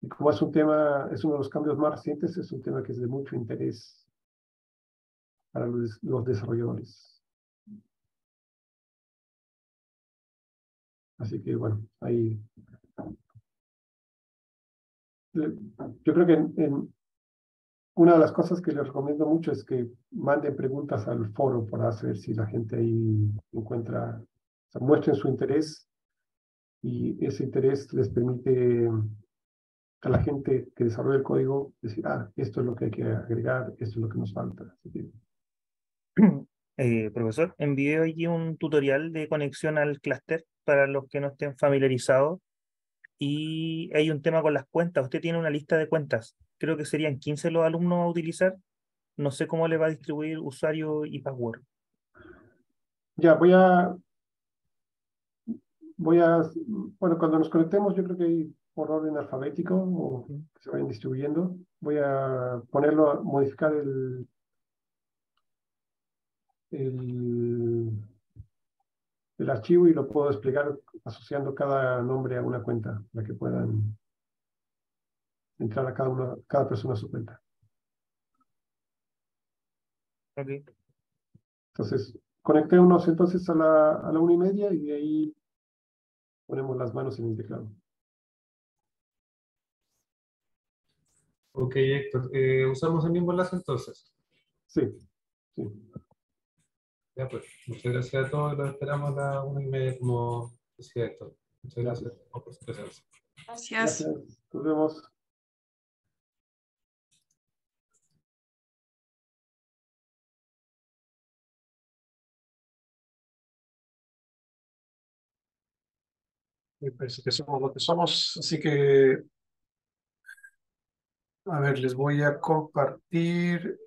B: Y como es un tema, es uno de los cambios más recientes, es un tema que es de mucho interés para los, los desarrolladores. Así que bueno, ahí. Yo creo que una de las cosas que les recomiendo mucho es que manden preguntas al foro para saber si la gente ahí encuentra, o sea, muestren su interés y ese interés les permite a la gente que desarrolla el código decir, ah, esto es lo que hay que agregar, esto es lo que nos falta.
H: Eh, profesor, envié allí un tutorial de conexión al clúster para los que no estén familiarizados. Y hay un tema con las cuentas. Usted tiene una lista de cuentas. Creo que serían 15 los alumnos a utilizar. No sé cómo le va a distribuir usuario y password.
B: Ya, voy a... Voy a... Bueno, cuando nos conectemos, yo creo que por orden alfabético o que se vayan distribuyendo. Voy a ponerlo, modificar el, el, el archivo y lo puedo explicar asociando cada nombre a una cuenta para que puedan entrar a cada, una, cada persona a su cuenta.
H: Okay.
B: Entonces, conectémonos entonces a la, a la una y media y de ahí ponemos las manos en el teclado.
G: Ok, Héctor. Eh, ¿Usamos el mismo enlace entonces?
B: Sí, sí.
G: Ya pues, muchas gracias a todos. Los esperamos a la una y media como decía Héctor. Muchas gracias, por su presencia.
C: Gracias.
B: Gracias. Nos vemos.
I: Me parece que somos lo que somos, así que a ver, les voy a compartir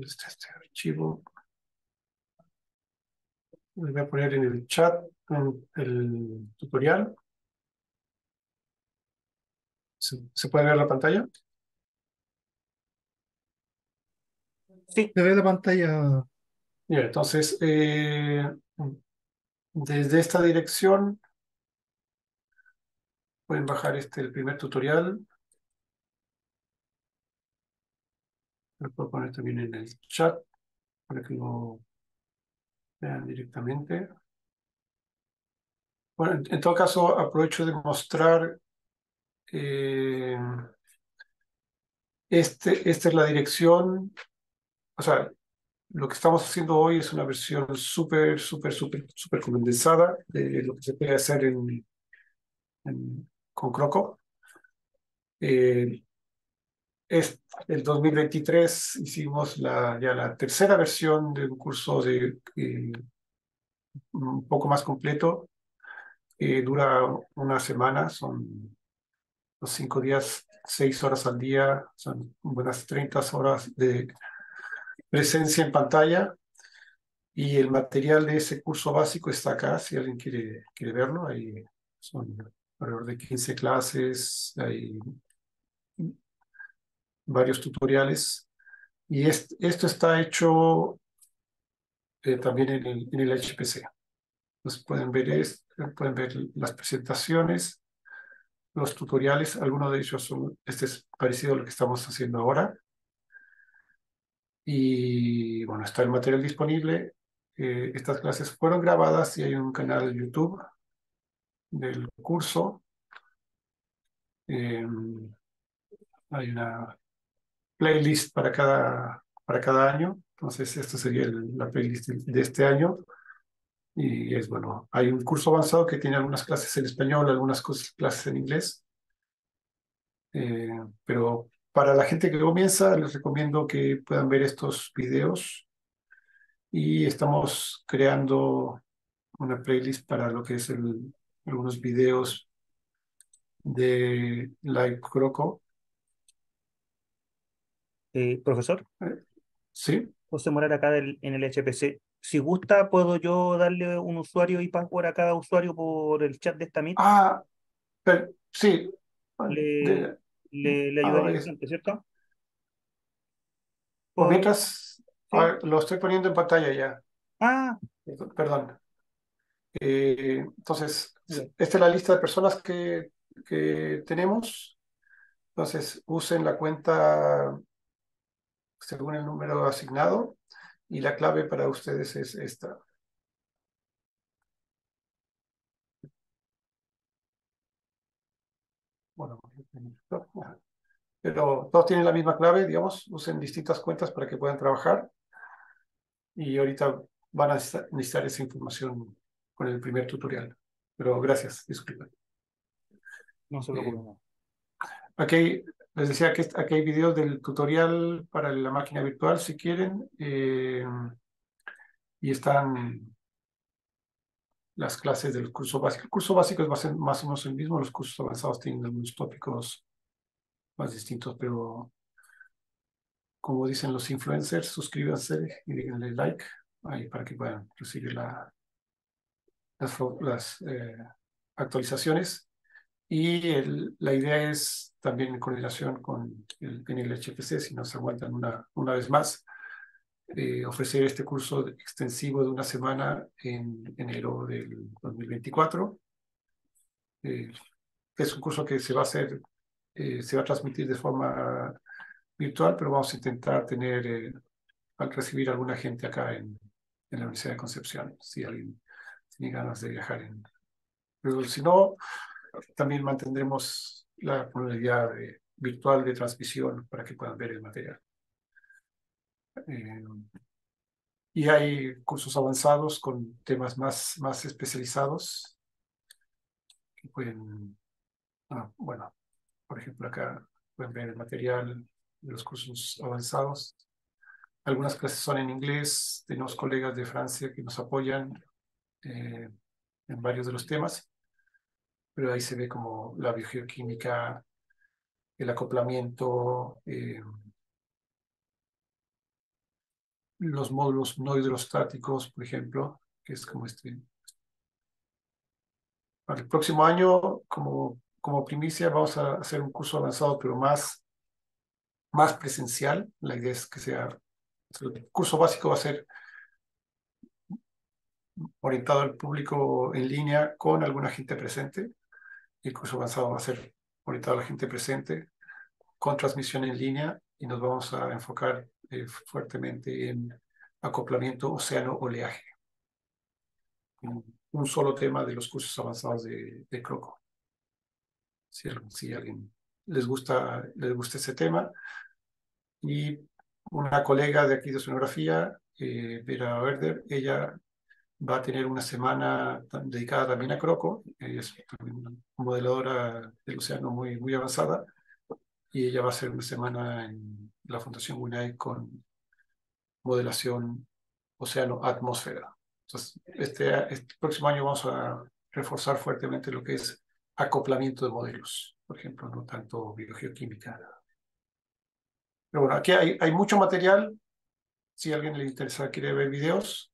I: este, este archivo.
B: les voy a poner en el chat en el tutorial. ¿Se, ¿Se puede ver la pantalla?
D: Se ve la pantalla.
B: Bien, entonces, eh, desde esta dirección pueden bajar este el primer tutorial. Puedo poner también en el chat para que lo vean directamente. Bueno, en, en todo caso, aprovecho de mostrar eh, este, esta es la dirección, o sea, lo que estamos haciendo hoy es una versión súper, súper, súper, súper condensada de lo que se puede hacer en, en- con Croco. Eh, es, el 2023 hicimos la, ya la tercera versión de un curso de, eh, un poco más completo. que dura una semana, son los cinco días, seis horas al día, son unas 30 horas de presencia en pantalla. Y el material de ese curso básico está acá, si alguien quiere, quiere verlo. Ahí son alrededor de 15 clases, hay varios tutoriales. Y es- esto está hecho eh, también en el, en el HPC. Entonces pueden ver, es- pueden ver las presentaciones, los tutoriales, algunos de ellos son, este es parecido a lo que estamos haciendo ahora. Y bueno, está el material disponible. Eh, estas clases fueron grabadas y hay un canal de YouTube del curso. Eh, hay una playlist para cada, para cada año. Entonces, esta sería el- la playlist de, este año. Y es bueno, hay un curso avanzado que tiene algunas clases en español, algunas clases en inglés. Eh, pero para la gente que comienza, les recomiendo que puedan ver estos videos. Y estamos creando una playlist para lo que es el, algunos videos de Live Croco.
H: Eh, profesor,
B: ¿Sí?
H: José Morar acá del- en el HPC. Si gusta, puedo yo darle un usuario y password a cada usuario por el chat de esta Meet.
B: Ah, pero, sí.
H: Le,
B: De-
H: le, le ayudaría bastante, ¿cierto?
B: o
H: Por-
B: mientras, lo estoy poniendo en pantalla ya.
H: Ah,
B: Perdón. Eh, entonces, esta es la lista de personas que, que tenemos. Entonces, usen la cuenta según el número asignado y la clave para ustedes es esta. Bueno, pero todos tienen la misma clave, digamos, usen distintas cuentas para que puedan trabajar. Y ahorita van a necesitar- esa información con el primer tutorial. Pero gracias, disculpen.
H: no se preocupe. no.
B: Aquí les decía que aquí hay videos del tutorial para la máquina virtual si quieren. eh, y están las clases del curso básico. El curso básico es más, más o menos el mismo, los cursos avanzados tienen algunos tópicos más distintos, pero como dicen los influencers, suscríbanse y denle like ahí para que puedan recibir la, las, las, eh, actualizaciones. Y el- la idea es también en coordinación con el, HPC, si nos aguantan una, una vez más, eh, ofrecer este curso extensivo de una semana en enero del 2024. Eh, es un curso que se va a hacer, eh, se va a transmitir de forma virtual, pero vamos a intentar tener, eh, al recibir alguna gente acá en, en la Universidad de Concepción, si alguien tiene ganas de viajar. En, pero si no, también mantendremos la modalidad de- virtual de transmisión para que puedan ver el material. Eh, y hay cursos avanzados con temas más, más especializados ah, bueno, por ejemplo, acá pueden ver el material de los cursos avanzados. Algunas clases son en inglés, tenemos colegas de Francia que nos apoyan eh, en varios de los temas, pero ahí se ve como la biogeoquímica, el acoplamiento, eh, los módulos no hidrostáticos, por ejemplo, que es como este. El próximo año, como, como primicia, vamos a hacer un curso avanzado, pero más, más presencial. La idea es que sea, el curso básico va a ser orientado al público en línea con alguna gente presente. El curso avanzado va a ser orientado a la gente presente con transmisión en línea y nos vamos a enfocar eh, fuertemente en acoplamiento océano-oleaje. Un solo tema de los cursos avanzados de, de Croco. Si, si alguien les gusta, les gusta ese tema. Y una colega de aquí de sonografía, eh, Vera Werder, ella va a tener una semana dedicada también a Croco. Es una modeladora del océano muy, muy avanzada y ella va a hacer una semana en la Fundación WINAI con modelación océano-atmósfera. Entonces, este, este, próximo año vamos a reforzar fuertemente lo que es acoplamiento de modelos, por ejemplo, no tanto biogeoquímica. Pero bueno, aquí hay, hay mucho material. Si a alguien le interesa, quiere ver videos.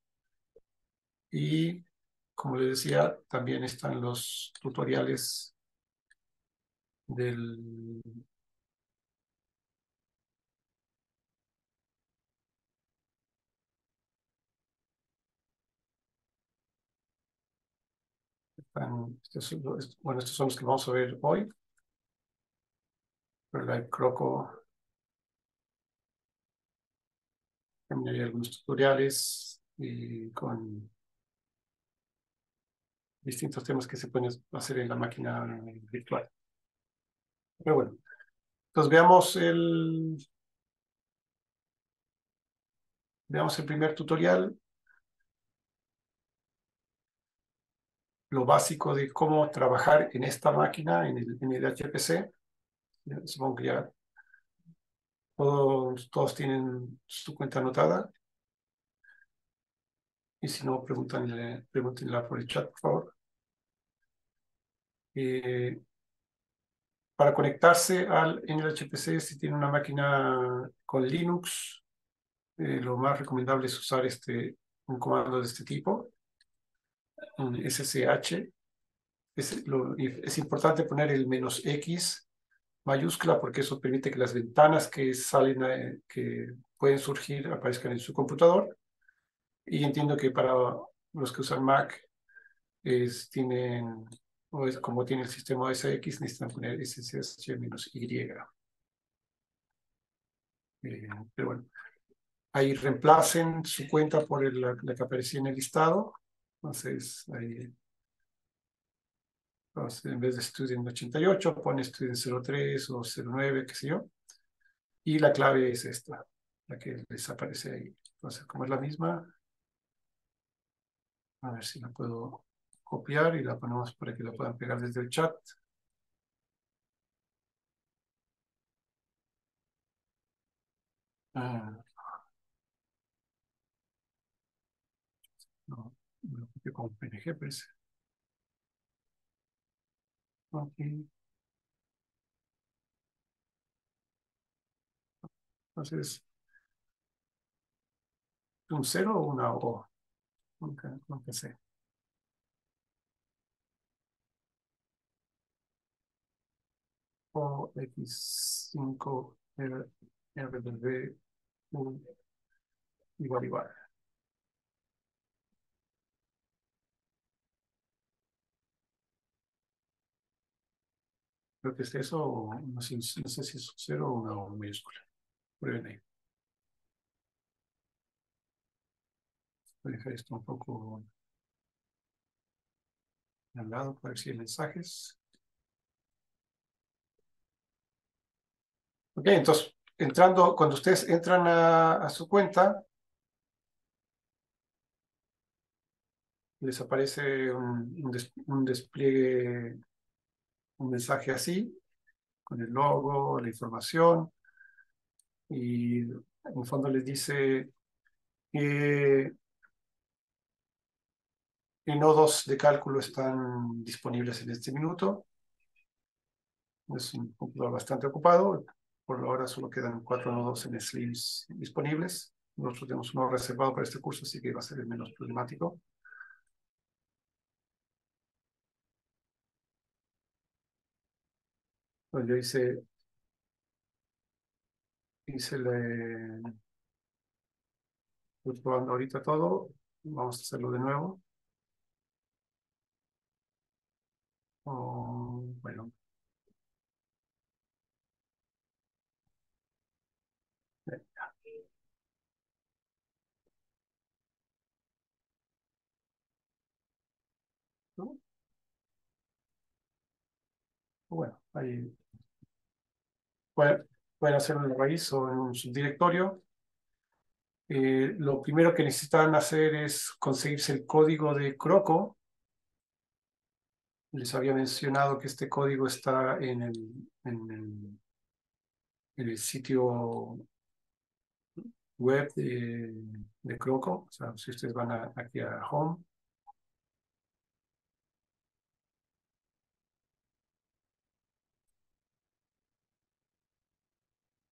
B: Y como les decía, también están los tutoriales del bueno, estos son los que vamos a ver hoy. ¿Verdad? Croco. También hay algunos tutoriales y con distintos temas que se pueden hacer en la máquina virtual. Pero bueno, entonces veamos el, veamos el primer tutorial lo básico de cómo trabajar en esta máquina, en el, en el HPC. Supongo que ya todos, todos tienen su cuenta anotada. Y si no, pregúntenla por el chat, por favor. Eh, para conectarse al NLHPC, si tiene una máquina con Linux, eh, lo más recomendable es usar este, un comando de este tipo un SSH. Es, es importante poner el menos X mayúscula porque eso permite que las ventanas que salen, eh, que pueden surgir, aparezcan en su computador. Y entiendo que para los que usan Mac, es, tienen, o es, como tiene el sistema SX, necesitan poner SSH menos Y. Eh, pero bueno, ahí reemplacen su cuenta por la, la que aparecía en el listado entonces, ahí, en vez de student 88, pone student 03 o 09, qué sé yo. Y la clave es esta, la que les aparece ahí. Entonces, como es la misma, a ver si la puedo copiar y la ponemos para que la puedan pegar desde el chat. Ah. No con PNG, pues. Ok. Entonces, ¿un cero o una O? Nunca, nunca sé. O X5 R, igual igual. Creo que es eso, no sé, si es cero o una mayúscula. Voy a dejar esto un poco al lado para ver si hay mensajes. Ok, entonces, entrando, cuando ustedes entran a, su cuenta, les aparece un despliegue un mensaje así, con el logo, la información, y en el fondo les dice que Nodos de cálculo están disponibles en este minuto? Es un computador bastante ocupado. Por ahora solo quedan cuatro nodos en Slims disponibles. Nosotros tenemos uno reservado para este curso, así que va a ser el menos problemático. Bueno, yo hice, hice le, eh, estoy probando ahorita todo. Vamos a hacerlo de nuevo. Oh, bueno. ¿No? Bueno, ahí pueden, pueden hacer una raíz o en un subdirectorio. Eh, lo primero que necesitan hacer es conseguirse el código de Croco. Les había mencionado que este código está en el, en el, sitio web de, de Croco. O sea, si ustedes van a- aquí a Home,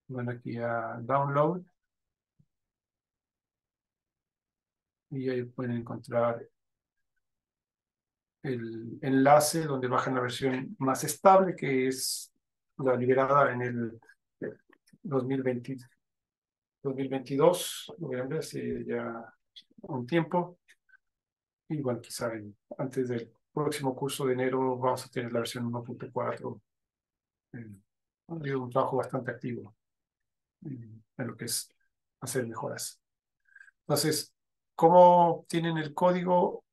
B: van aquí a Download y ahí pueden encontrar el enlace donde bajan la versión más estable, que es la liberada en el 2020, 2022, noviembre, hace ya un tiempo. Y bueno, quizá antes del próximo curso de enero vamos a tener la versión 1.4. Eh, Ha habido un trabajo bastante activo en lo que es hacer mejoras. Entonces, ¿cómo tienen el código?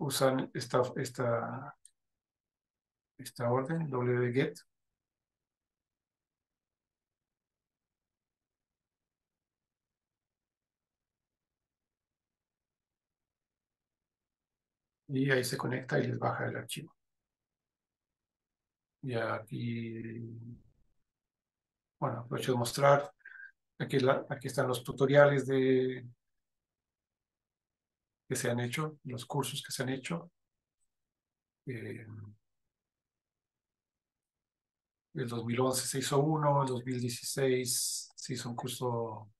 B: Usan esta, esta, esta orden, wget. Y ahí se conecta y les baja el archivo. Y aquí, bueno, aprovecho de mostrar, aquí, la, aquí están los tutoriales de, que se han hecho, los cursos que se han hecho. Eh, el 2011 se hizo uno, el 2016 se hizo un curso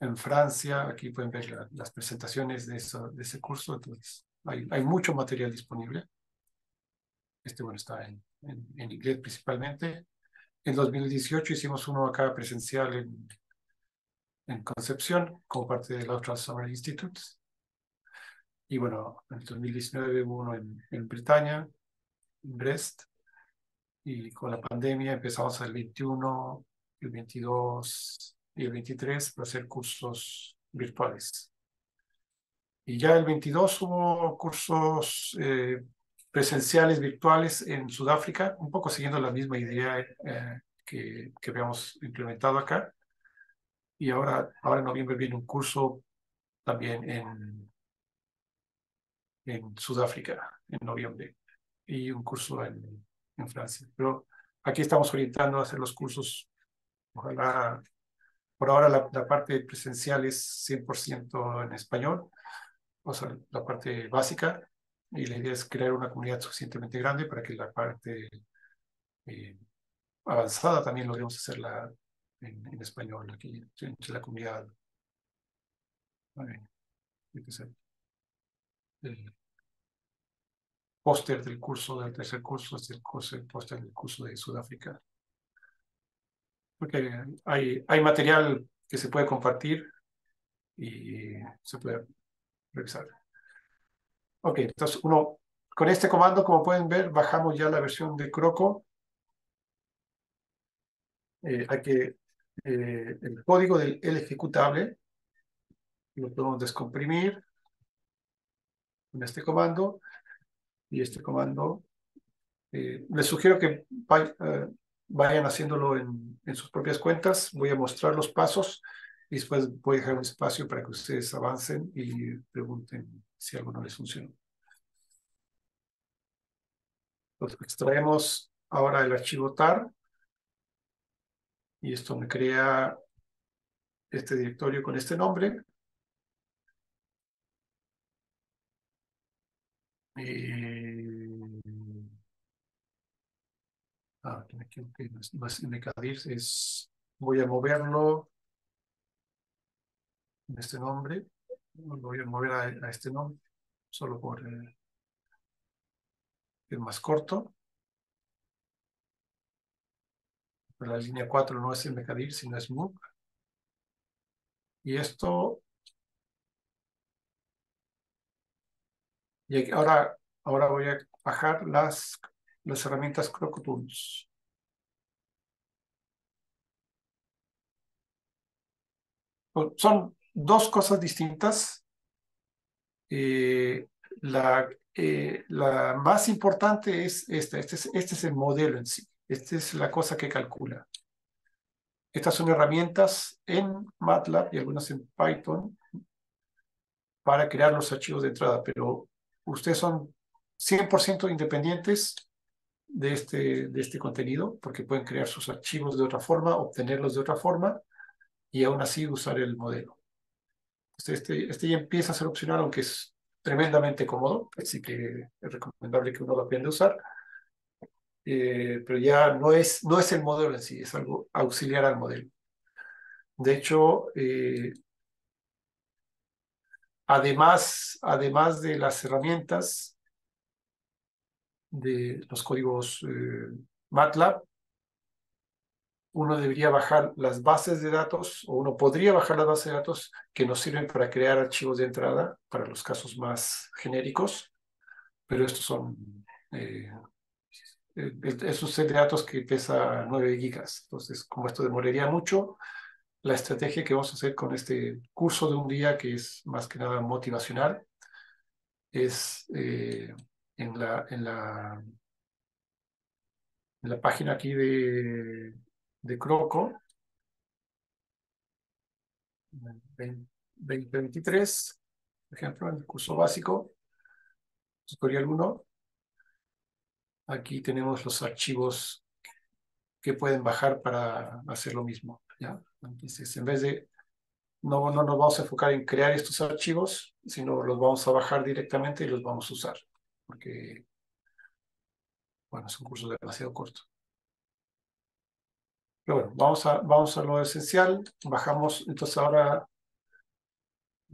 B: en Francia. Aquí pueden ver la- las presentaciones de, eso, de ese curso. Entonces, hay, hay mucho material disponible. Este, bueno, está en, en, en inglés principalmente. En 2018 hicimos uno acá presencial en, en Concepción, como parte del Austral Summer Institute. Y bueno, en el 2019 hubo uno en, en Bretaña, en Brest. Y con la pandemia empezamos el 21, el 22 y el 23 para hacer cursos virtuales. Y ya el 22 hubo cursos eh, presenciales virtuales en Sudáfrica, un poco siguiendo la misma idea eh, que, que habíamos implementado acá. Y ahora, ahora en noviembre viene un curso también en, en Sudáfrica, en noviembre, y un curso en, en Francia. Pero aquí estamos orientando a hacer los cursos, ojalá, por ahora la, parte presencial es 100% en español, o sea, la parte básica, y la idea es crear una comunidad suficientemente grande para que la parte eh, avanzada también logremos hacerla en, en español aquí, entre la comunidad. El póster del curso, del tercer curso, es el, curso, póster del curso de Sudáfrica. Porque hay, hay material que se puede compartir y se puede revisar. Ok, entonces uno, con este comando, como pueden ver, bajamos ya la versión de Croco. Eh, hay que, eh, el código del el ejecutable lo podemos descomprimir este comando y este comando. Eh, les sugiero que eh, vayan haciéndolo en, en sus propias cuentas. Voy a mostrar los pasos y después voy a dejar un espacio para que ustedes avancen y pregunten si algo no les funcionó. Extraemos ahora el archivo tar y esto me crea este directorio con este nombre. Eh, ah, aquí me equivoqué, no es, voy a moverlo en este nombre, lo voy a mover a, este nombre, solo por eh, el más corto. La línea 4 no es MKDIR, sino es MOOC. Y esto... Y ahora, ahora voy a bajar las, las herramientas CrocoTools. Son dos cosas distintas. Eh, la, eh, la más importante es esta. Este es, este es el modelo en sí. Esta es la cosa que calcula. Estas son herramientas en MATLAB y algunas en Python para crear los archivos de entrada, pero ustedes son 100% independientes de este, de este contenido, porque pueden crear sus archivos de otra forma, obtenerlos de otra forma, y aún así usar el modelo. Este, este ya empieza a ser opcional, aunque es tremendamente cómodo, así que es recomendable que uno lo aprenda a usar. Eh, pero ya no es, no es el modelo en sí, es algo auxiliar al modelo. De hecho, eh, además, además de las herramientas de los códigos eh, MATLAB, uno debería bajar las bases de datos, o uno podría bajar las bases de datos que nos sirven para crear archivos de entrada para los casos más genéricos, pero estos son, eh, es un set de datos que pesa 9 gigas, entonces como esto demoraría mucho, la estrategia que vamos a hacer con este curso de un día, que es más que nada motivacional, es eh, en, la, página aquí de de Croco, 2023, por ejemplo, en el curso básico, tutorial 1. Aquí tenemos los archivos que pueden bajar para hacer lo mismo. ¿Ya? Entonces, en vez de, no, no nos vamos a enfocar en crear estos archivos, sino los vamos a bajar directamente y los vamos a usar. Porque, bueno, es un curso demasiado corto. Pero bueno, vamos a, vamos a lo esencial. Bajamos, entonces ahora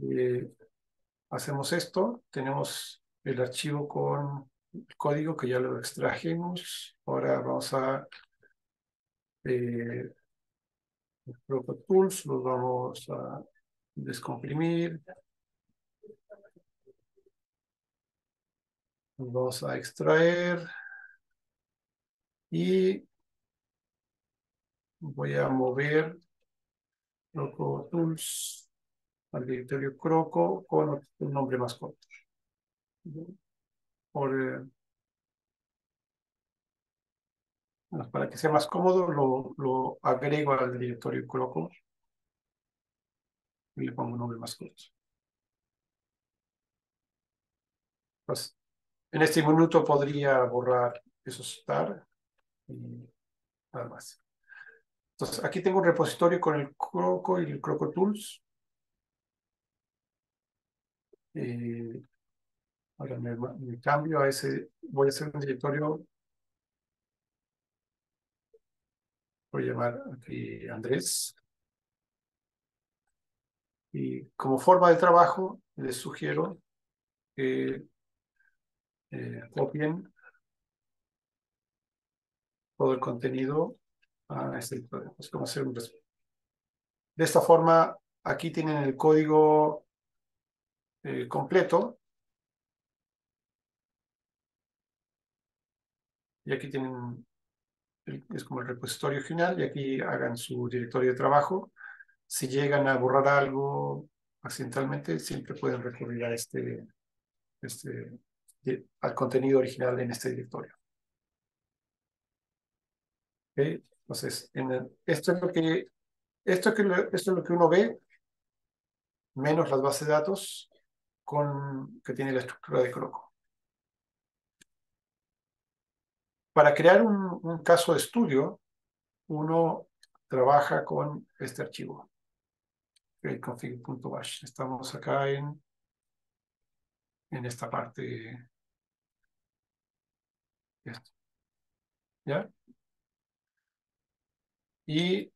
B: eh, hacemos esto. Tenemos el archivo con el código que ya lo extrajimos. Ahora vamos a eh, Tools, los vamos a descomprimir. Los vamos a extraer. Y voy a mover Croco Tools al directorio Croco con un nombre más corto. Por, para que sea más cómodo, lo, lo agrego al directorio Croco y le pongo un nombre más corto. Pues, en este minuto podría borrar esos star y nada más. Entonces, aquí tengo un repositorio con el Croco y el Croco Tools. Eh, ahora me, cambio a ese, voy a hacer un directorio. Voy a llamar aquí Andrés. Y como forma de trabajo, les sugiero que eh, copien todo el contenido Ah, este, de esta forma, aquí tienen el código eh, completo. Y aquí tienen, es como el repositorio final, y aquí hagan su directorio de trabajo. Si llegan a borrar algo accidentalmente, siempre pueden recurrir a este, este al contenido original en este directorio. Entonces, en esto, es lo que, esto, que, esto es lo que uno ve, menos las bases de datos con, que tiene la estructura de Croco. Para crear un, caso de estudio, uno trabaja con este archivo, config.bash. Estamos acá en, en esta parte. ¿Ya? y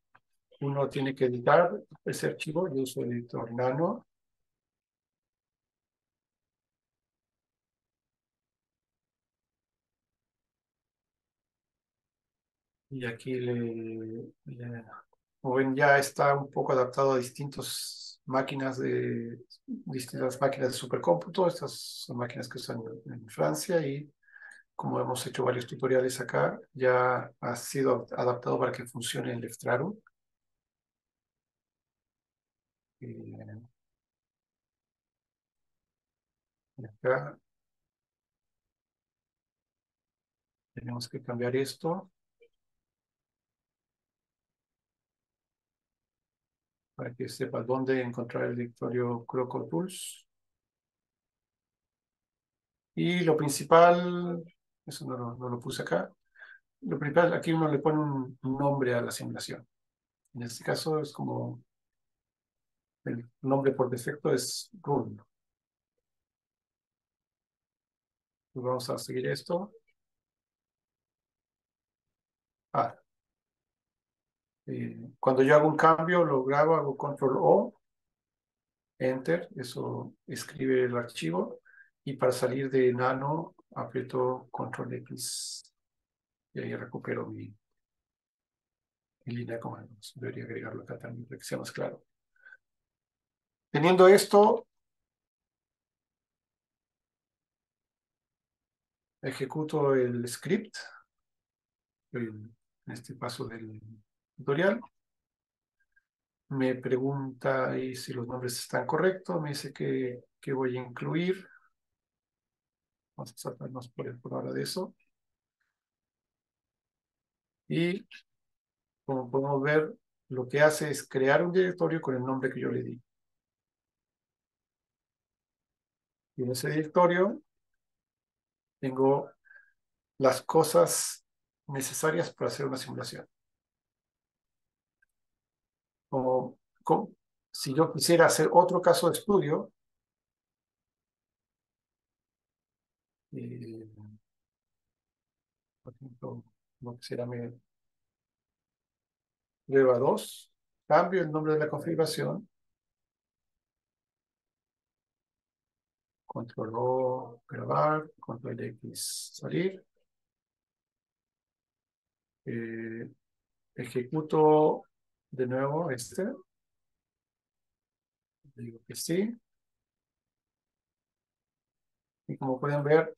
B: uno tiene que editar ese archivo. Yo uso el editor Nano. Y aquí le, como ven, ya está un poco adaptado a distintas máquinas de distintas máquinas de supercómputo. Estas son máquinas que usan en Francia y como hemos hecho varios tutoriales acá, ya ha sido adaptado para que funcione el Leftraru. Eh, acá tenemos que cambiar esto para que sepa dónde encontrar el directorio CrocoTools. Y lo principal, eso no lo, no lo puse acá, lo principal, aquí uno le pone un, un nombre a la simulación. En este caso es como, el nombre por defecto es run. Pues vamos a seguir esto. Ah. Eh, cuando yo hago un cambio, lo grabo, hago control O, enter, eso escribe el archivo, y para salir de nano, aprieto control X, y ahí recupero mi, línea de comandos. Debería agregarlo acá también para que sea más claro. Teniendo esto, ejecuto el script, en este paso del tutorial. Me pregunta ahí si los nombres están correctos, me dice que, que voy a incluir. Vamos a saltarnos por, por ahora de eso. Y como podemos ver, lo que hace es crear un directorio con el nombre que yo le di. Y en ese directorio tengo las cosas necesarias para hacer una simulación. Como si yo quisiera hacer otro caso de estudio, eh, por ejemplo, como quisiera me prueba 2, cambio el nombre de la configuración, control O, grabar, control X, salir, eh, ejecuto de nuevo este, digo que sí, y como pueden ver,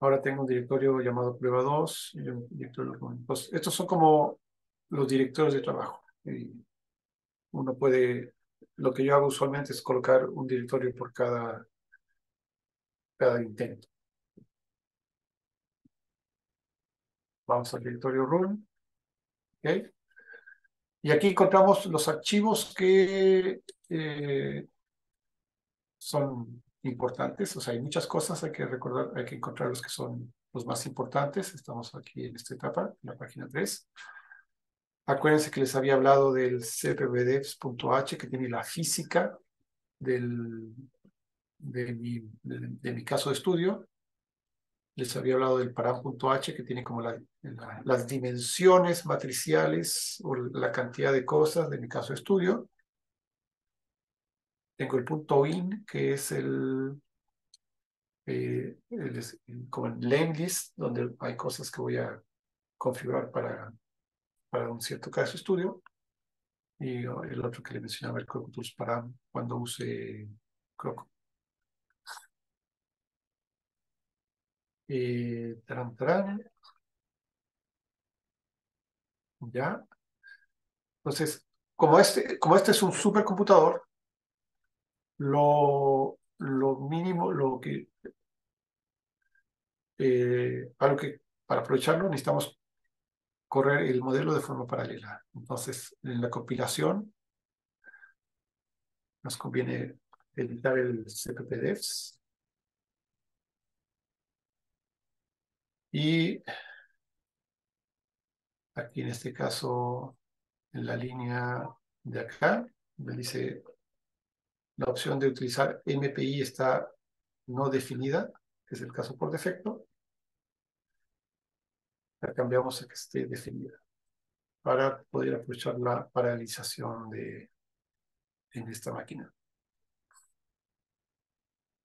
B: ahora tengo un directorio llamado prueba 2 y un directorio dos. Estos son como los directorios de trabajo. Uno puede, lo que yo hago usualmente es colocar un directorio por cada, cada intento. Vamos al directorio run. ¿ok? Y aquí encontramos los archivos que eh, son importantes. O sea, hay muchas cosas, hay que recordar, hay que encontrar los que son los más importantes. Estamos aquí en esta etapa, en la página 3. Acuérdense que les había hablado del cppdevs.h que tiene la física del, de, mi, de mi caso de estudio. Les había hablado del param.h que tiene como la, la, las dimensiones matriciales o la cantidad de cosas de mi caso de estudio. Tengo el punto in, que es el, eh, como el list, donde hay cosas que voy a configurar para, para un cierto caso de estudio. Y el otro que le mencionaba, el CrocoTools Param, cuando use Croco. Eh, taran, taran. Ya. Entonces, como este, como este es un supercomputador, lo, lo mínimo, lo que, eh, que, para aprovecharlo necesitamos correr el modelo de forma paralela. Entonces, en la compilación nos conviene editar el cppdevs y aquí en este caso en la línea de acá me dice la opción de utilizar MPI está no definida, que es el caso por defecto. La cambiamos a que esté definida para poder aprovechar la paralización de en esta máquina.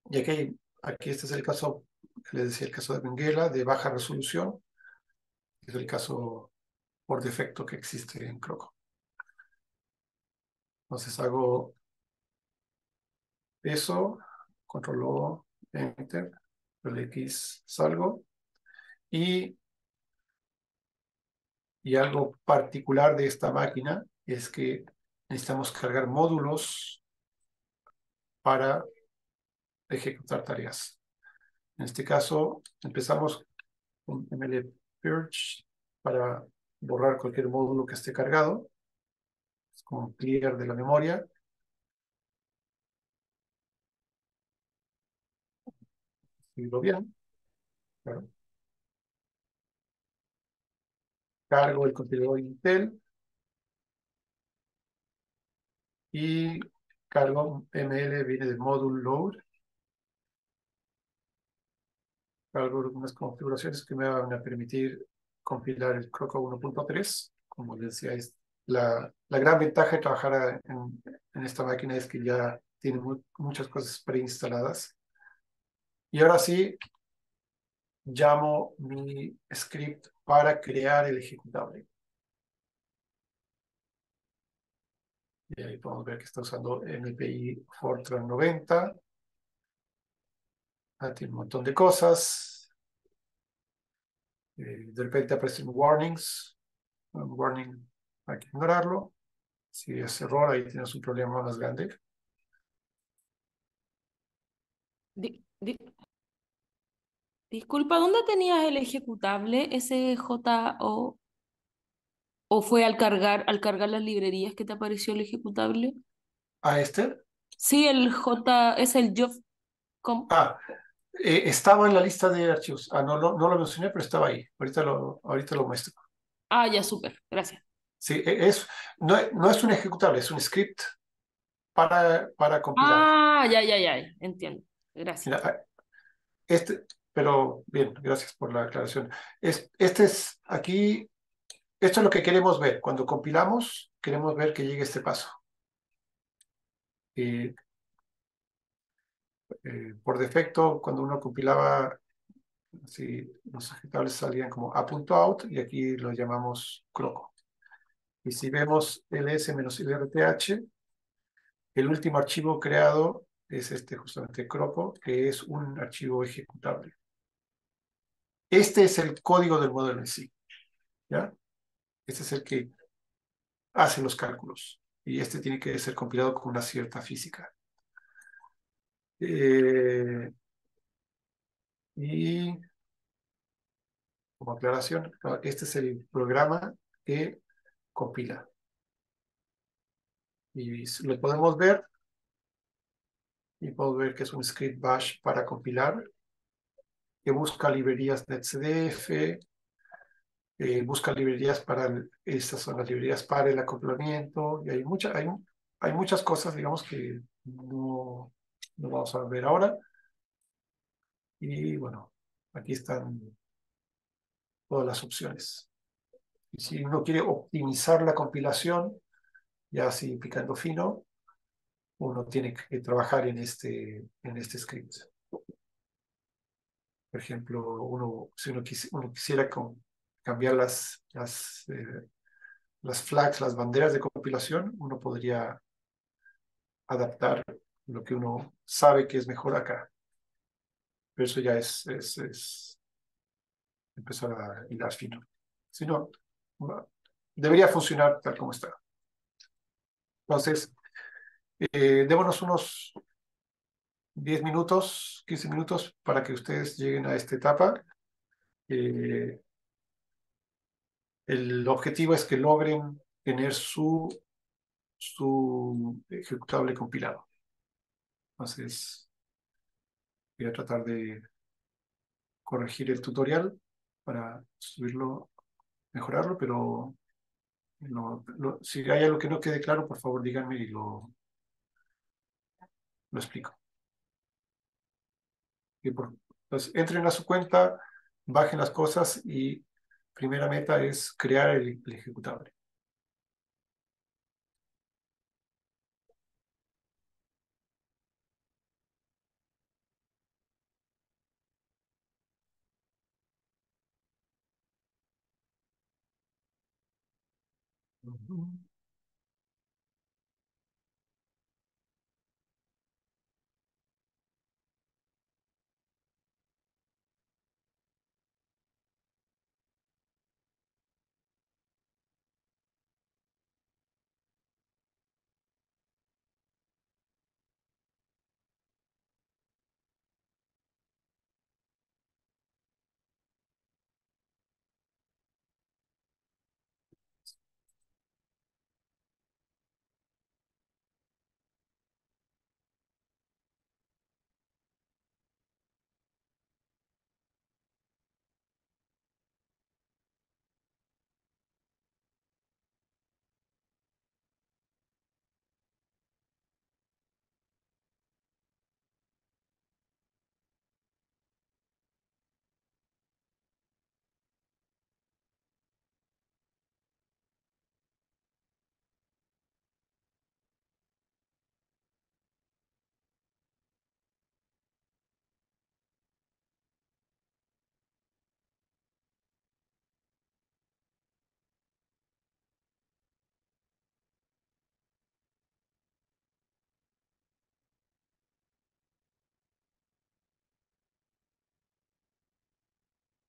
B: Y aquí, aquí este es el caso, les decía el caso de Benguela, de baja resolución. Es el caso por defecto que existe en Croco. Entonces hago eso, control O, enter, el X salgo y, y algo particular de esta máquina es que necesitamos cargar módulos para ejecutar tareas. En este caso, empezamos con ML Purge para borrar cualquier módulo que esté cargado. Como clear de la memoria. Escribirlo bien. Cargo el contenedor Intel. Y cargo ML viene de module load. Algunas configuraciones que me van a permitir compilar el Croco 1.3. Como les decía, es la, la, gran ventaja de trabajar en, en, esta máquina es que ya tiene muchas cosas preinstaladas. Y ahora sí, llamo mi script para crear el ejecutable. Y ahí podemos ver que está usando MPI Fortran 90. Ah, tiene un montón de cosas. Eh, de repente aparecen warnings. Un warning, hay que ignorarlo. Si es error, ahí tienes un problema más grande.
F: Di, di, disculpa, ¿dónde tenías el ejecutable SJO? ¿O fue al cargar, al cargar las librerías que te apareció el ejecutable?
B: ¿A este?
F: Sí, el J, es el job.
B: Ah, eh, estaba en la lista de archivos. Ah, no, no, no, lo mencioné, pero estaba ahí. Ahorita lo, ahorita lo muestro.
F: Ah, ya, súper. Gracias.
B: Sí, e, es, no, no, es un ejecutable, es un script para, para compilar.
F: Ah, ya, ya, ya. Entiendo. Gracias.
B: Ah, este, pero bien, gracias por la aclaración. Es, este es aquí, esto es lo que queremos ver. Cuando compilamos, queremos ver que llegue este paso. Y eh, por defecto, cuando uno compilaba, los ejecutables salían como a.out y aquí lo llamamos croco. Y si vemos ls-lrth, el último archivo creado es este justamente croco, que es un archivo ejecutable. Este es el código del modelo en sí. ¿ya? Este es el que hace los cálculos. Y este tiene que ser compilado con una cierta física. Eh, y como aclaración, este es el programa que compila. Y lo podemos ver. Y podemos ver que es un script bash para compilar, que busca librerías NetCDF, eh, busca librerías para, estas son las librerías para el acoplamiento, y hay, mucha, hay, hay muchas cosas, digamos, que no, lo vamos a ver ahora. Y bueno, aquí están todas las opciones. Y si uno quiere optimizar la compilación, ya así picando fino, uno tiene que trabajar en este, en este script. Por ejemplo, uno, si uno, quisiera cambiar las, las, eh, las flags, las banderas de compilación, uno podría adaptar lo que uno sabe que es mejor acá. Pero eso ya es, es, es empezar a hilar fino. Si no, debería funcionar tal como está. Entonces, eh, démonos unos 10 minutos, 15 minutos para que ustedes lleguen a esta etapa. Eh, el objetivo es que logren tener su, su ejecutable compilado. Entonces, voy a tratar de corregir el tutorial para subirlo, mejorarlo, pero si hay algo que no quede claro, por favor díganme y lo, lo explico. entonces, entren a su cuenta, bajen las cosas y primera meta es crear el ejecutable. Ujú.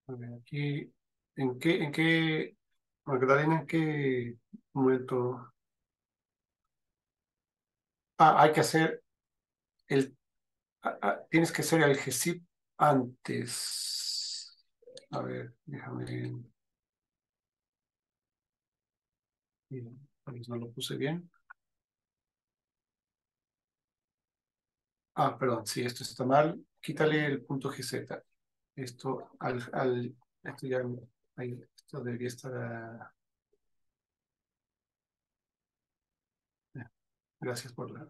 B: Aquí, ¿en qué, en qué, Magdalena, en qué momento? Ah, hay que hacer el, ah, ah, tienes que hacer el GESIP antes. A ver, déjame. No lo puse bien. Ah, perdón, sí, esto está mal. Quítale el punto GZ. Esto, al, al, esto ya, esto debería estar. ah, Gracias por la.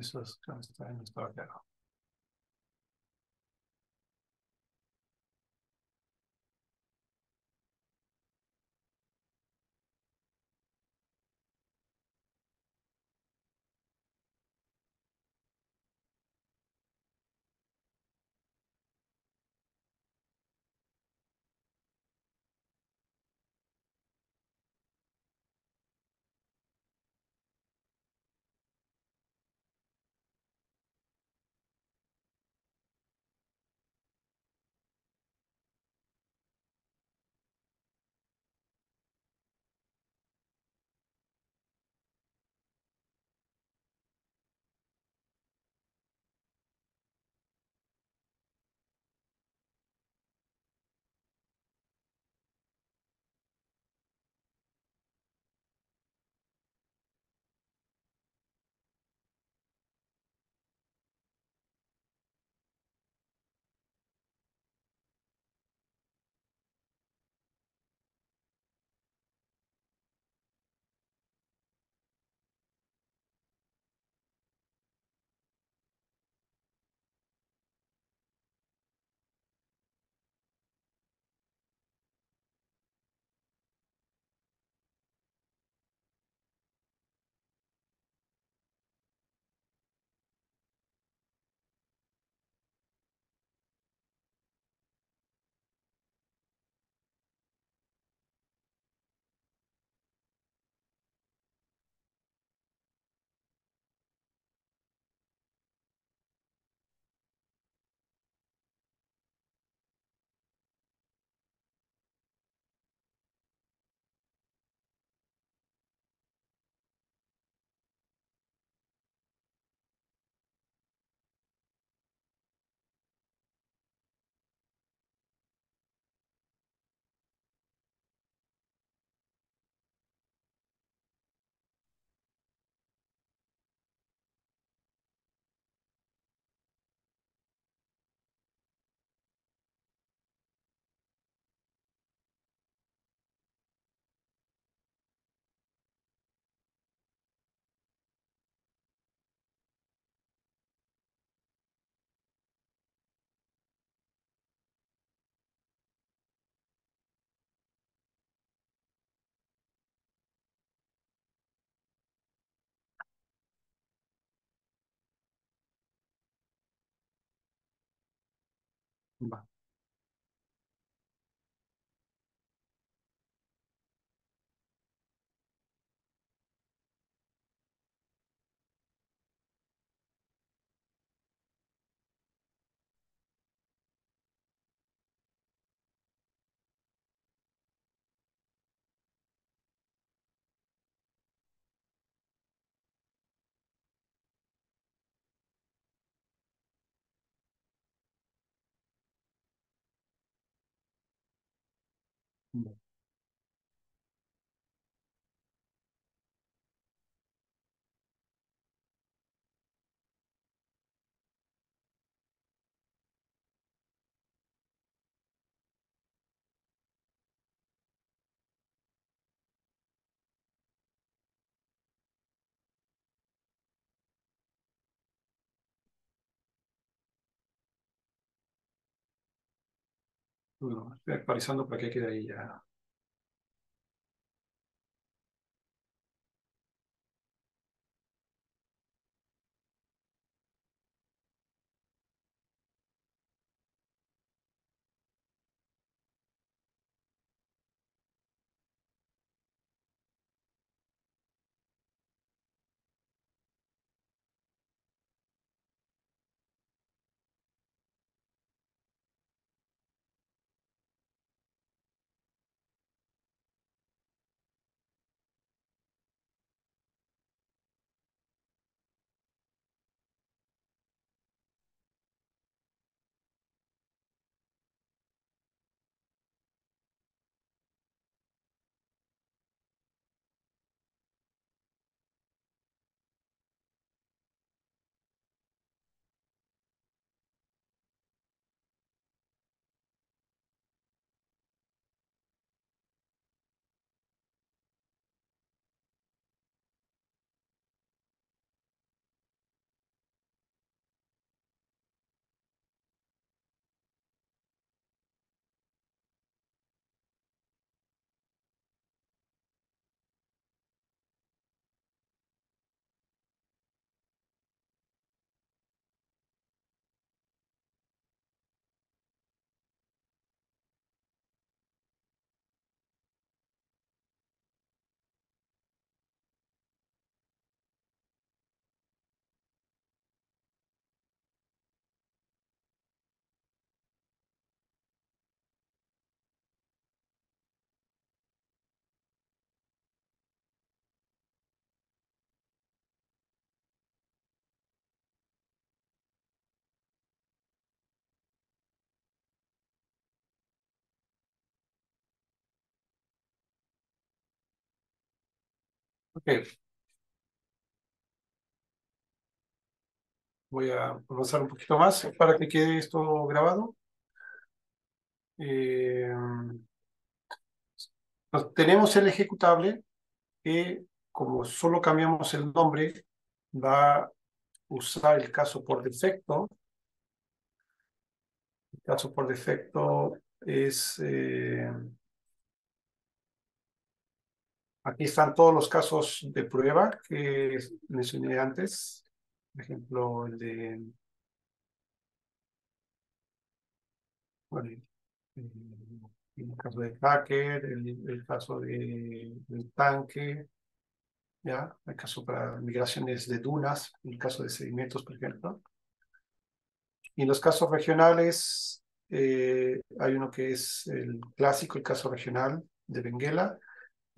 B: Eso es, está, no estaba claro. Va. Mm. Bueno, actualizando para que quede ahí ya. Voy a avanzar un poquito más para que quede esto grabado. Eh, tenemos el ejecutable que, como solo cambiamos el nombre, va a usar el caso por defecto. El caso por defecto es... eh, Aquí están todos los casos de prueba que mencioné antes. Por ejemplo, el de... Bueno, el, caso de hacker, el, el caso de, del tanque, ¿ya? El caso para migraciones de dunas, el caso de sedimentos, por ejemplo. Y en los casos regionales, eh, hay uno que es el clásico, el caso regional de Benguela,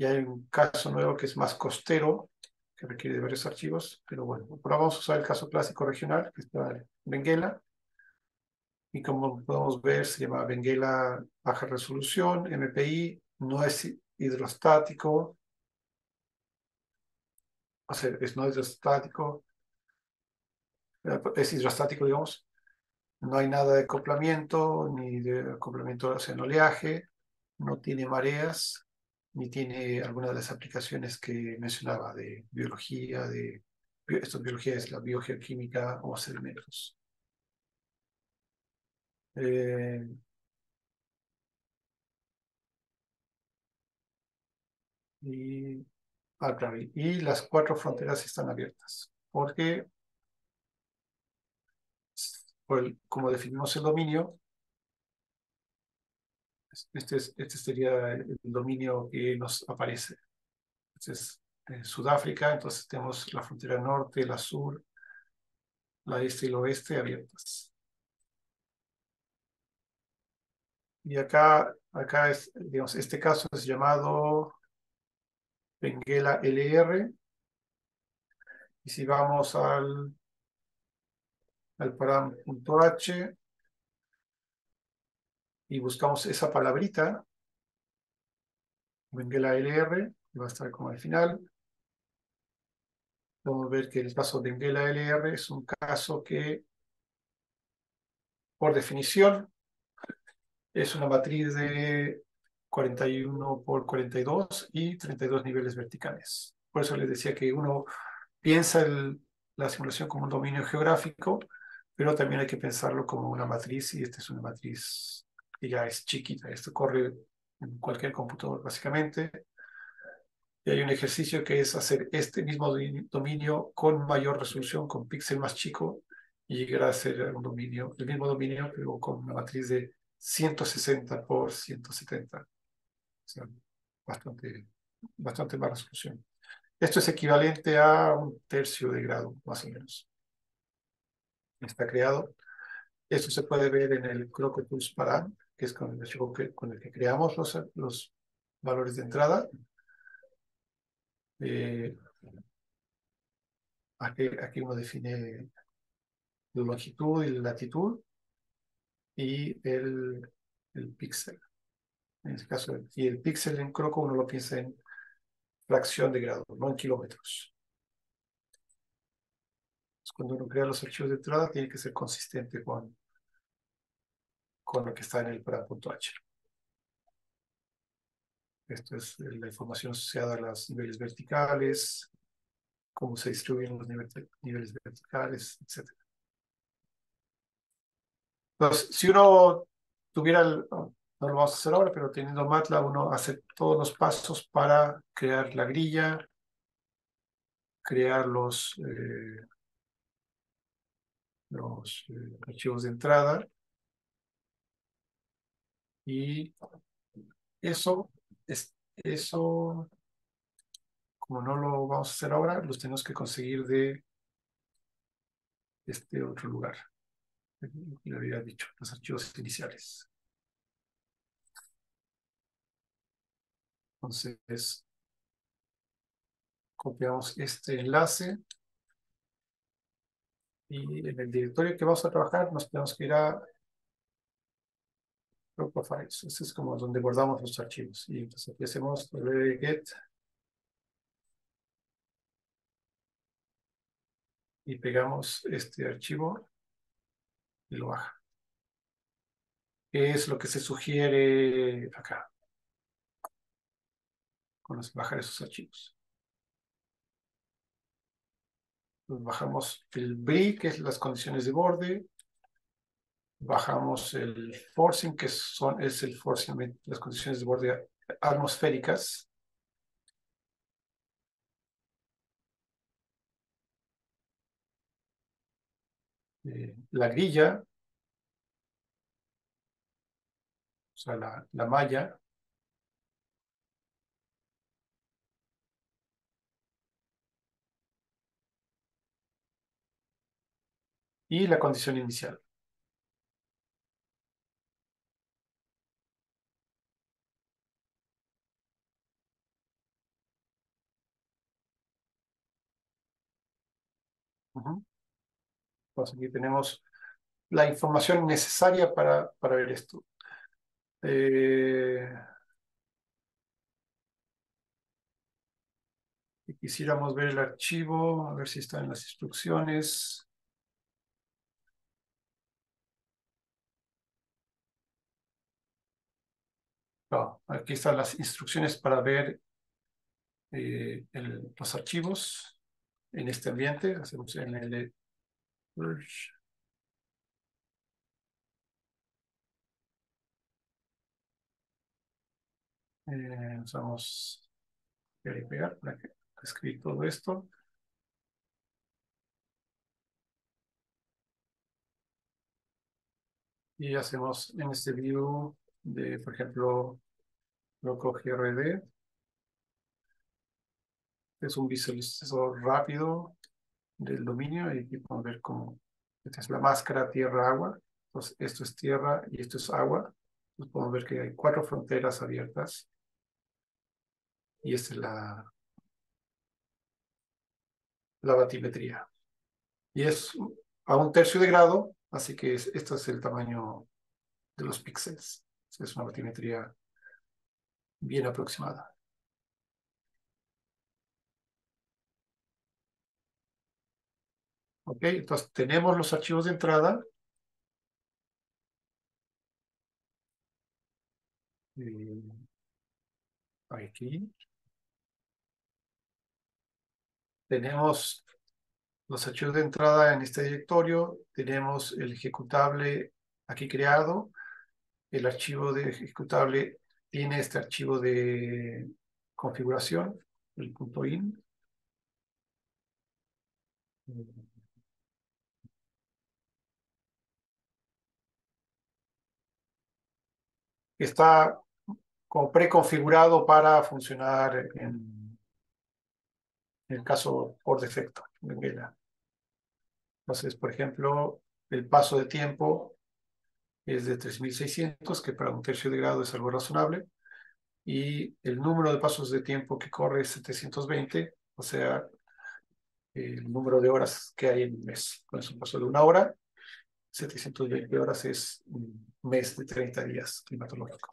B: y hay un caso nuevo que es más costero, que requiere de varios archivos, pero bueno, ahora vamos a usar el caso clásico regional, que está en Benguela, y como podemos ver, se llama Benguela baja resolución, MPI, no es hidrostático, o sea, es no hidrostático, es hidrostático, digamos, no hay nada de acoplamiento, ni de acoplamiento hacia oleaje, no tiene mareas, ni tiene alguna de las aplicaciones que mencionaba de biología, de esto biología es la biogeoquímica o sedimentos. Eh, y, ah, claro, y las cuatro fronteras están abiertas, porque como definimos el dominio, este, es, este sería el dominio que nos aparece. Este es Sudáfrica, entonces tenemos la frontera norte, la sur, la este y el oeste abiertas. Y acá, acá es, digamos, este caso es llamado Benguela LR. Y si vamos al, al param.h, y buscamos esa palabrita, Benguela LR, que va a estar como al final. Podemos ver que el caso de Benguela LR es un caso que, por definición, es una matriz de 41 por 42 y 32 niveles verticales. Por eso les decía que uno piensa la simulación como un dominio geográfico, pero también hay que pensarlo como una matriz, y esta es una matriz ya es chiquita. Esto corre en cualquier computador, básicamente. Y hay un ejercicio que es hacer este mismo dominio con mayor resolución, con píxel más chico, y llegar a ser un dominio, el mismo dominio, pero con una matriz de 160 por 170. O sea, bastante, bastante más resolución. Esto es equivalente a un tercio de grado, más o menos. Está creado. Esto se puede ver en el Crocotools Param, que es con el, que, con el que creamos los, los valores de entrada. Eh, aquí, aquí uno define la longitud y la latitud y el, el píxel. En este caso, y el píxel en Croco uno lo piensa en fracción de grado, no en kilómetros. Cuando uno crea los archivos de entrada, tiene que ser consistente con, con lo que está en el para.h. Esto es la información asociada a los niveles verticales, cómo se distribuyen los niveles verticales, etc. Entonces, si uno tuviera, el, no, lo vamos a hacer ahora, pero teniendo MATLAB, uno hace todos los pasos para crear la grilla, crear los, eh, los eh, archivos de entrada. Y eso, es, eso, como no lo vamos a hacer ahora, los tenemos que conseguir de este otro lugar le había dicho, los archivos iniciales. Entonces, copiamos este enlace y en el directorio que vamos a trabajar nos tenemos que ir a Profiles. Este es como donde guardamos los archivos. Y entonces aquí hacemos get y pegamos este archivo y lo baja. ¿Qué es lo que se sugiere acá? Con bajar esos archivos. bajamos el BRI, que es las condiciones de borde. Bajamos el forcing, que son, es el forcing, las condiciones de borde atmosféricas. Eh, la grilla, o sea, la, la malla, y la condición inicial. Pues aquí tenemos la información necesaria para, para ver esto. Eh, quisiéramos ver el archivo, a ver si está en las instrucciones. aquí están las instrucciones para ver eh, los archivos en este ambiente. Hacemos en el eh, usamos y pegar para que escribir todo esto. Y hacemos en este view de, por ejemplo, loco GRD. Es un visualizador rápido del dominio y aquí podemos ver cómo esta es la máscara tierra-agua. Entonces, esto es tierra y esto es agua. Entonces, podemos ver que hay cuatro fronteras abiertas. Y esta es la, la batimetría. Y es a un tercio de grado, así que esto es el tamaño de los píxeles. Es una batimetría bien aproximada. Ok, entonces tenemos los archivos de entrada. Eh, Aquí. Tenemos los archivos de entrada en este directorio. Tenemos el ejecutable aquí creado. El archivo de ejecutable tiene este archivo de configuración, el punto .in. Está como preconfigurado para funcionar en, el caso por defecto de. Entonces, por ejemplo, el paso de tiempo es de 3600, que para un tercio de grado es algo razonable, y el número de pasos de tiempo que corre es 720, o sea, el número de horas que hay en un mes. Con un paso de una hora, 720 horas es un mes de 30 días climatológico.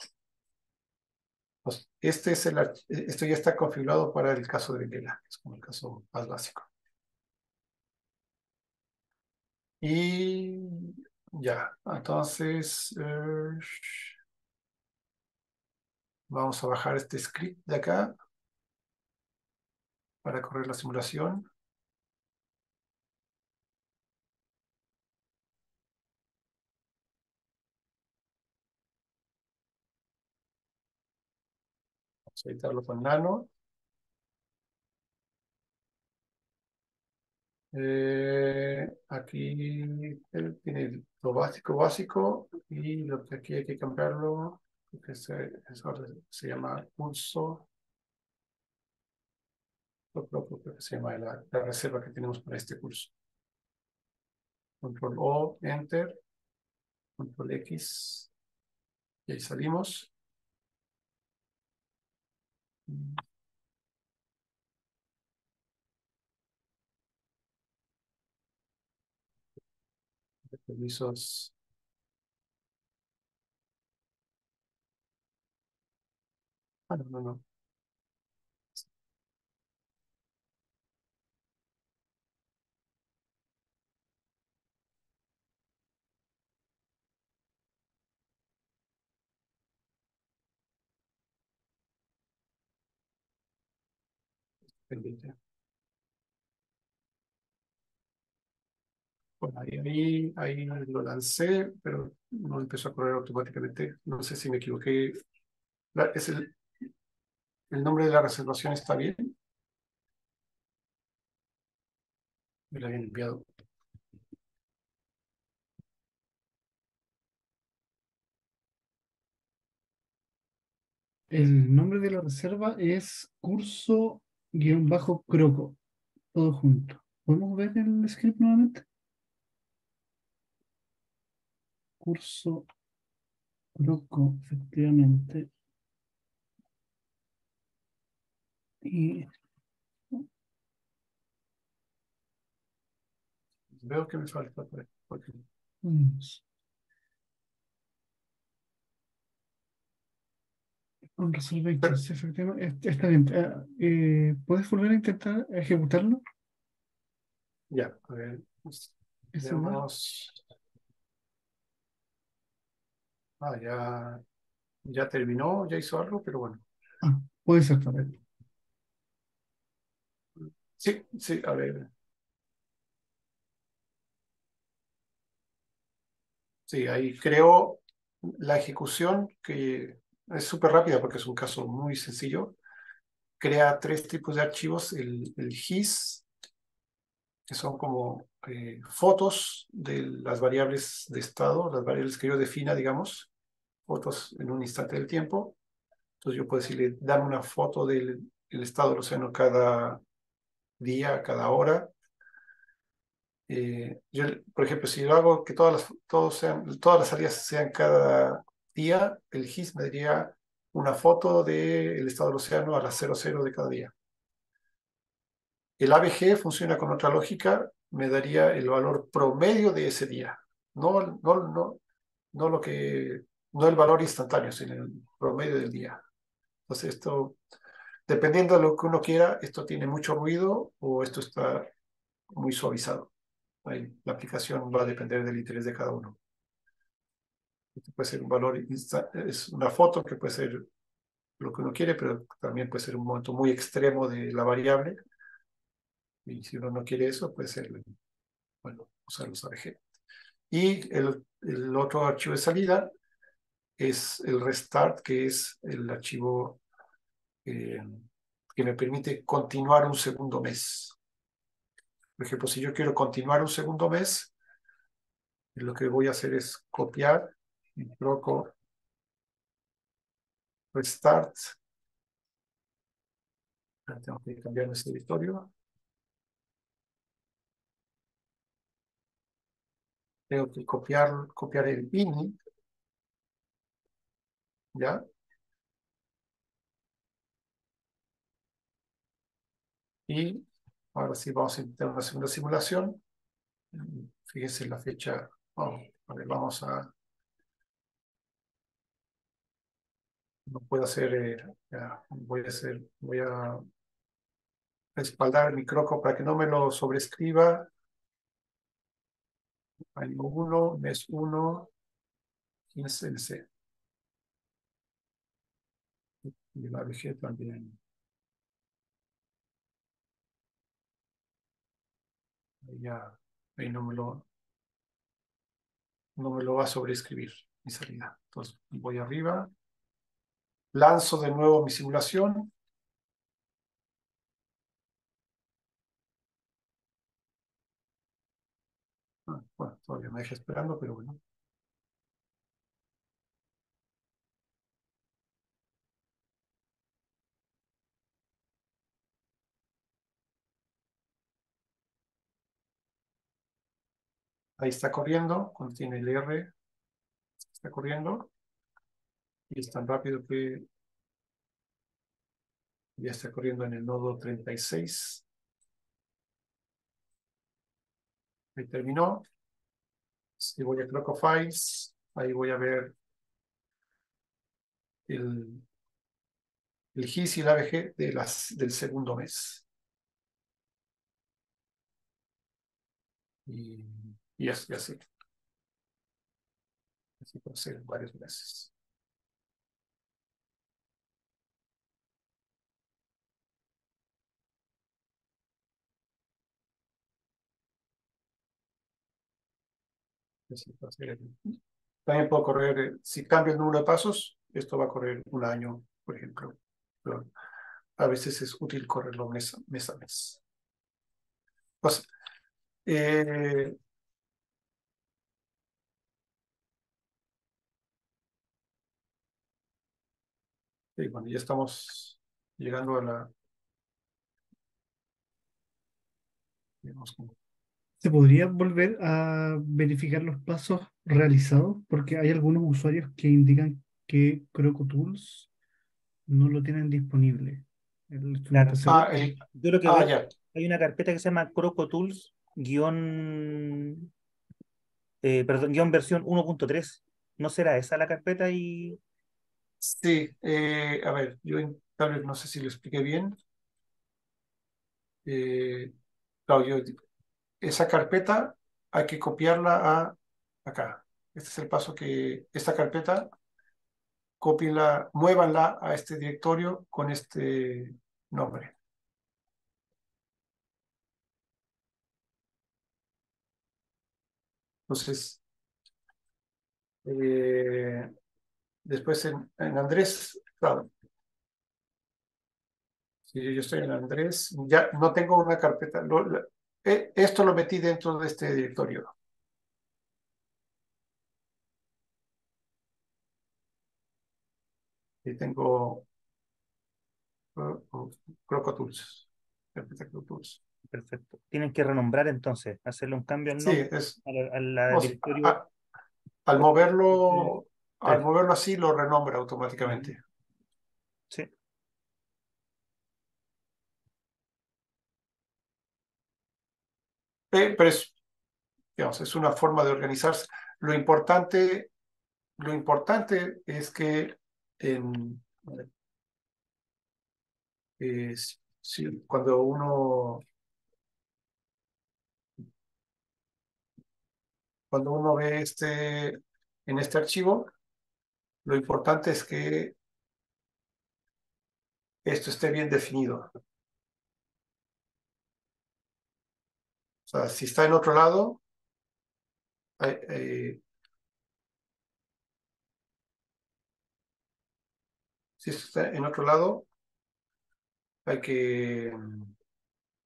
B: Pues este es el, esto ya está configurado para el caso de Vela, es como el caso más básico. Y ya, entonces eh, vamos a bajar este script de acá para correr la simulación. Editarlo con nano. Eh, aquí tiene lo básico, básico, y lo que aquí hay que cambiarlo, que se, se llama pulso, lo propio que se llama la, la reserva que tenemos para este curso. Control O, Enter, Control X, y ahí salimos. Permisos. Ah, no, no, no. Bueno, ahí, ahí, lo lancé, pero no empezó a correr automáticamente. No sé si me equivoqué. es el, el nombre de la reservación está bien. Me lo habían enviado.
D: El nombre de la reserva es curso-croco, todo junto. ¿Podemos ver el script nuevamente? curso loco, efectivamente. Y
B: veo que me falta porque...
D: Con efectivamente. Está bien. Ah, eh, ¿Puedes volver a intentar ejecutarlo?
B: Ya, a ver. Veamos. Ah, ya, ya terminó, ya hizo algo, pero bueno.
D: Ah, puede ser también.
B: Sí, sí, a ver. Sí, ahí creo la ejecución, que es súper rápida porque es un caso muy sencillo. Crea tres tipos de archivos, el, el GIS, que son como eh, fotos de las variables de estado, las variables que yo defina, digamos, fotos en un instante del tiempo. Entonces yo puedo decirle, dame una foto del, estado del océano cada día, cada hora. Eh, yo, por ejemplo, si yo hago que todas las, todos sean, todas las áreas sean cada día, el GIS me daría una foto del estado del océano a las 00 de cada día. El ABG funciona con otra lógica, me daría el valor promedio de ese día, no, no, no, no lo que, no el valor instantáneo, sino el promedio del día. Entonces esto, dependiendo de lo que uno quiera, esto tiene mucho ruido o esto está muy suavizado. la aplicación va a depender del interés de cada uno. Puede ser un valor, es una foto que puede ser lo que uno quiere, pero también puede ser un monto muy extremo de la variable. Y si uno no quiere eso, puede ser, bueno, usar los ABG. Y el, el otro archivo de salida es el restart, que es el archivo eh, que me permite continuar un segundo mes. Por ejemplo, si yo quiero continuar un segundo mes, lo que voy a hacer es copiar y coloco restart. Tengo que cambiar este directorio. Tengo que copiar, copiar el init. ¿Ya? Y ahora sí vamos a intentar una segunda simulación. Fíjense la fecha. vamos a... No puedo hacer... Eh, voy a hacer... Voy a respaldar mi croco para que no me lo sobrescriba. Año 1, mes 1, 15 Y la VG también. ya ahí no me lo no me lo va a sobreescribir mi salida. Entonces voy arriba, lanzo de nuevo mi simulación. Ah, bueno, todavía me deja esperando, pero bueno. Ahí está corriendo, cuando tiene el R, está corriendo. Y es tan rápido que ya está corriendo en el nodo 36. Ahí terminó. Si voy a Clock Files, ahí voy a ver el, el GIS y el ABG de las, del segundo mes. Y y así, así. Así puede ser varios meses. También puedo correr, eh, si cambio el número de pasos, esto va a correr un año, por ejemplo. A veces es útil correrlo mes, a mes. Pues, eh, bueno, ya estamos llegando a la...
D: ¿Se podría volver a verificar los pasos realizados? Porque hay algunos usuarios que indican que CrocoTools no lo tienen disponible.
H: Ah, Yo creo que ah, hay una carpeta que se llama CrocoTools guion, eh, perdón, guion versión 1.3. ¿No será esa la carpeta y
B: Sí, eh, a ver, yo tal vez no sé si lo expliqué bien. Eh, esa carpeta hay que copiarla a acá. Este es el paso que esta carpeta, copienla, muévanla a este directorio con este nombre. Entonces, eh, Después en, Andrés, claro. Si yo estoy en Andrés, ya no tengo una carpeta. Esto lo metí dentro de este directorio. Y tengo uh, uh, Crocotools. Crocotools.
H: Perfecto. Tienen que renombrar entonces, hacerle un cambio al nombre
B: sí, al moverlo al moverlo así, lo renombra automáticamente.
H: Sí.
B: Pero es, es una forma de organizarse. Lo importante, lo importante es que en, cuando uno cuando uno ve este, en este archivo, lo importante es que esto esté bien definido. O sea, si está en otro lado, si está en otro lado, hay que mm,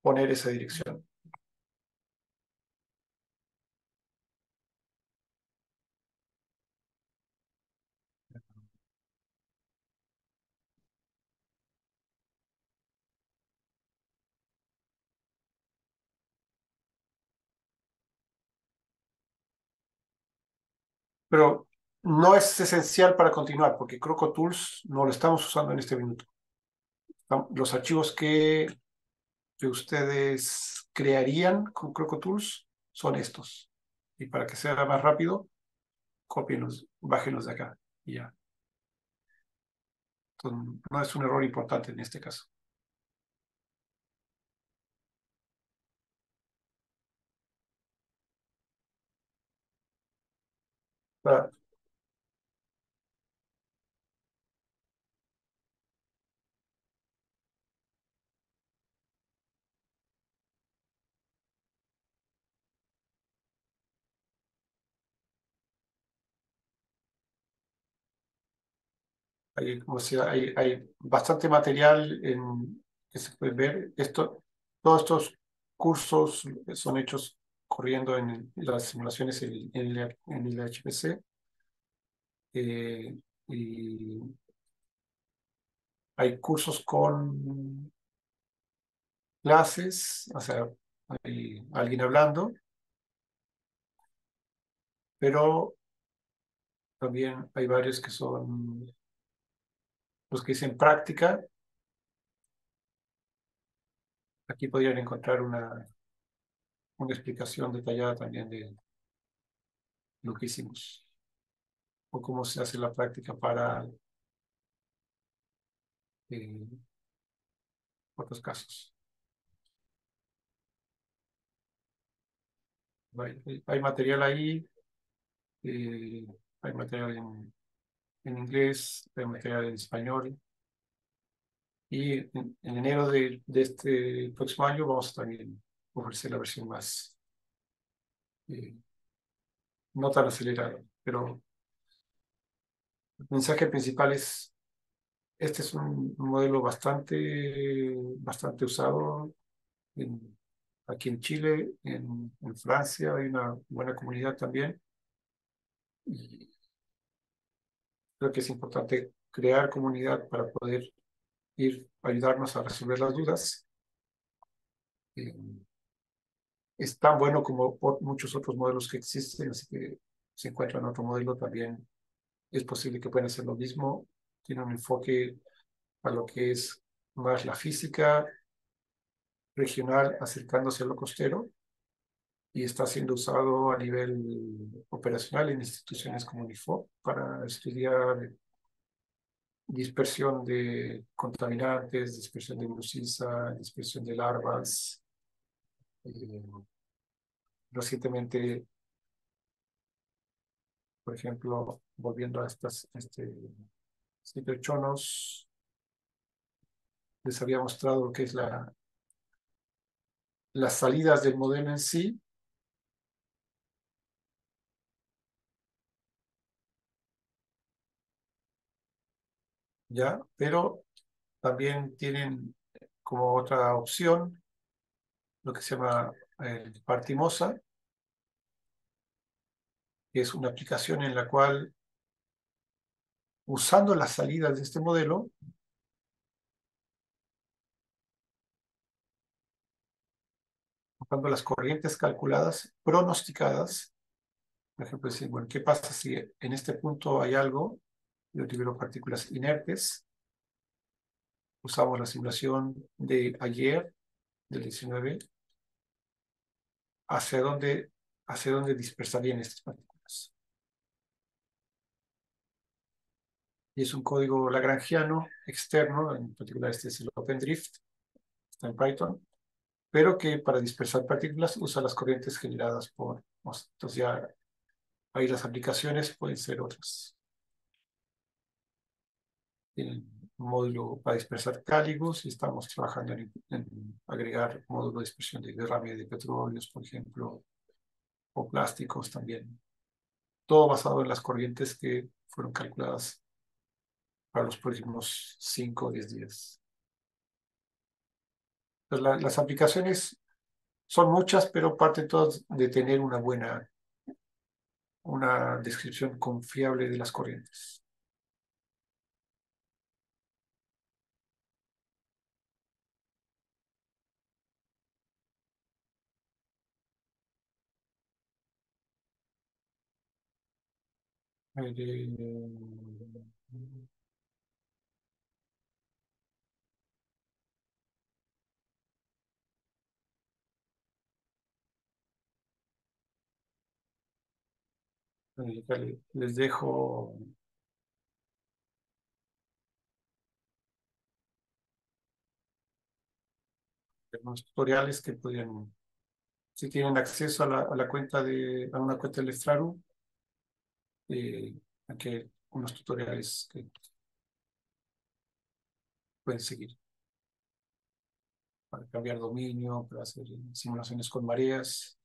B: poner esa dirección. Pero no es esencial para continuar, porque CrocoTools no lo estamos usando en este minuto. Los archivos que, ustedes crearían con CrocoTools son estos. Y para que sea más rápido, copienlos, bájenlos de acá y ya. No es un error importante en este caso. Hay, como hay, hay bastante material en, que se puede ver. Esto, todos estos cursos son hechos corriendo en las simulaciones en, el HPC. Eh, y hay cursos con clases, o sea, hay alguien hablando, pero también hay varios que son los que dicen práctica. Aquí podrían encontrar una, una explicación detallada también de lo que hicimos o cómo se hace la práctica para eh, otros casos. Hay, material ahí, eh, hay material en, en, inglés, hay material en español. Y en, enero de, de, este próximo año vamos a también ofrecer la versión más, eh, no tan acelerada, pero el mensaje principal es, este es un, modelo bastante, bastante usado en, aquí en Chile, en, Francia hay una buena comunidad también. Y creo que es importante crear comunidad para poder ir ayudarnos a resolver las dudas. Eh, es tan bueno como muchos otros modelos que existen, así que si encuentran otro modelo también es posible que puedan hacer lo mismo. Tiene un enfoque a lo que es más la física regional acercándose a lo costero y está siendo usado a nivel operacional en instituciones como IFO para estudiar dispersión de contaminantes, dispersión de glucisa, dispersión de larvas, eh, recientemente, por ejemplo, volviendo a estas este, ciperchonos, les había mostrado lo que es la, las salidas del modelo en sí. Ya, pero también tienen como otra opción lo que se llama el Partimosa, que es una aplicación en la cual, usando las salidas de este modelo, usando las corrientes calculadas, pronosticadas, por ejemplo, decir, bueno, ¿qué pasa si en este punto hay algo? Yo tuvieron partículas inertes. Usamos la simulación de ayer, del 19, hacia dónde, hacia dónde dispersarían estas partículas. Y es un código lagrangiano externo, en particular este es el OpenDrift, está en Python, pero que para dispersar partículas usa las corrientes generadas por, entonces ya Ahí las aplicaciones pueden ser otras. Tienen módulo para dispersar cáligos y estamos trabajando en, agregar módulo de dispersión de derrame de petróleos, por ejemplo, o plásticos también. Todo basado en las corrientes que fueron calculadas para los próximos 5 o 10 días. Pues la, las aplicaciones son muchas, pero parten todas de tener una buena, una descripción confiable de las corrientes. Les dejo. Los tutoriales que podrían, si tienen acceso a la, a la cuenta de, a una cuenta del Estraru, eh, aquí unos tutoriales que pueden seguir para cambiar dominio, para hacer simulaciones con mareas.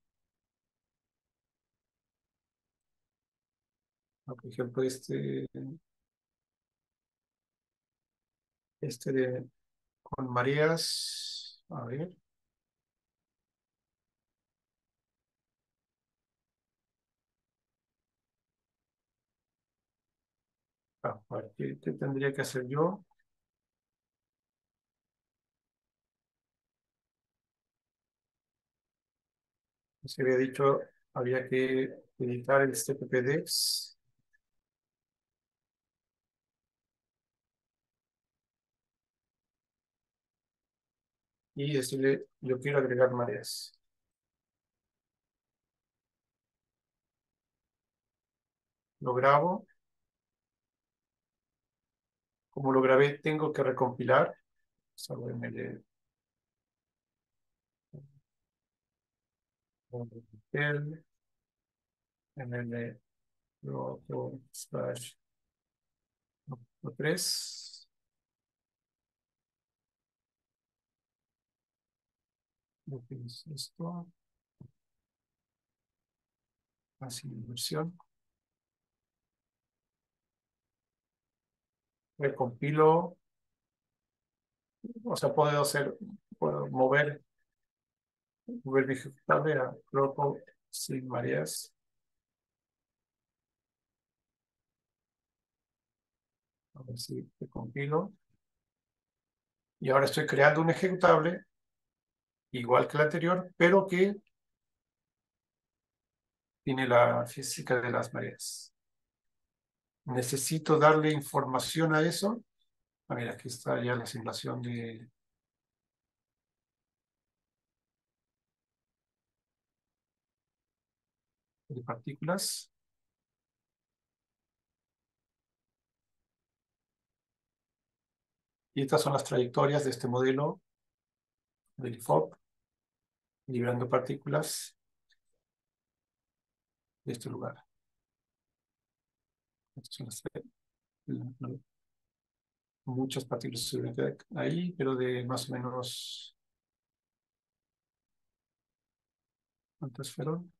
B: Por ejemplo, este, este de con mareas, a ver. ¿Qué, ¿qué tendría que hacer yo? Se había dicho, había que editar el STPPDEX. y decirle, yo quiero agregar mareas. Lo grabo. Como lo grabé, tengo que recompilar. ML. ML logo slash 3 lo que es esto. Así inversión. Recompilo. O sea, puedo hacer, puedo mover, mover mi ejecutable a loco sin mareas. A ver si compilo. Y ahora estoy creando un ejecutable igual que el anterior, pero que tiene la física de las mareas. Necesito darle información a eso. A ver, aquí está ya la simulación de... partículas. Y estas son las trayectorias de este modelo del IFOP, liberando partículas de este lugar. Muchas partículas ahí, pero de más o menos... ¿Cuántas fueron?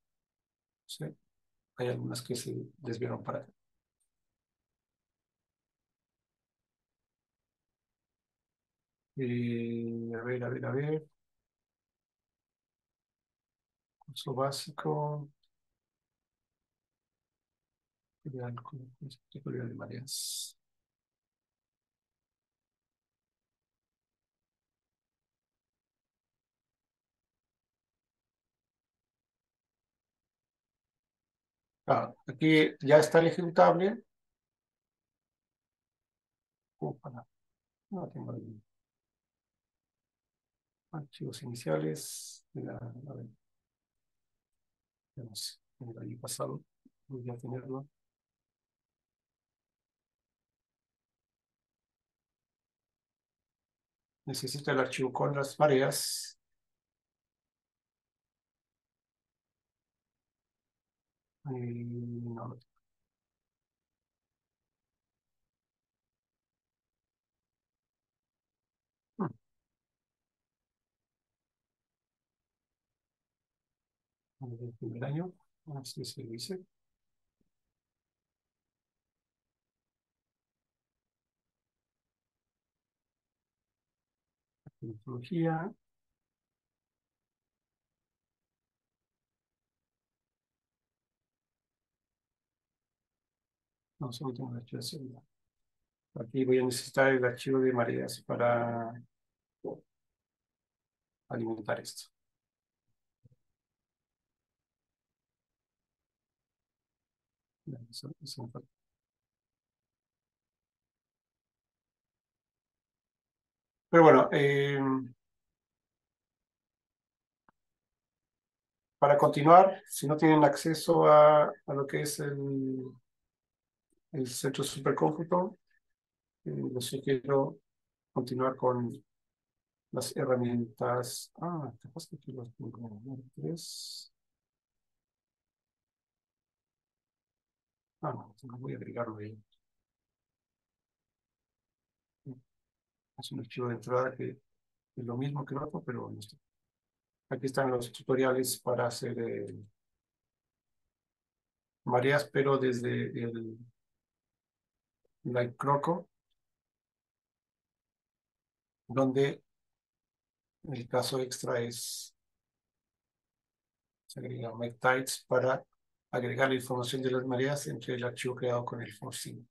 B: Sí. Hay algunas que se desviaron para acá. Eh, a ver, a ver, a ver. Curso básico. De mareas. Ah, aquí ya está el ejecutable. No tengo archivos iniciales de la, a ver, tenemos el año pasado, voy a tenerlo. Necesito el archivo con las mareas. Eh, no. Hmm. El primer año, así se dice. Metodología. No, solo tengo el archivo. Aquí voy a necesitar el archivo de mareas para alimentar esto. Pero bueno, eh, para continuar, si no tienen acceso a, lo que es el, el centro supercómputo, eh, les sugiero continuar con las herramientas. Ah, pasa que aquí los tengo. Tres. Ah, no, voy a agregarlo ahí. Es un archivo de entrada que es lo mismo que el otro, pero. Aquí están los tutoriales para hacer eh, mareas, pero desde el Light Croco, donde el caso extra es se agrega Tides para agregar la información de las mareas entre el archivo creado con el forcing.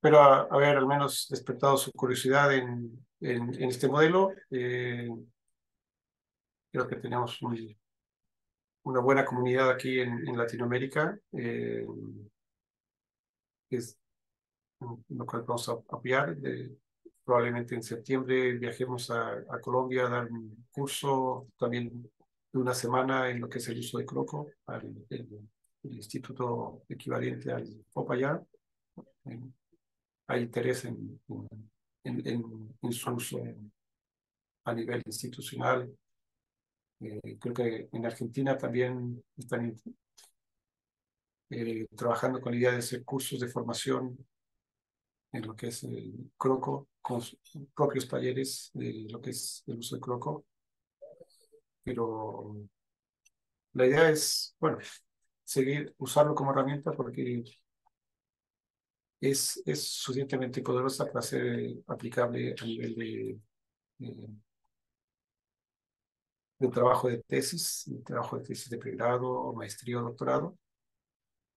B: Espero haber al menos despertado su curiosidad en, en, en este modelo. Eh, creo que tenemos un, una buena comunidad aquí en, Latinoamérica, eh, es lo cual vamos a apoyar. Probablemente en septiembre viajemos a, a, Colombia a dar un curso también de una semana en lo que es el uso de Croco, al el, instituto equivalente al FOPAYA hay interés en, en, en, en su uso a nivel institucional. Eh, creo que en Argentina también están eh, trabajando con la idea de hacer cursos de formación en lo que es el croco, con propios talleres de lo que es el uso de croco. Pero la idea es, bueno, seguir, usarlo como herramienta porque es, es suficientemente poderosa para ser aplicable a nivel de, de, de, trabajo de tesis, de trabajo de tesis de pregrado, maestría o doctorado,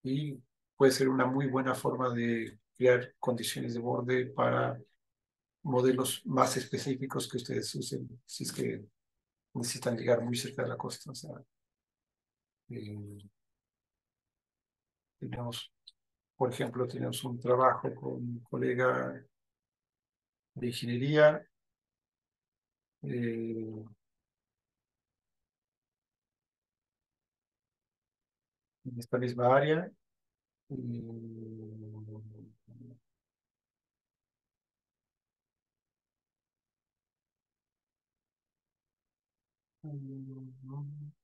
B: y puede ser una muy buena forma de crear condiciones de borde para modelos más específicos que ustedes usen, si es que necesitan llegar muy cerca de la costa. O sea, eh, tenemos por ejemplo, tenemos un trabajo con un colega de ingeniería eh, en esta misma área.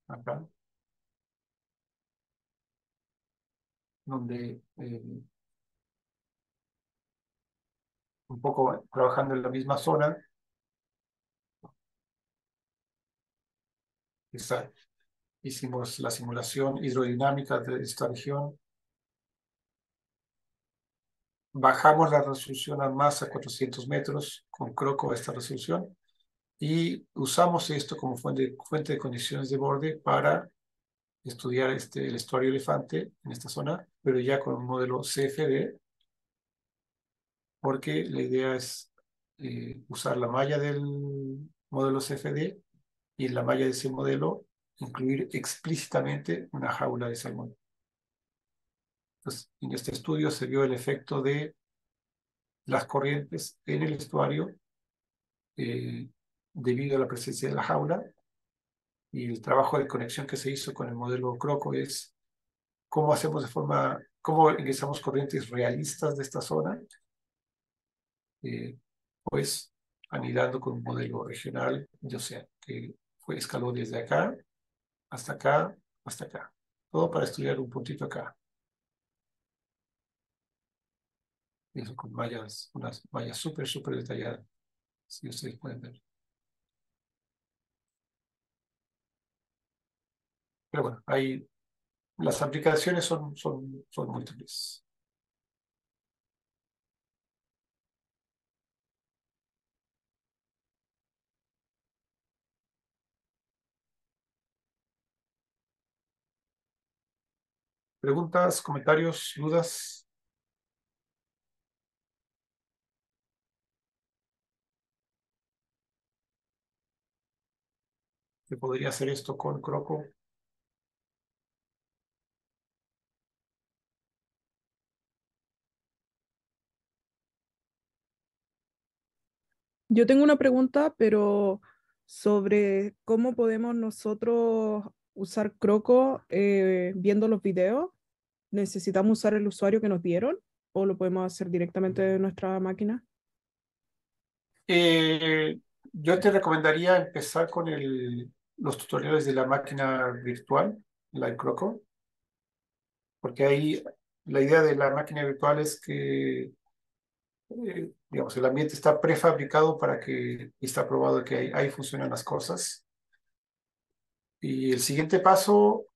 B: acá. Donde eh, un poco trabajando en la misma zona, hicimos la simulación hidrodinámica de esta región, bajamos la resolución a más a 400 metros con Croco esta resolución y usamos esto como fuente, fuente de condiciones de borde para estudiar este, el estuario elefante en esta zona, pero ya con un modelo CFD, porque la idea es eh, usar la malla del modelo CFD y en la malla de ese modelo incluir explícitamente una jaula de salmón. Entonces, en este estudio se vio el efecto de las corrientes en el estuario eh, debido a la presencia de la jaula. Y el trabajo de conexión que se hizo con el modelo Croco es cómo hacemos de forma, cómo ingresamos corrientes realistas de esta zona, eh, pues anidando con un modelo regional, yo sé, que fue escaló desde acá hasta acá, hasta acá. Todo para estudiar un puntito acá. Eso con mallas, unas mallas súper, súper detalladas, si ustedes pueden ver. Pero bueno, ahí las aplicaciones son, son, son múltiples. ¿Preguntas, comentarios, dudas? ¿Qué podría hacer esto con Croco?
J: Yo tengo una pregunta, pero sobre cómo podemos nosotros usar Croco eh, viendo los videos. ¿Necesitamos usar el usuario que nos dieron o lo podemos hacer directamente de nuestra máquina?
B: Eh, yo te recomendaría empezar con el, los tutoriales de la máquina virtual, la Croco, porque ahí la idea de la máquina virtual es que eh, digamos, el ambiente está prefabricado para que está probado que ahí, ahí funcionan las cosas. Y el siguiente paso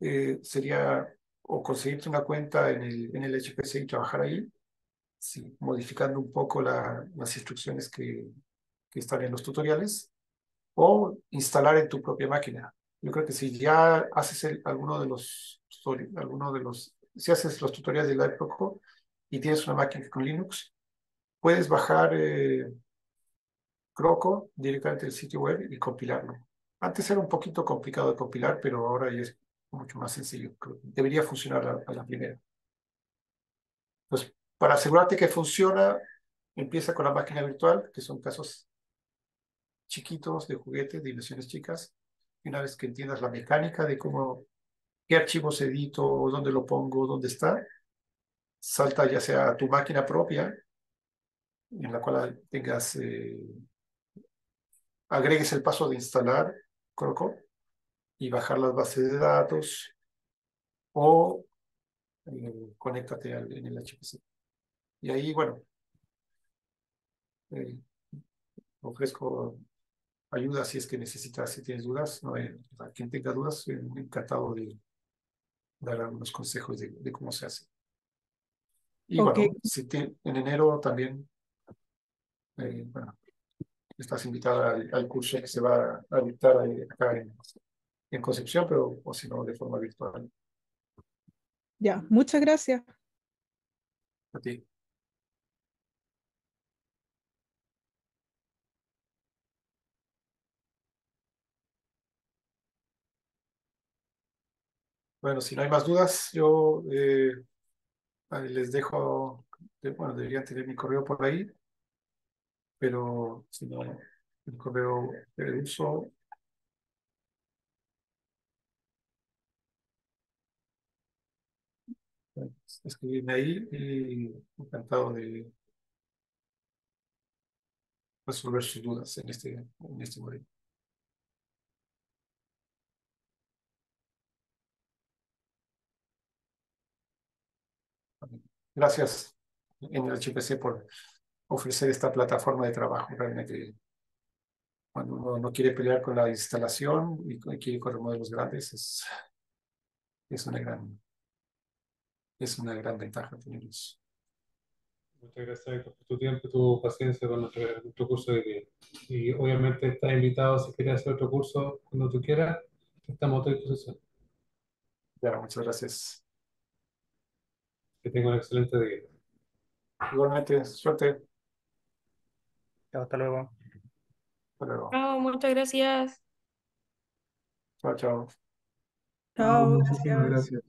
B: eh, sería o conseguirte una cuenta en el, en el HPC y trabajar ahí, sí, modificando un poco la, las instrucciones que, que están en los tutoriales, o instalar en tu propia máquina. Yo creo que si ya haces el, alguno de los alguno de los si haces los tutoriales de LiveProco y tienes una máquina con Linux, puedes bajar eh, Croco directamente del sitio web y compilarlo. Antes era un poquito complicado de compilar, pero ahora ya es mucho más sencillo. Debería funcionar a, la primera. Pues para asegurarte que funciona, empieza con la máquina virtual, que son casos chiquitos de juguetes, de dimensiones chicas. Y una vez que entiendas la mecánica de cómo, qué archivos edito, dónde lo pongo, dónde está, salta ya sea a tu máquina propia en la cual tengas, eh, agregues el paso de instalar Croco y bajar las bases de datos o eh, conéctate al, en el HPC. Y ahí, bueno, eh, ofrezco ayuda si es que necesitas, si tienes dudas. No, a quien tenga dudas, estoy encantado de dar algunos consejos de, cómo se hace. Y bueno, si en enero también eh, bueno, estás invitada al, curso que se va a dictar acá en, en Concepción, pero o si no, de forma virtual.
J: Ya, muchas gracias.
B: A ti. Bueno, si no hay más dudas, yo eh, les dejo, bueno, deberían tener mi correo por ahí pero si no, el correo de uso escribirme ahí y encantado de resolver sus dudas en este, en este modelo. Gracias en el HPC por ofrecer esta plataforma de trabajo. Realmente, cuando uno no quiere pelear con la instalación y quiere correr modelos grandes, es, es una gran es una gran ventaja tenerlos.
A: Muchas gracias por tu tiempo tu paciencia con nuestro, curso de día. Y obviamente estás invitado si quieres hacer otro curso cuando tú quieras, estamos a tu disposición.
B: Ya, muchas gracias.
A: Que tenga un excelente día.
B: Igualmente, suerte
H: hasta luego.
B: Hasta luego.
F: Chao, muchas gracias.
B: Chao, chao.
J: Chao, gracias.
G: gracias.